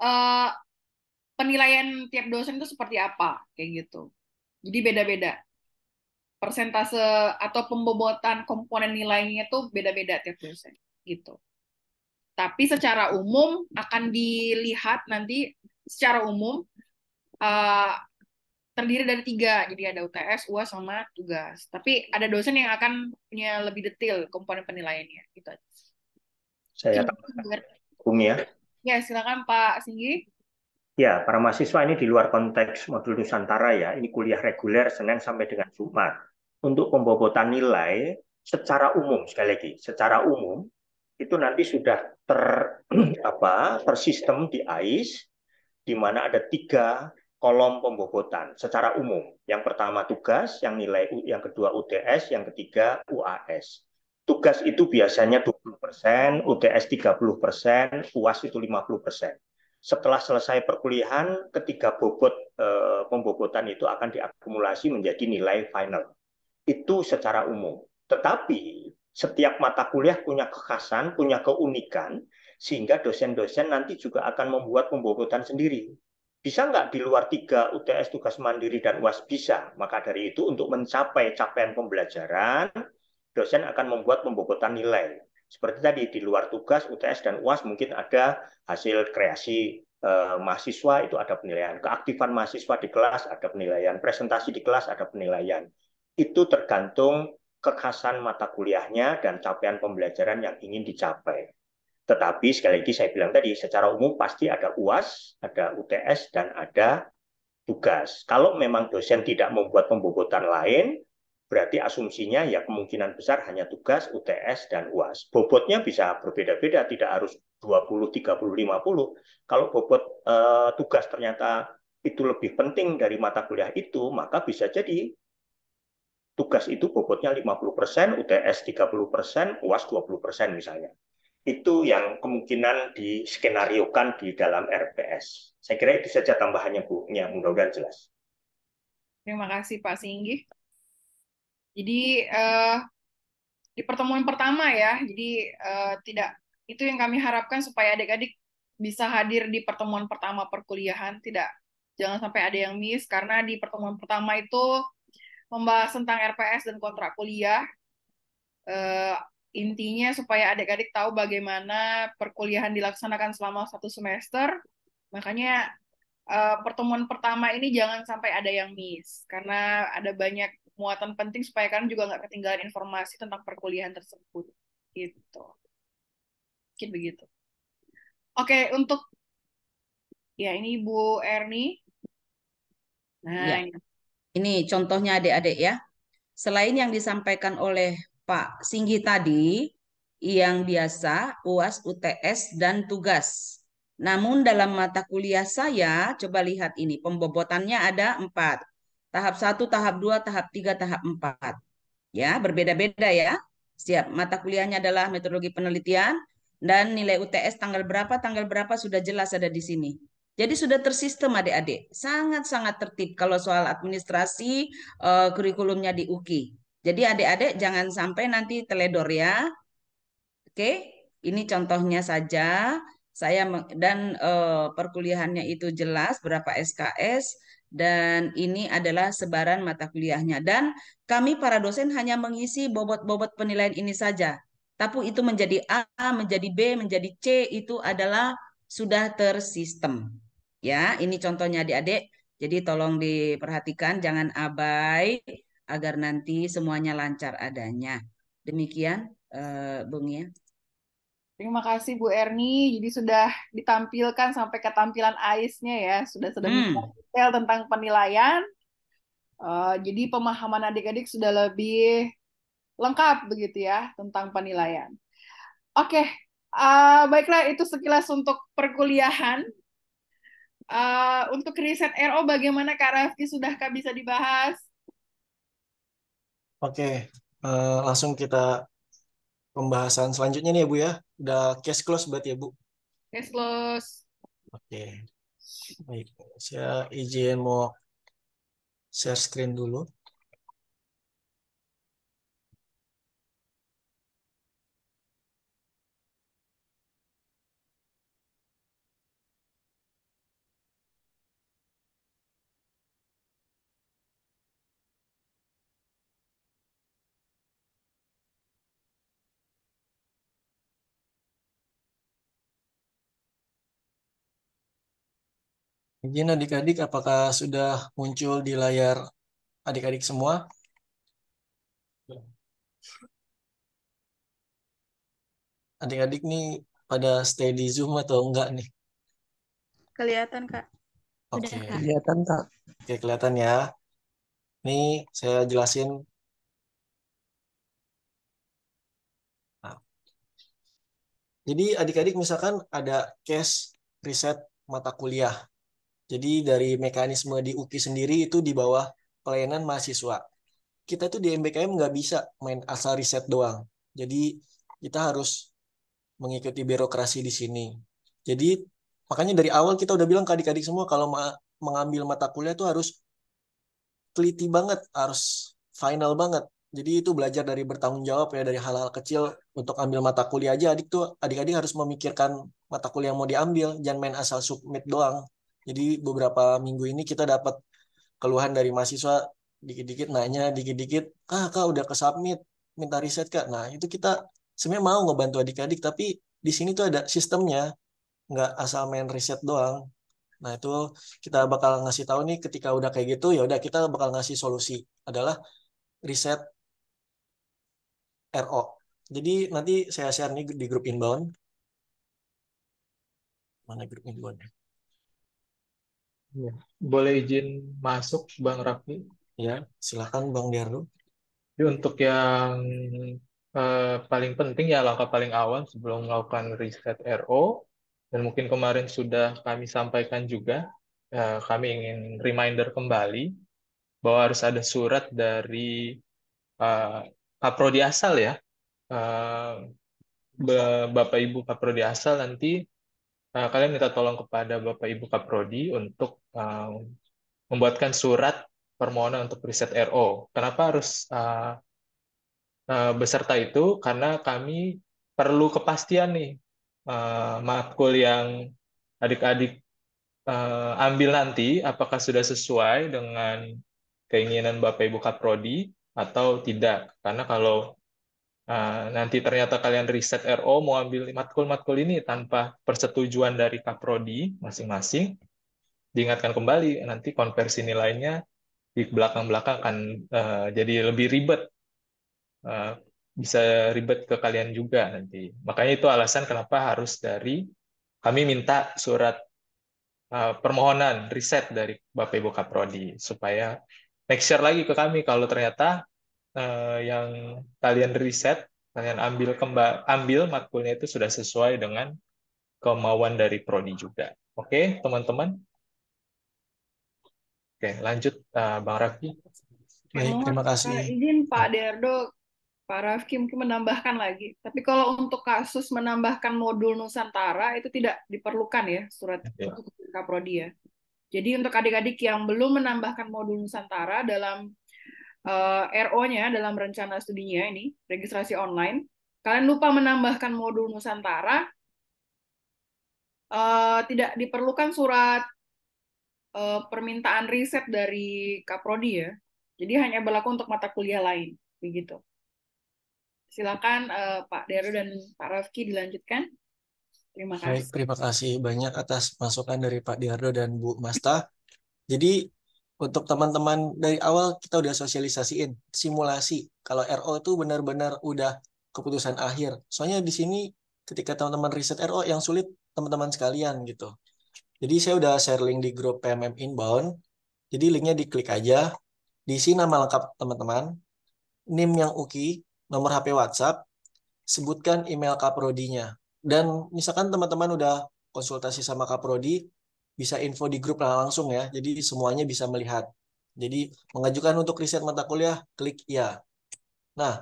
eh, penilaian tiap dosen itu seperti apa kayak gitu. Jadi beda-beda. Persentase atau pembobotan komponen nilainya itu beda-beda tiap dosen gitu. Tapi secara umum akan dilihat nanti secara umum eh, terdiri dari tiga. Jadi ada UTS, UAS, sama tugas. Tapi ada dosen yang akan punya lebih detail komponen penilaiannya. Gitu aja. Saya Bung ya. Ya, silakan Pak Singgi. Ya, para mahasiswa ini di luar konteks modul Nusantara ya. Ini kuliah reguler Senin sampai dengan Jumat. Untuk pembobotan nilai secara umum, sekali lagi, secara umum itu nanti sudah ter (clears throat) apa tersistem di AIS di mana ada tiga kolom pembobotan secara umum. Yang pertama tugas, yang nilai yang kedua UTS, yang ketiga UAS. Tugas itu biasanya 20%, UTS 30%, UAS itu 50%. Setelah selesai perkuliahan, ketiga bobot eh, pembobotan itu akan diakumulasi menjadi nilai final. Itu secara umum. Tetapi setiap mata kuliah punya kekhasan, punya keunikan, sehingga dosen-dosen nanti juga akan membuat pembobotan sendiri. Bisa nggak di luar tiga UTS tugas mandiri dan UAS? Bisa. Maka dari itu untuk mencapai capaian pembelajaran, dosen akan membuat pembobotan nilai. Seperti tadi, di luar tugas UTS dan UAS mungkin ada hasil kreasi eh, mahasiswa, itu ada penilaian. Keaktifan mahasiswa di kelas, ada penilaian. Presentasi di kelas, ada penilaian. Itu tergantung kekhasan mata kuliahnya dan capaian pembelajaran yang ingin dicapai. Tetapi sekali lagi saya bilang tadi, secara umum pasti ada UAS, ada UTS, dan ada tugas. Kalau memang dosen tidak membuat pembobotan lain, Berarti asumsinya ya kemungkinan besar hanya tugas, UTS, dan UAS. Bobotnya bisa berbeda-beda, tidak harus 20, 30, 50. Kalau bobot eh, tugas ternyata itu lebih penting dari mata kuliah itu, maka bisa jadi tugas itu bobotnya 50%, UTS 30%, UAS 20% misalnya. Itu yang kemungkinan diskenariokan di dalam RPS. Saya kira itu saja tambahannya Bu. Ya, mudah-mudahan jelas. Terima kasih Pak Singgih. Jadi uh, di pertemuan pertama ya, jadi uh, tidak itu yang kami harapkan supaya adik-adik bisa hadir di pertemuan pertama perkuliahan, tidak jangan sampai ada yang miss karena di pertemuan pertama itu membahas tentang RPS dan kontrak kuliah. Uh, intinya supaya adik-adik tahu bagaimana perkuliahan dilaksanakan selama satu semester. Makanya uh, pertemuan pertama ini jangan sampai ada yang miss karena ada banyak muatan penting supaya kalian juga nggak ketinggalan informasi tentang perkuliahan tersebut. Gitu. Mungkin begitu. Oke untuk ya ini Bu Erni. Nah ya. ini. Ini contohnya adik-adik ya. Selain yang disampaikan oleh Pak Singgi tadi yang biasa UAS UTS dan tugas namun dalam mata kuliah saya, coba lihat ini, pembobotannya ada empat. Tahap 1, tahap 2, tahap 3, tahap 4. Ya, berbeda-beda ya. Siap. Mata kuliahnya adalah metodologi penelitian dan nilai UTS tanggal berapa, tanggal berapa sudah jelas ada di sini. Jadi sudah tersistem adik-adik. Sangat-sangat tertib kalau soal administrasi uh, kurikulumnya di UKI. Jadi adik-adik jangan sampai nanti teledor ya. Oke, ini contohnya saja. Saya dan uh, perkuliahannya itu jelas berapa SKS dan ini adalah sebaran mata kuliahnya. Dan kami para dosen hanya mengisi bobot-bobot penilaian ini saja. Tapi itu menjadi A, menjadi B, menjadi C itu adalah sudah tersistem. Ya, ini contohnya adik-adik. Jadi tolong diperhatikan, jangan abai agar nanti semuanya lancar adanya. Demikian, uh, Bung ya. Terima kasih Bu Erni. Jadi sudah ditampilkan sampai ketampilan AIS-nya ya. Sudah sudah hmm. detail tentang penilaian. Uh, jadi pemahaman adik-adik sudah lebih lengkap begitu ya tentang penilaian. Oke, okay. uh, baiklah itu sekilas untuk perkuliahan. Uh, untuk riset RO bagaimana Kak Rafki sudahkah bisa dibahas? Oke, okay. uh, langsung kita pembahasan selanjutnya nih ya Bu ya. Udah case close berarti ya Bu? Case close. Oke. Baik, saya izin mau share screen dulu. Izin adik-adik, apakah sudah muncul di layar adik-adik semua? Adik-adik nih pada stay di Zoom atau enggak nih? Kelihatan, Kak. Oke. Okay. Kelihatan, Kak. Oke, kelihatan ya. Nih saya jelasin Jadi adik-adik misalkan ada case riset mata kuliah. Jadi dari mekanisme di UKI sendiri itu di bawah pelayanan mahasiswa. Kita tuh di MBKM nggak bisa main asal riset doang. Jadi kita harus mengikuti birokrasi di sini. Jadi makanya dari awal kita udah bilang ke adik-adik semua kalau ma- mengambil mata kuliah tuh harus teliti banget, harus final banget. Jadi itu belajar dari bertanggung jawab ya dari hal-hal kecil untuk ambil mata kuliah aja adik tuh adik-adik harus memikirkan mata kuliah yang mau diambil, jangan main asal submit doang. Jadi beberapa minggu ini kita dapat keluhan dari mahasiswa dikit-dikit nanya, dikit-dikit, kak, kak udah ke submit, minta riset kak. Nah itu kita sebenarnya mau ngebantu adik-adik, tapi di sini tuh ada sistemnya, nggak asal main riset doang. Nah itu kita bakal ngasih tahu nih ketika udah kayak gitu, ya udah kita bakal ngasih solusi adalah riset RO. Jadi nanti saya share nih di grup inbound. Mana grup inbound? Ya. Boleh izin masuk, Bang Raffi? Ya, silakan Bang Diardo. Jadi untuk yang eh, paling penting ya langkah paling awal sebelum melakukan riset RO dan mungkin kemarin sudah kami sampaikan juga, eh, kami ingin reminder kembali bahwa harus ada surat dari eh, kaprodi asal ya, Eh, Ba- Bapak Ibu kaprodi asal nanti eh, kalian minta tolong kepada Bapak Ibu kaprodi untuk eh, membuatkan surat permohonan untuk riset RO. Kenapa harus eh, eh, beserta itu? Karena kami perlu kepastian nih eh, matkul yang adik-adik eh, ambil nanti apakah sudah sesuai dengan keinginan Bapak Ibu Kaprodi atau tidak. Karena kalau nanti ternyata kalian riset RO mau ambil matkul-matkul ini tanpa persetujuan dari Kaprodi masing-masing, diingatkan kembali nanti konversi nilainya di belakang-belakang akan eh, jadi lebih ribet. Eh, bisa ribet ke kalian juga nanti. Makanya itu alasan kenapa harus dari kami minta surat uh, permohonan riset dari Bapak Ibu Kaprodi supaya make sure lagi ke kami kalau ternyata uh, yang kalian riset, kalian ambil kemba ambil matkulnya itu sudah sesuai dengan kemauan dari prodi juga. Oke, teman-teman? Oke, lanjut uh, Bang Raffi. Baik, Mohon terima kasih. eh, izin Pak Derdo, Pak Rafki mungkin menambahkan lagi. Tapi kalau untuk kasus menambahkan modul Nusantara itu tidak diperlukan ya surat Ya. untuk Kaprodi ya. Jadi untuk adik-adik yang belum menambahkan modul Nusantara dalam eh, RO-nya dalam rencana studinya ini registrasi online, kalian lupa menambahkan modul Nusantara, eh, tidak diperlukan surat eh, permintaan riset dari Kaprodi ya. Jadi hanya berlaku untuk mata kuliah lain, begitu. Silakan eh, Pak Deru dan Pak Rafki dilanjutkan. Terima Baik, kasih. terima kasih banyak atas masukan dari Pak Diardo dan Bu Masta. Jadi untuk teman-teman dari awal kita udah sosialisasiin simulasi. Kalau RO itu benar-benar udah keputusan akhir. Soalnya di sini ketika teman-teman riset RO yang sulit teman-teman sekalian gitu. Jadi saya udah share link di grup PMM Inbound. Jadi linknya diklik aja. Diisi nama lengkap teman-teman, NIM yang UKI, nomor HP WhatsApp, sebutkan email kaprodinya. Dan misalkan teman-teman udah konsultasi sama kaprodi, bisa info di grup langsung ya. Jadi semuanya bisa melihat. Jadi mengajukan untuk riset mata kuliah, klik ya. Nah,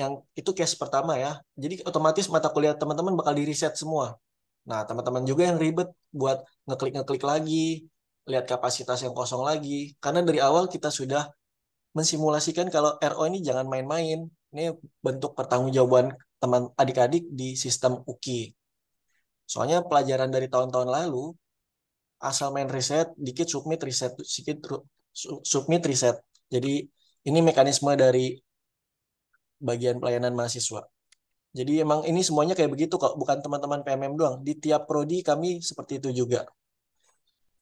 yang itu case pertama ya. Jadi otomatis mata kuliah teman-teman bakal di riset semua. Nah, teman-teman juga yang ribet buat ngeklik-ngeklik lagi, lihat kapasitas yang kosong lagi. Karena dari awal kita sudah mensimulasikan kalau RO ini jangan main-main. Ini bentuk pertanggungjawaban teman adik-adik di sistem UKI. Soalnya pelajaran dari tahun-tahun lalu, asal main riset, dikit submit riset, sedikit submit riset. Jadi ini mekanisme dari bagian pelayanan mahasiswa. Jadi emang ini semuanya kayak begitu kok, bukan teman-teman PMM doang. Di tiap prodi kami seperti itu juga.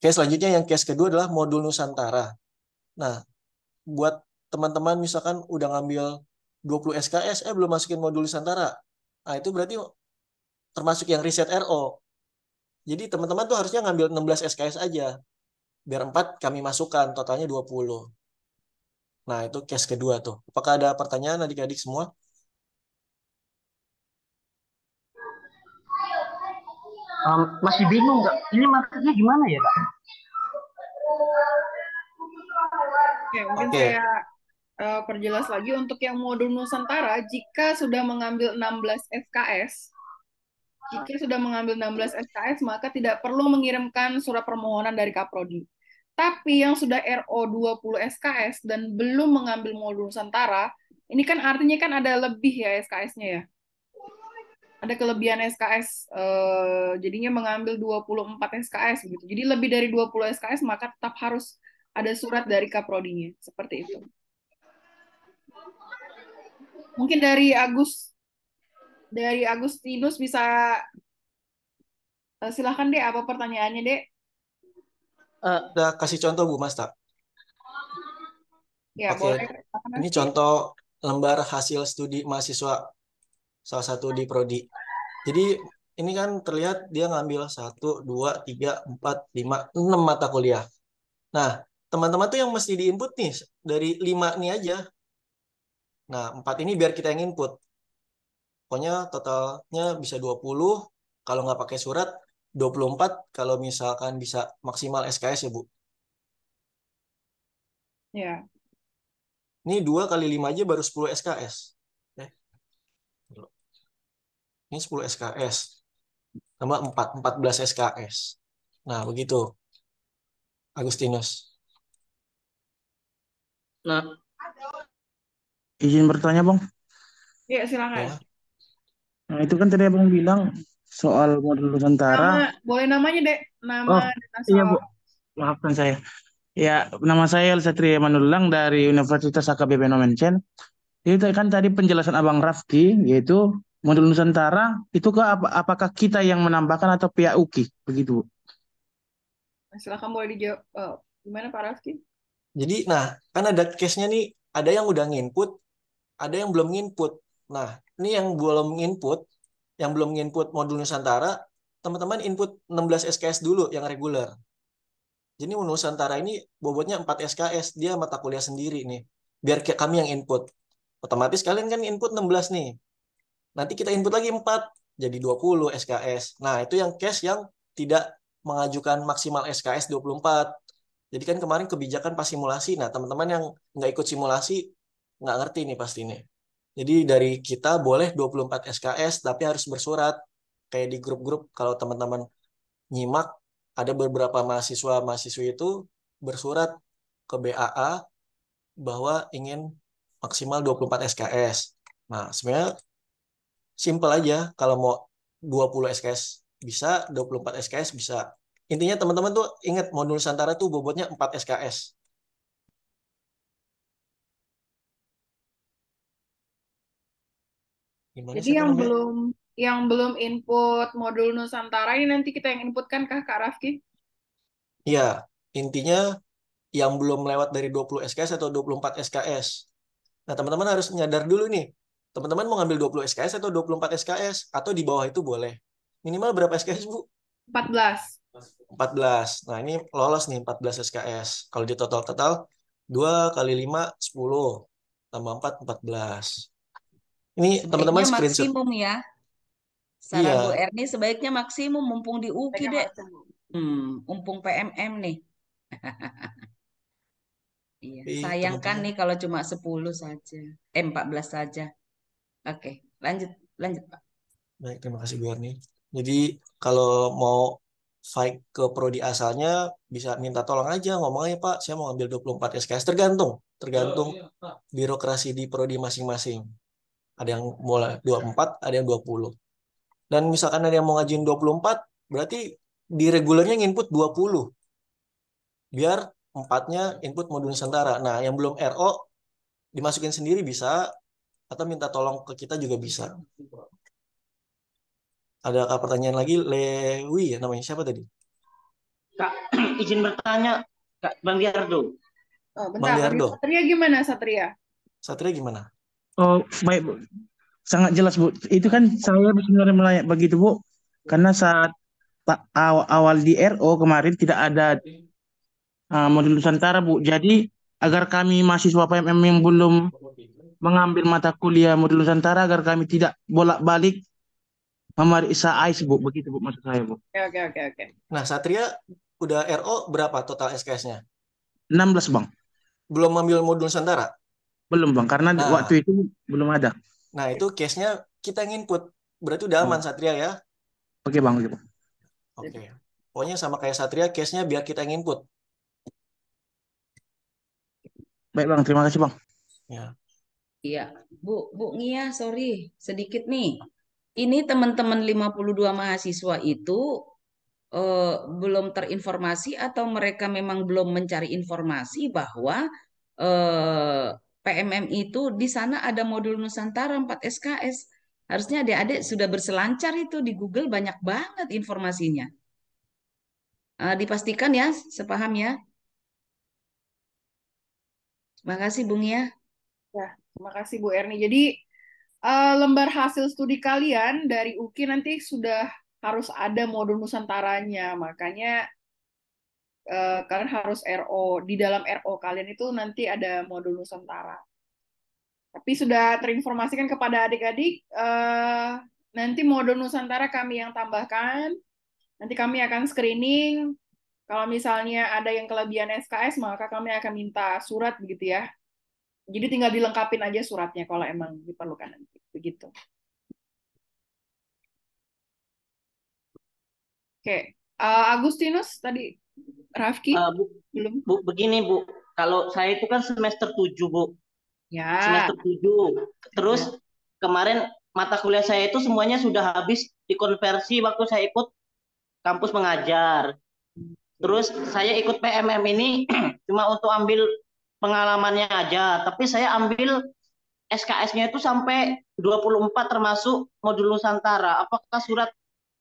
Oke, selanjutnya yang case kedua adalah modul Nusantara. Nah, buat teman-teman misalkan udah ngambil 20 SKS, eh belum masukin modul Nusantara. Nah, itu berarti termasuk yang riset RO. Jadi teman-teman tuh harusnya ngambil 16 SKS aja. Biar 4 kami masukkan, totalnya 20. Nah, itu case kedua tuh. Apakah ada pertanyaan adik-adik semua? um, masih bingung nggak? Ini marketnya gimana ya, Kak? Oke, mungkin Oke. saya eh, perjelas lagi untuk yang modul Nusantara, jika sudah mengambil 16 SKS, jika sudah mengambil 16 SKS, maka tidak perlu mengirimkan surat permohonan dari Kaprodi. Tapi yang sudah RO 20 SKS dan belum mengambil modul Nusantara, ini kan artinya kan ada lebih ya SKS-nya ya. Ada kelebihan SKS, eh, jadinya mengambil 24 SKS gitu. Jadi lebih dari 20 SKS maka tetap harus ada surat dari Kaprodinya, seperti itu. Mungkin dari Agus dari Agustinus bisa eh, silahkan deh apa pertanyaannya deh? Eh, Udah kasih contoh Bu Masta. Ya Oke, boleh. Ini contoh lembar hasil studi mahasiswa salah satu di Prodi. Jadi ini kan terlihat dia ngambil satu, dua, tiga, empat, lima, enam mata kuliah. Nah, teman-teman tuh yang mesti diinput nih dari lima nih aja. Nah, empat ini biar kita yang input. Pokoknya totalnya bisa 20, kalau nggak pakai surat 24 kalau misalkan bisa maksimal SKS ya Bu. Ya. Ini 2 kali 5 aja baru 10 SKS. Oke. Ini 10 SKS. Tambah 4, 14 SKS. Nah, begitu. Agustinus. Nah, Izin bertanya, Bang. Ya, silakan. Ya. Nah, itu kan tadi Abang bilang soal modul Nusantara. Nama, boleh namanya, Dek? Nama Oh, dan iya, asal. Bu. Maafkan saya. Ya, nama saya El Satria Manulang dari Universitas AKBP Nomensen. Itu kan tadi penjelasan Abang Rafki, yaitu modul Nusantara, itu ke apa, apakah kita yang menambahkan atau pihak UKI? Begitu, Bu. Silakan boleh dijawab. Eh, gimana Pak Rafki? Jadi, nah, kan ada case-nya nih, ada yang udah nginput, ada yang belum nginput. Nah, ini yang belum nginput, yang belum nginput modul Nusantara, teman-teman input 16 SKS dulu yang reguler. Jadi modul Nusantara ini bobotnya 4 SKS, dia mata kuliah sendiri nih. Biar kami yang input. Otomatis kalian kan input 16 nih. Nanti kita input lagi 4, jadi 20 SKS. Nah, itu yang case yang tidak mengajukan maksimal SKS 24. Jadi kan kemarin kebijakan pas simulasi. Nah, teman-teman yang nggak ikut simulasi, nggak ngerti nih pasti nih. Jadi dari kita boleh 24 SKS, tapi harus bersurat. Kayak di grup-grup, kalau teman-teman nyimak, ada beberapa mahasiswa-mahasiswi itu bersurat ke BAA bahwa ingin maksimal 24 SKS. Nah, sebenarnya simple aja. Kalau mau 20 SKS bisa, 24 SKS bisa. Intinya teman-teman tuh ingat modul Nusantara tuh bobotnya 4 SKS. Gimana Jadi yang namanya? belum yang belum input modul Nusantara ini nanti kita yang inputkan kah Kak Rafki? Iya, intinya yang belum lewat dari 20 SKS atau 24 SKS. Nah, teman-teman harus nyadar dulu nih. Teman-teman mau ngambil 20 SKS atau 24 SKS? Atau di bawah itu boleh. Minimal berapa SKS, Bu? 14. 14. Nah, ini lolos nih 14 SKS. Kalau di total-total 2 kali 5, 10. Tambah 4, 14. Ini teman-teman screenshot. maksimum ya. Saran Iya. Bu Erni sebaiknya maksimum mumpung di UKI deh. Hmm, mumpung PMM nih. (laughs) Iya, Tapi sayang kan teman-teman, nih kalau cuma 10 saja. Eh, 14 saja. Oke, lanjut, lanjut Pak. baik, terima kasih Bu Erni. Jadi, kalau mau fight ke prodi asalnya, bisa minta tolong aja, ngomong aja Pak, saya mau ngambil 24 SKS. Tergantung, tergantung birokrasi di prodi masing-masing. Ada yang mulai 24, ada yang 20. Dan misalkan ada yang mau ngajuin 24, berarti di regulernya nginput 20. Biar empatnya input modul Nusantara. Nah, yang belum RO dimasukin sendiri bisa, atau minta tolong ke kita juga bisa. Ada pertanyaan lagi? Lewi ya namanya siapa tadi? Kak, (clears throat) izin bertanya, Kak Bang Yardo. Oh, Bang bentar, tadi Liardo. Satria gimana Satria? Satria gimana? Oh, baik, Bu. Sangat jelas, Bu. Itu kan saya sebenarnya melanya begitu, Bu. Karena saat awal di RO kemarin tidak ada uh, modul Nusantara, Bu. Jadi, agar kami mahasiswa PMM yang belum mengambil mata kuliah modul Nusantara, agar kami tidak bolak-balik Isa Ais, Bu. Begitu, Bu, maksud saya, Bu. Oke, oke, oke, oke. Nah, Satria udah RO berapa total SKS-nya? 16, Bang. Belum ambil modul Nusantara? Belum, Bang. Karena Nah. waktu itu belum ada. Nah, itu case-nya kita yang input. Berarti udah aman Satria ya? Oke, Bang. Oke, Bang. Oke. Pokoknya sama kayak Satria, case-nya biar kita yang input. Baik, Bang. Terima kasih, Bang. Ya. Iya, Bu, Bu Nia, sorry, sedikit nih. Ini teman-teman 52 mahasiswa itu eh, belum terinformasi atau mereka memang belum mencari informasi bahwa eh, PMM itu di sana ada modul Nusantara 4 SKS. Harusnya adik-adik sudah berselancar itu di Google banyak banget informasinya. Eh, dipastikan ya, sepaham ya. Terima kasih Bung ya. Ya, terima kasih Bu Erni. Jadi eh, lembar hasil studi kalian dari UKI nanti sudah harus ada modul Nusantaranya. Makanya eh, kalian harus RO. Di dalam RO kalian itu nanti ada modul Nusantara. Tapi sudah terinformasikan kepada adik-adik, eh, nanti modul Nusantara kami yang tambahkan. Nanti kami akan screening. Kalau misalnya ada yang kelebihan SKS, maka kami akan minta surat begitu ya. Jadi tinggal dilengkapin aja suratnya kalau emang diperlukan nanti. Begitu. Oke, Eh, Agustinus tadi Rafki Eh, Bu, belum. Bu, begini Bu, kalau saya itu kan semester 7 Bu, Ya. semester 7. Terus kemarin mata kuliah saya itu semuanya sudah habis dikonversi waktu saya ikut kampus mengajar. Terus saya ikut PMM ini (clears throat) cuma untuk ambil pengalamannya aja, tapi saya ambil SKS-nya itu sampai 24 termasuk modul Nusantara. Apakah surat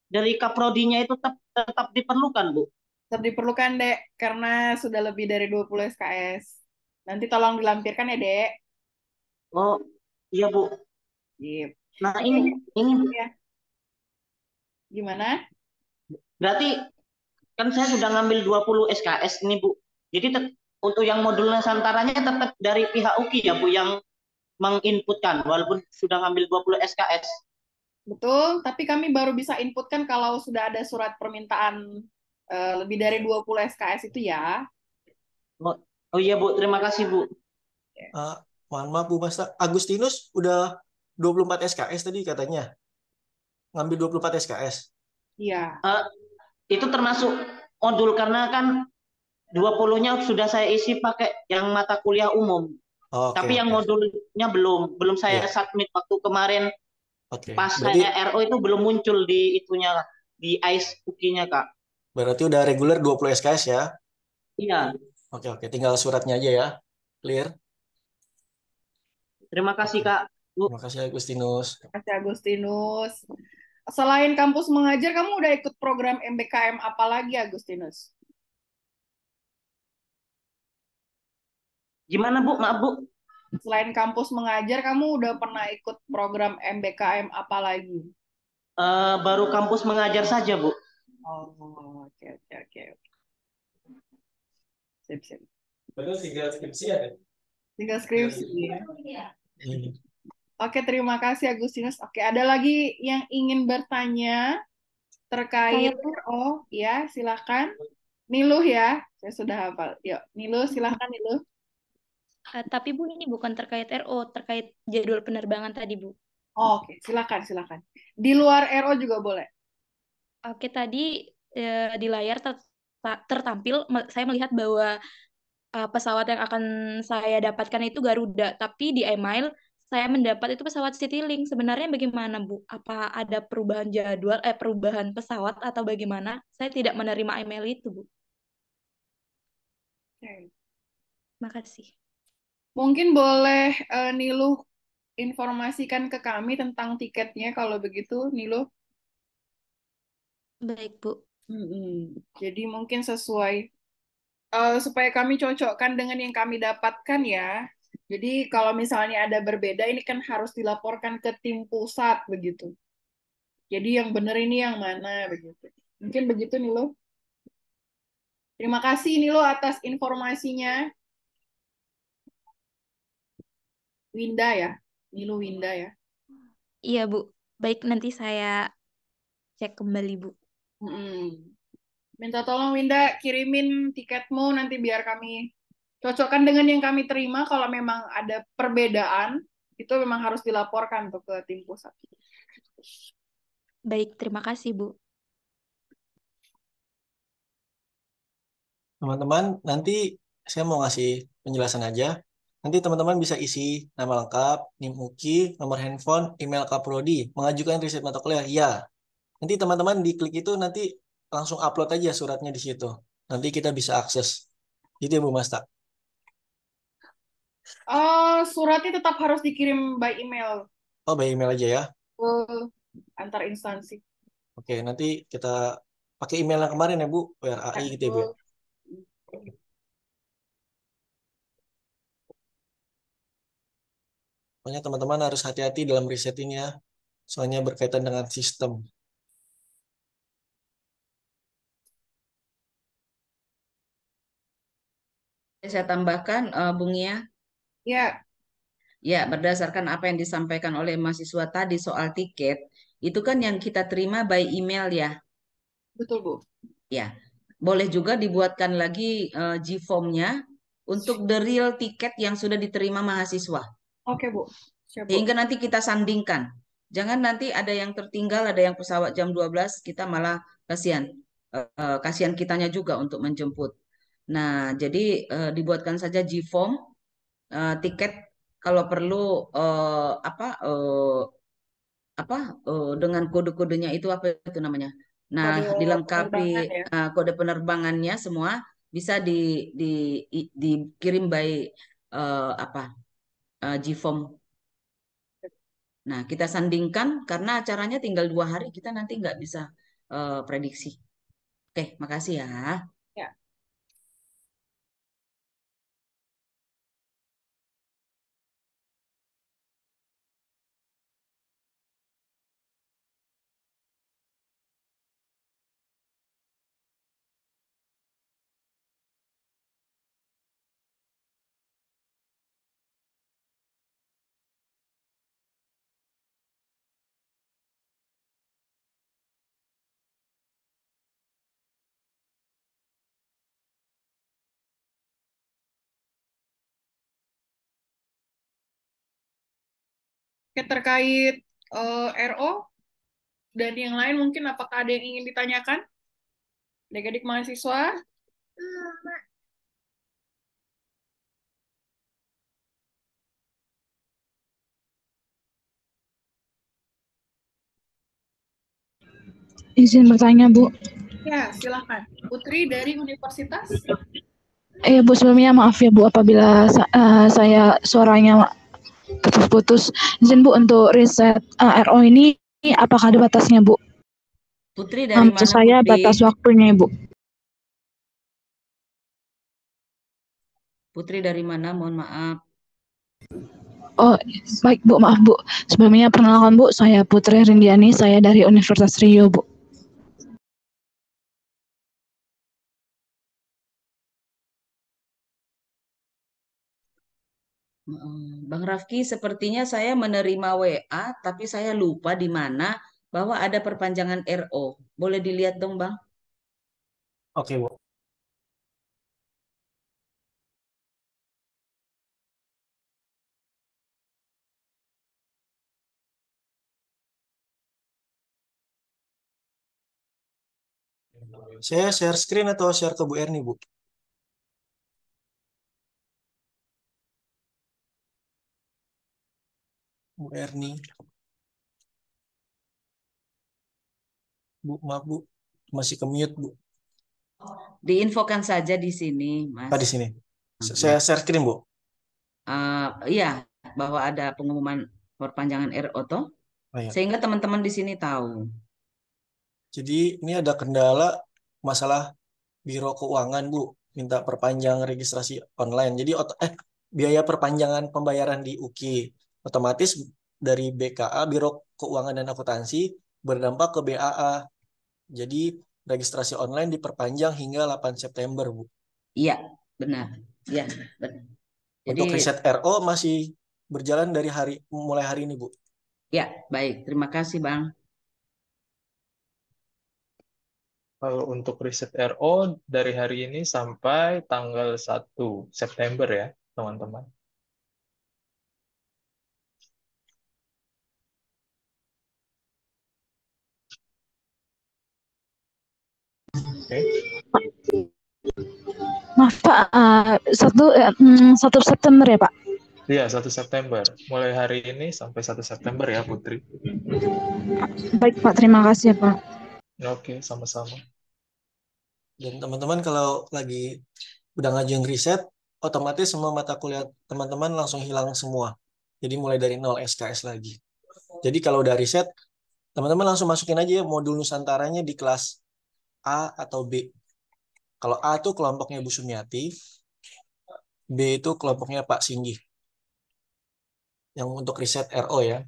dari Kaprodinya itu tetap, tetap diperlukan, Bu? Tetap diperlukan, Dek, karena sudah lebih dari 20 SKS. Nanti tolong dilampirkan ya, Dek. Oh, iya, Bu. Yep. Nah, ini ini Ya. Gimana? berarti kan saya sudah ngambil 20 SKS ini, Bu. Jadi untuk yang modul Nusantaranya tetap dari pihak UKI ya, Bu, yang menginputkan walaupun sudah ngambil 20 SKS. Betul, tapi kami baru bisa inputkan kalau sudah ada surat permintaan eh, lebih dari 20 SKS itu ya. Oh, oh iya, Bu. Terima kasih, Bu. Eh, mohon maaf Bu Mas, Agustinus udah 24 SKS tadi katanya. Ngambil 24 SKS. Iya. Eh, itu termasuk modul karena kan 20-nya sudah saya isi pakai yang mata kuliah umum. Oh, Oke, Tapi yang modulnya belum, belum saya Iya. submit waktu kemarin Oke. pas Berarti saya RO itu belum muncul di itunya di ICE UKI-nya, Kak. Berarti udah reguler 20 SKS ya. Iya. Oke, oke. Tinggal suratnya aja ya. Clear. Terima kasih, Kak. Bu. Terima kasih Agustinus. Terima kasih Agustinus. Selain kampus mengajar, kamu udah ikut program MBKM apa lagi, Agustinus? Gimana, Bu? Maaf, Bu. Selain kampus mengajar, kamu udah pernah ikut program MBKM apa lagi? Eh, baru kampus mengajar saja, Bu. Oh, oke, oke, oke. Sip, sip. Terus tinggal skripsian ya? Tinggal skripsi. Hmm. Oke, terima kasih Agustinus. Oke, ada lagi yang ingin bertanya terkait RO? Ya, silakan. Niluh ya, saya sudah hafal. Yuk, Niluh, silakan Niluh. Eh, tapi Bu ini bukan terkait RO, terkait jadwal penerbangan tadi Bu. Oh, Oke, silakan, silakan. Di luar RO juga boleh. Oke tadi eh, di layar ter- ta- tertampil saya melihat bahwa eh, pesawat yang akan saya dapatkan itu Garuda, tapi di email saya mendapat itu pesawat Citylink. Sebenarnya bagaimana Bu? Apa ada perubahan jadwal, eh perubahan pesawat atau bagaimana? Saya tidak menerima email itu Bu. Oke. Makasih. Mungkin boleh eh, Niluh informasikan ke kami tentang tiketnya kalau begitu, Niluh. Baik Bu. Mm-mm. Jadi mungkin sesuai eh, supaya kami cocokkan dengan yang kami dapatkan ya. Jadi kalau misalnya ada berbeda ini kan harus dilaporkan ke tim pusat begitu. Jadi yang benar ini yang mana begitu. Mungkin begitu Nilo. Terima kasih Nilo atas informasinya. Winda ya. Nilo Winda ya. Iya Bu. Baik nanti saya cek kembali Bu. Mm-mm. Minta tolong Winda kirimin tiketmu nanti biar kami cocokkan dengan yang kami terima. Kalau memang ada perbedaan, itu memang harus dilaporkan tuh ke tim pusat. Baik, terima kasih Bu. Teman-teman, nanti saya mau ngasih penjelasan aja. Nanti teman-teman bisa isi nama lengkap, NIM UKI, nomor handphone, email Kaprodi, mengajukan riset mata kuliah. Ya. Nanti teman-teman diklik itu nanti langsung upload aja suratnya di situ. Nanti kita bisa akses. Gitu ya Bu Masta. Eh, suratnya tetap harus dikirim by email Oh, by email aja ya. ke antar instansi. Oke, nanti kita pakai email yang kemarin ya Bu, WRAI gitu ya Bu. ya? Pokoknya teman-teman harus hati-hati dalam riset ini ya. Soalnya berkaitan dengan sistem. Saya tambahkan, eh, Bung Ia. Ya, Ya, berdasarkan apa yang disampaikan oleh mahasiswa tadi soal tiket, itu kan yang kita terima by email ya. betul Bu. Ya, boleh juga dibuatkan lagi eh, G-form-nya untuk the real tiket yang sudah diterima mahasiswa. Oke Bu. Siap Bu. Sehingga nanti kita sandingkan. Jangan nanti ada yang tertinggal, ada yang pesawat jam 12, kita malah kasihan. Eh, kasihan kitanya juga untuk menjemput. Nah, jadi eh, dibuatkan saja G-form, eh, tiket kalau perlu eh, apa eh, apa eh, dengan kode-kodenya itu apa itu namanya? Nah, Kode dilengkapi penerbangan ya. eh, kode penerbangannya semua bisa di, di, dikirim by eh, apa eh, G-form. Nah, kita sandingkan karena acaranya tinggal dua hari, kita nanti nggak bisa eh, prediksi. Oke, makasih ya. Oke, terkait eh, RO dan yang lain mungkin apakah ada yang ingin ditanyakan? Adik-adik mahasiswa? Izin bertanya, Bu. Ya, silahkan. Putri dari Universitas? Eh, Bu, sebelumnya maaf ya, Bu, apabila sa- eh, saya suaranya putus-putus. Izin, Bu, untuk riset eh, RO ini apakah ada batasnya, Bu? Putri dari Maksud mana, saya Putri? batas waktunya, Ibu. Putri dari mana? Mohon maaf. Oh, baik, Bu, maaf, Bu. Sebelumnya perkenalkan, Bu, saya Putri Rindiani, saya dari Universitas Rio, Bu. Mm, Bang Rafki, sepertinya saya menerima WA, tapi saya lupa di mana bahwa ada perpanjangan RO. Boleh dilihat dong, Bang? Oke, Bu. Saya share screen atau share ke Bu Erni, Bu? Bu Erni. Bu, maaf, Bu. Masih ke mute, Bu. Diinfokan saja di sini, Mas. Ah, di sini. S- Saya share screen, Bu. Eh, iya, bahwa ada pengumuman perpanjangan toh, Oh, iya. sehingga teman-teman di sini tahu. Jadi ini ada kendala masalah Biro Keuangan, Bu. Minta perpanjang registrasi online. Jadi eh biaya perpanjangan pembayaran di UKI otomatis dari BKA Biro Keuangan dan Akuntansi berdampak ke BAA. Jadi registrasi online diperpanjang hingga 8 September, Bu. Iya, benar. Iya, benar. Jadi, Untuk riset RO masih berjalan dari hari mulai hari ini, Bu. ya, baik. Terima kasih, Bang. Kalau untuk riset RO dari hari ini sampai tanggal 1 September ya, teman-teman. Oke. Maaf Pak, eh, satu mm, satu September ya Pak. Iya, 1 September. Mulai hari ini sampai 1 September ya, Putri. Baik Pak, terima kasih ya Pak. Oke, sama-sama. Dan teman-teman kalau lagi udah ngajuin riset, otomatis semua mata kuliah teman-teman langsung hilang semua. Jadi mulai dari nol SKS lagi. Jadi kalau udah riset, teman-teman langsung masukin aja ya modul Nusantaranya di kelas A atau B. Kalau A itu kelompoknya Bu Sumiati, B itu kelompoknya Pak Singgi. Yang untuk riset RO ya.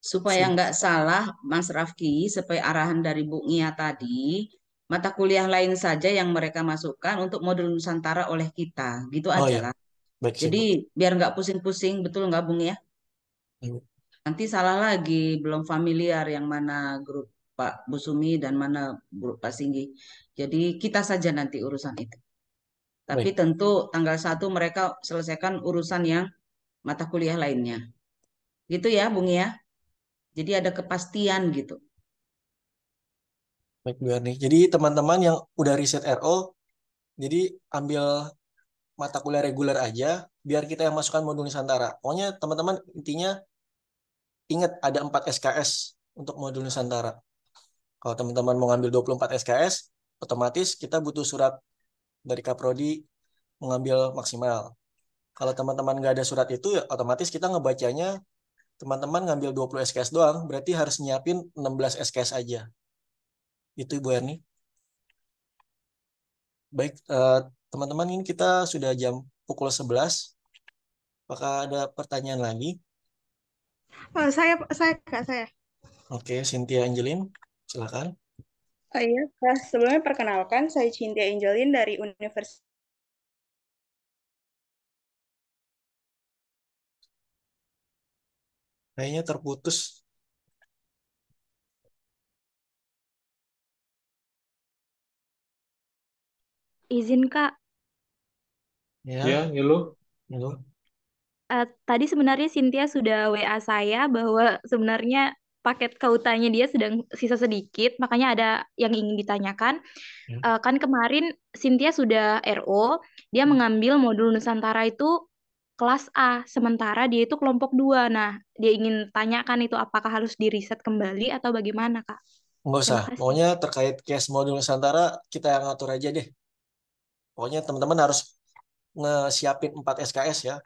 Supaya nggak salah, Mas Rafki, supaya arahan dari Bu Nia tadi, mata kuliah lain saja yang mereka masukkan untuk modul Nusantara oleh kita, gitu Oh aja ya, lah. Baik. Jadi biar nggak pusing-pusing, betul nggak Bung ya? Hmm. Nanti salah lagi, belum familiar yang mana grup Pak Busumi dan mana grup Pak Singgi. Jadi kita saja nanti urusan itu. Tapi Baik, tentu tanggal 1 mereka selesaikan urusan yang mata kuliah lainnya. Gitu ya, Bung ya? Jadi ada kepastian gitu. baik Bu Erni. Jadi teman-teman yang udah riset RO, jadi ambil mata kuliah reguler aja, biar kita yang masukkan modul Nusantara. Pokoknya teman-teman intinya ingat ada 4 SKS untuk modul Nusantara. Kalau teman-teman mau ngambil 24 SKS, otomatis kita butuh surat dari Kaprodi mengambil maksimal. Kalau teman-teman nggak ada surat itu, ya otomatis kita ngebacanya teman-teman ngambil 20 SKS doang, berarti harus nyiapin 16 SKS aja. Itu Ibu Erni. Baik, eh, teman-teman ini kita sudah jam pukul 11. Apakah ada pertanyaan lagi? Oh, saya, saya, Kak, saya. Oke, Cynthia Angelin, silakan. Oh iya, Kak. Sebelumnya perkenalkan, saya Cynthia Angelin dari Universitas Kayaknya terputus. Izin Kak, Ya, Ya, Nilu. Nilu. Eh, tadi sebenarnya Cynthia sudah WA saya bahwa sebenarnya paket kautannya dia sedang sisa sedikit, makanya ada yang ingin ditanyakan. Ya. Eh, kan kemarin Cynthia sudah RO, dia mengambil modul Nusantara itu kelas A, sementara dia itu kelompok 2. Nah, dia ingin tanyakan itu apakah harus diriset kembali atau bagaimana, Kak? Nggak usah. Terima kasih. Pokoknya terkait case modul Nusantara, kita yang ngatur aja deh. Pokoknya teman-teman harus ngesiapin 4 SKS ya.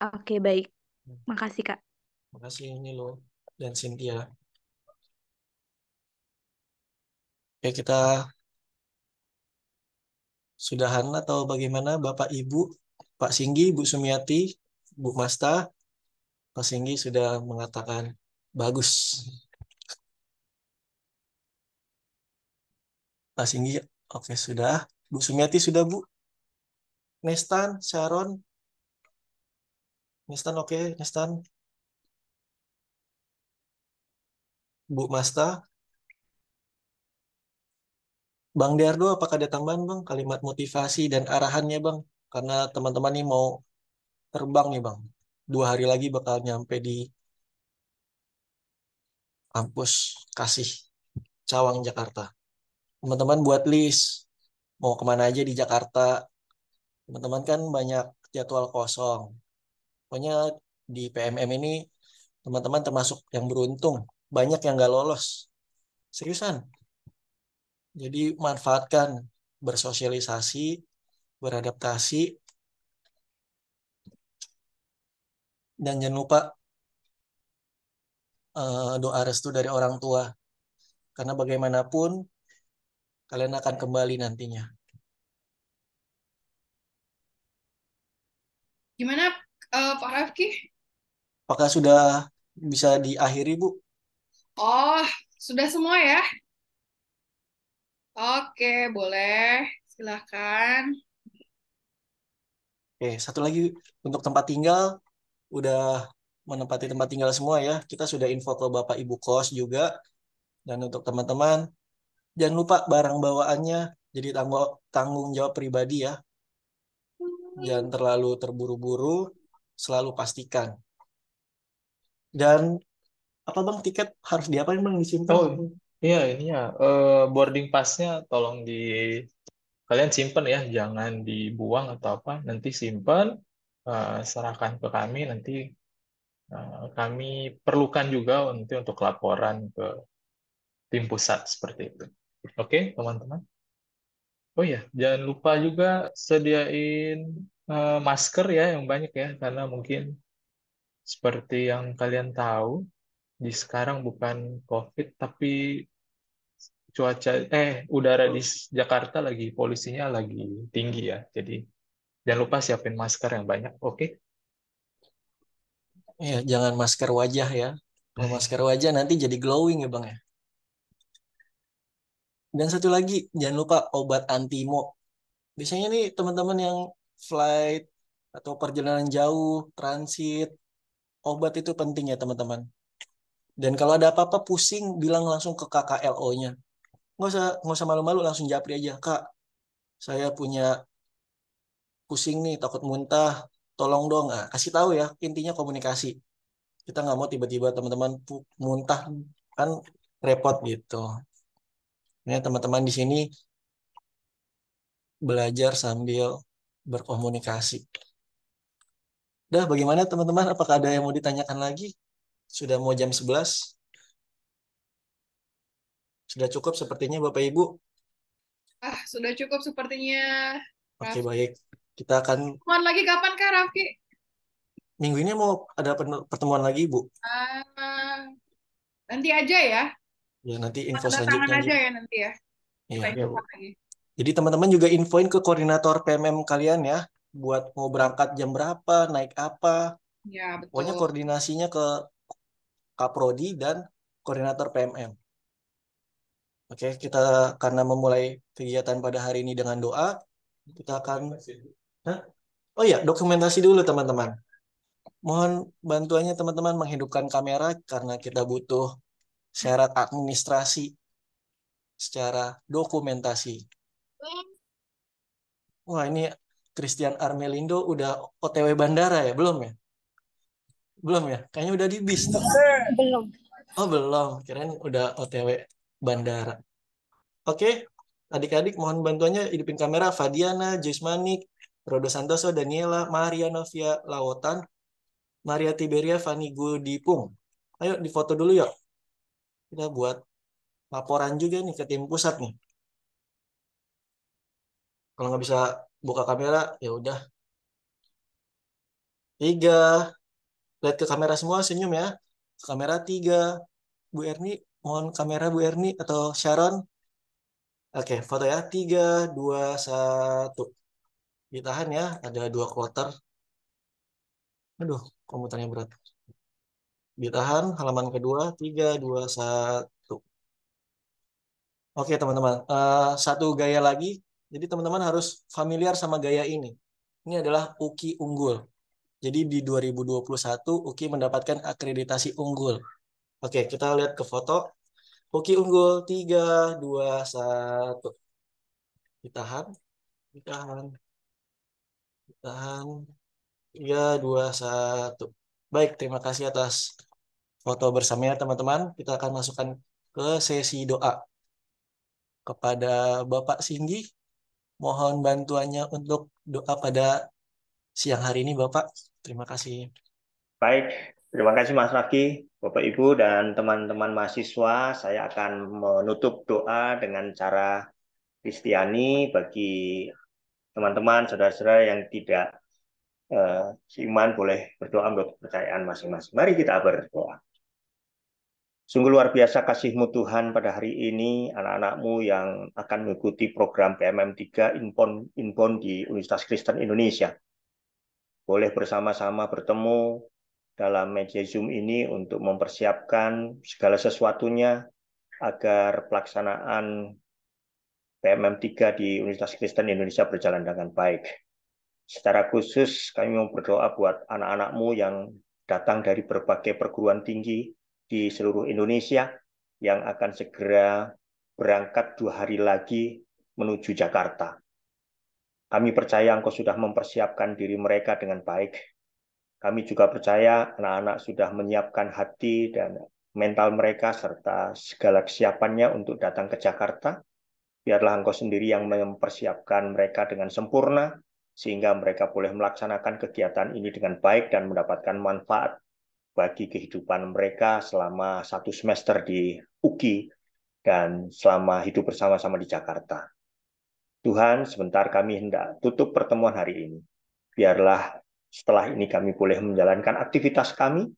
Oke, baik. Makasih, Kak. Makasih Nilu dan Cynthia. Oke, kita sudahan atau bagaimana Bapak Ibu, Pak Singgi, Bu Sumiati, Bu Masta, Pak Singgi sudah mengatakan bagus. Pak Singgi, oke sudah. Bu Sumiati sudah Bu. Nestan, Sharon. Nestan oke, Nestan. Bu Masta. Bang Dardo, apakah ada tambahan Bang? Kalimat motivasi dan arahannya Bang. Karena teman-teman nih mau terbang nih Bang. Dua hari lagi bakal nyampe di kampus Kasih, Cawang, Jakarta. Teman-teman buat list. Mau ke mana aja di Jakarta. Teman-teman kan banyak jadwal kosong. Pokoknya di PMM ini teman-teman termasuk yang beruntung. Banyak yang nggak lolos. Seriusan. Jadi manfaatkan bersosialisasi, beradaptasi, dan jangan lupa eh, doa restu dari orang tua. Karena bagaimanapun kalian akan kembali nantinya. Gimana eh, Pak Rafki? Apakah sudah bisa diakhiri, Bu? Oh, sudah semua ya? Oke, boleh. Silahkan. Oke, satu lagi untuk tempat tinggal udah menempati tempat tinggal semua ya. Kita sudah info ke Bapak Ibu kos juga. Dan untuk teman-teman jangan lupa barang bawaannya jadi tanggung tanggung jawab pribadi ya. Jangan terlalu terburu-buru, selalu pastikan. Dan apa Bang tiket harus diapain Bang disimpan? Oh, iya ini ya eh, boarding passnya tolong di kalian simpen ya, jangan dibuang atau apa. Nanti simpen, eh, serahkan ke kami. Nanti eh, kami perlukan juga nanti untuk laporan ke tim pusat seperti itu. Oke, teman-teman. Oh ya, jangan lupa juga sediain eh, masker ya yang banyak ya, karena mungkin seperti yang kalian tahu, di sekarang bukan COVID, tapi cuaca eh udara di Jakarta lagi polusinya lagi tinggi ya. Jadi jangan lupa siapin masker yang banyak. Oke? Iya, jangan masker wajah ya. Kalau masker wajah nanti jadi glowing ya Bang ya. Dan satu lagi, jangan lupa obat antimo. Biasanya nih teman-teman yang flight atau perjalanan jauh, transit, obat itu penting ya teman-teman. Dan kalau ada apa-apa pusing, bilang langsung ke KKLO-nya. Nggak usah, nggak usah malu-malu, langsung japri aja. Kak, saya punya pusing nih, takut muntah, tolong dong. Nah, kasih tahu ya, intinya komunikasi. Kita nggak mau tiba-tiba teman-teman muntah, kan repot gitu. Ini teman-teman di sini belajar sambil berkomunikasi. Dah, bagaimana teman-teman? Apakah ada yang mau ditanyakan lagi? Sudah mau jam 11? Sudah cukup sepertinya Bapak Ibu? Ah, sudah cukup sepertinya. Oke, baik. Kita akan Pertemuan lagi kapan Kak Rafki? minggu ini mau ada pertemuan lagi, Bu. Ah, nanti aja ya. Ya, nanti info Tanda tangan selanjutnya. aja ya nanti ya. Iya. Jumpa lagi. Jadi teman-teman juga infoin ke koordinator PMM kalian ya, buat mau berangkat jam berapa, naik apa. Ya, Pokoknya betul. koordinasinya ke Kaprodi dan koordinator PMM. Oke, kita karena memulai kegiatan pada hari ini dengan doa, kita akan Hah? Oh ya, dokumentasi dulu teman-teman. Mohon bantuannya teman-teman menghidupkan kamera karena kita butuh syarat administrasi secara dokumentasi. Wah, ini Christian Armelindo udah OTW bandara ya? Belum ya? Belum ya? Kayaknya udah di bis tuh. Belum. Oh, belum. Kirain udah OTW bandara. Oke, adik-adik mohon bantuannya hidupin kamera. Fadiana, Joyce Manik, Rodo Santoso, Daniela, Maria Novia Lawotan, Maria Tiberia, Fani Gudipung. Ayo difoto dulu yuk. Kita buat laporan juga nih ke tim pusat nih. Kalau nggak bisa buka kamera, ya udah. Tiga. Lihat ke kamera semua, senyum ya. Kamera tiga. Bu Erni, mohon kamera Bu Erni atau Sharon. Oke, foto ya. Tiga, dua, satu. Ditahan ya, ada dua kloter. Aduh, komputernya berat. Ditahan, halaman kedua. Tiga, dua, satu. Oke, teman-teman. Eh, satu gaya lagi. Jadi teman-teman harus familiar sama gaya ini. Ini adalah UKI unggul. Jadi di 2021 UKI mendapatkan akreditasi unggul. Oke, kita lihat ke foto. UKI unggul 3, 2, 1. Ditahan. Ditahan. Ditahan. 3, 2, 1. Baik, terima kasih atas foto bersamanya teman-teman. Kita akan masukkan ke sesi doa. Kepada Bapak Singgi, mohon bantuannya untuk doa pada siang hari ini, Bapak. Terima kasih. Baik, terima kasih Mas Rafki, Bapak Ibu dan teman-teman mahasiswa. Saya akan menutup doa dengan cara Kristiani bagi teman-teman, saudara-saudara yang tidak eh, seiman boleh berdoa menurut kepercayaan masing-masing. Mari kita berdoa. Sungguh luar biasa kasih-Mu Tuhan pada hari ini, anak-anakmu yang akan mengikuti program PMM3 Inpon, Inpon di Universitas Kristen Indonesia. Boleh bersama-sama bertemu dalam media Zoom ini untuk mempersiapkan segala sesuatunya agar pelaksanaan PMM3 di Universitas Kristen Indonesia berjalan dengan baik. Secara khusus kami mau berdoa buat anak-anakmu yang datang dari berbagai perguruan tinggi di seluruh Indonesia yang akan segera berangkat dua hari lagi menuju Jakarta. Kami percaya Engkau sudah mempersiapkan diri mereka dengan baik. Kami juga percaya anak-anak sudah menyiapkan hati dan mental mereka serta segala kesiapannya untuk datang ke Jakarta. Biarlah Engkau sendiri yang mempersiapkan mereka dengan sempurna, sehingga mereka boleh melaksanakan kegiatan ini dengan baik dan mendapatkan manfaat bagi kehidupan mereka selama satu semester di UKI dan selama hidup bersama-sama di Jakarta. Tuhan, sebentar kami hendak tutup pertemuan hari ini. Biarlah setelah ini kami boleh menjalankan aktivitas kami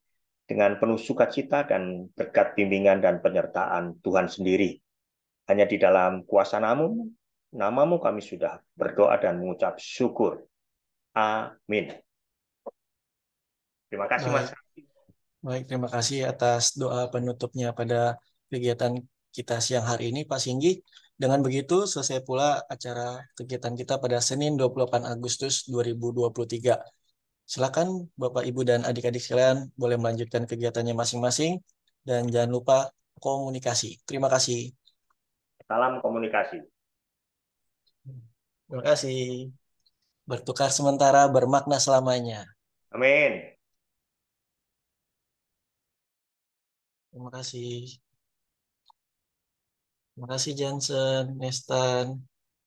dengan penuh sukacita dan berkat bimbingan dan penyertaan Tuhan sendiri. Hanya di dalam kuasa namamu, namamu kami sudah berdoa dan mengucap syukur. Amin. Terima kasih Mas. Baik, terima kasih atas doa penutupnya pada kegiatan kita siang hari ini Pak Singgi. Dengan begitu selesai pula acara kegiatan kita pada Senin 28 Agustus 2023. Silakan Bapak Ibu dan adik-adik sekalian boleh melanjutkan kegiatannya masing-masing dan jangan lupa komunikasi. Terima kasih. Salam komunikasi. Terima kasih. Bertukar sementara bermakna selamanya. Amin. Terima kasih. Terima kasih Johnson, Nestan,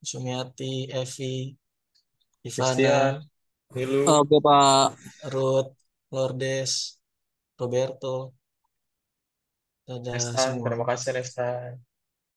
Sumiati, Evi, Ivana, Christian, Nilu, oh, Bapak Ruth, Lourdes, Roberto, dadah Nestan, semua. terima kasih Nestan.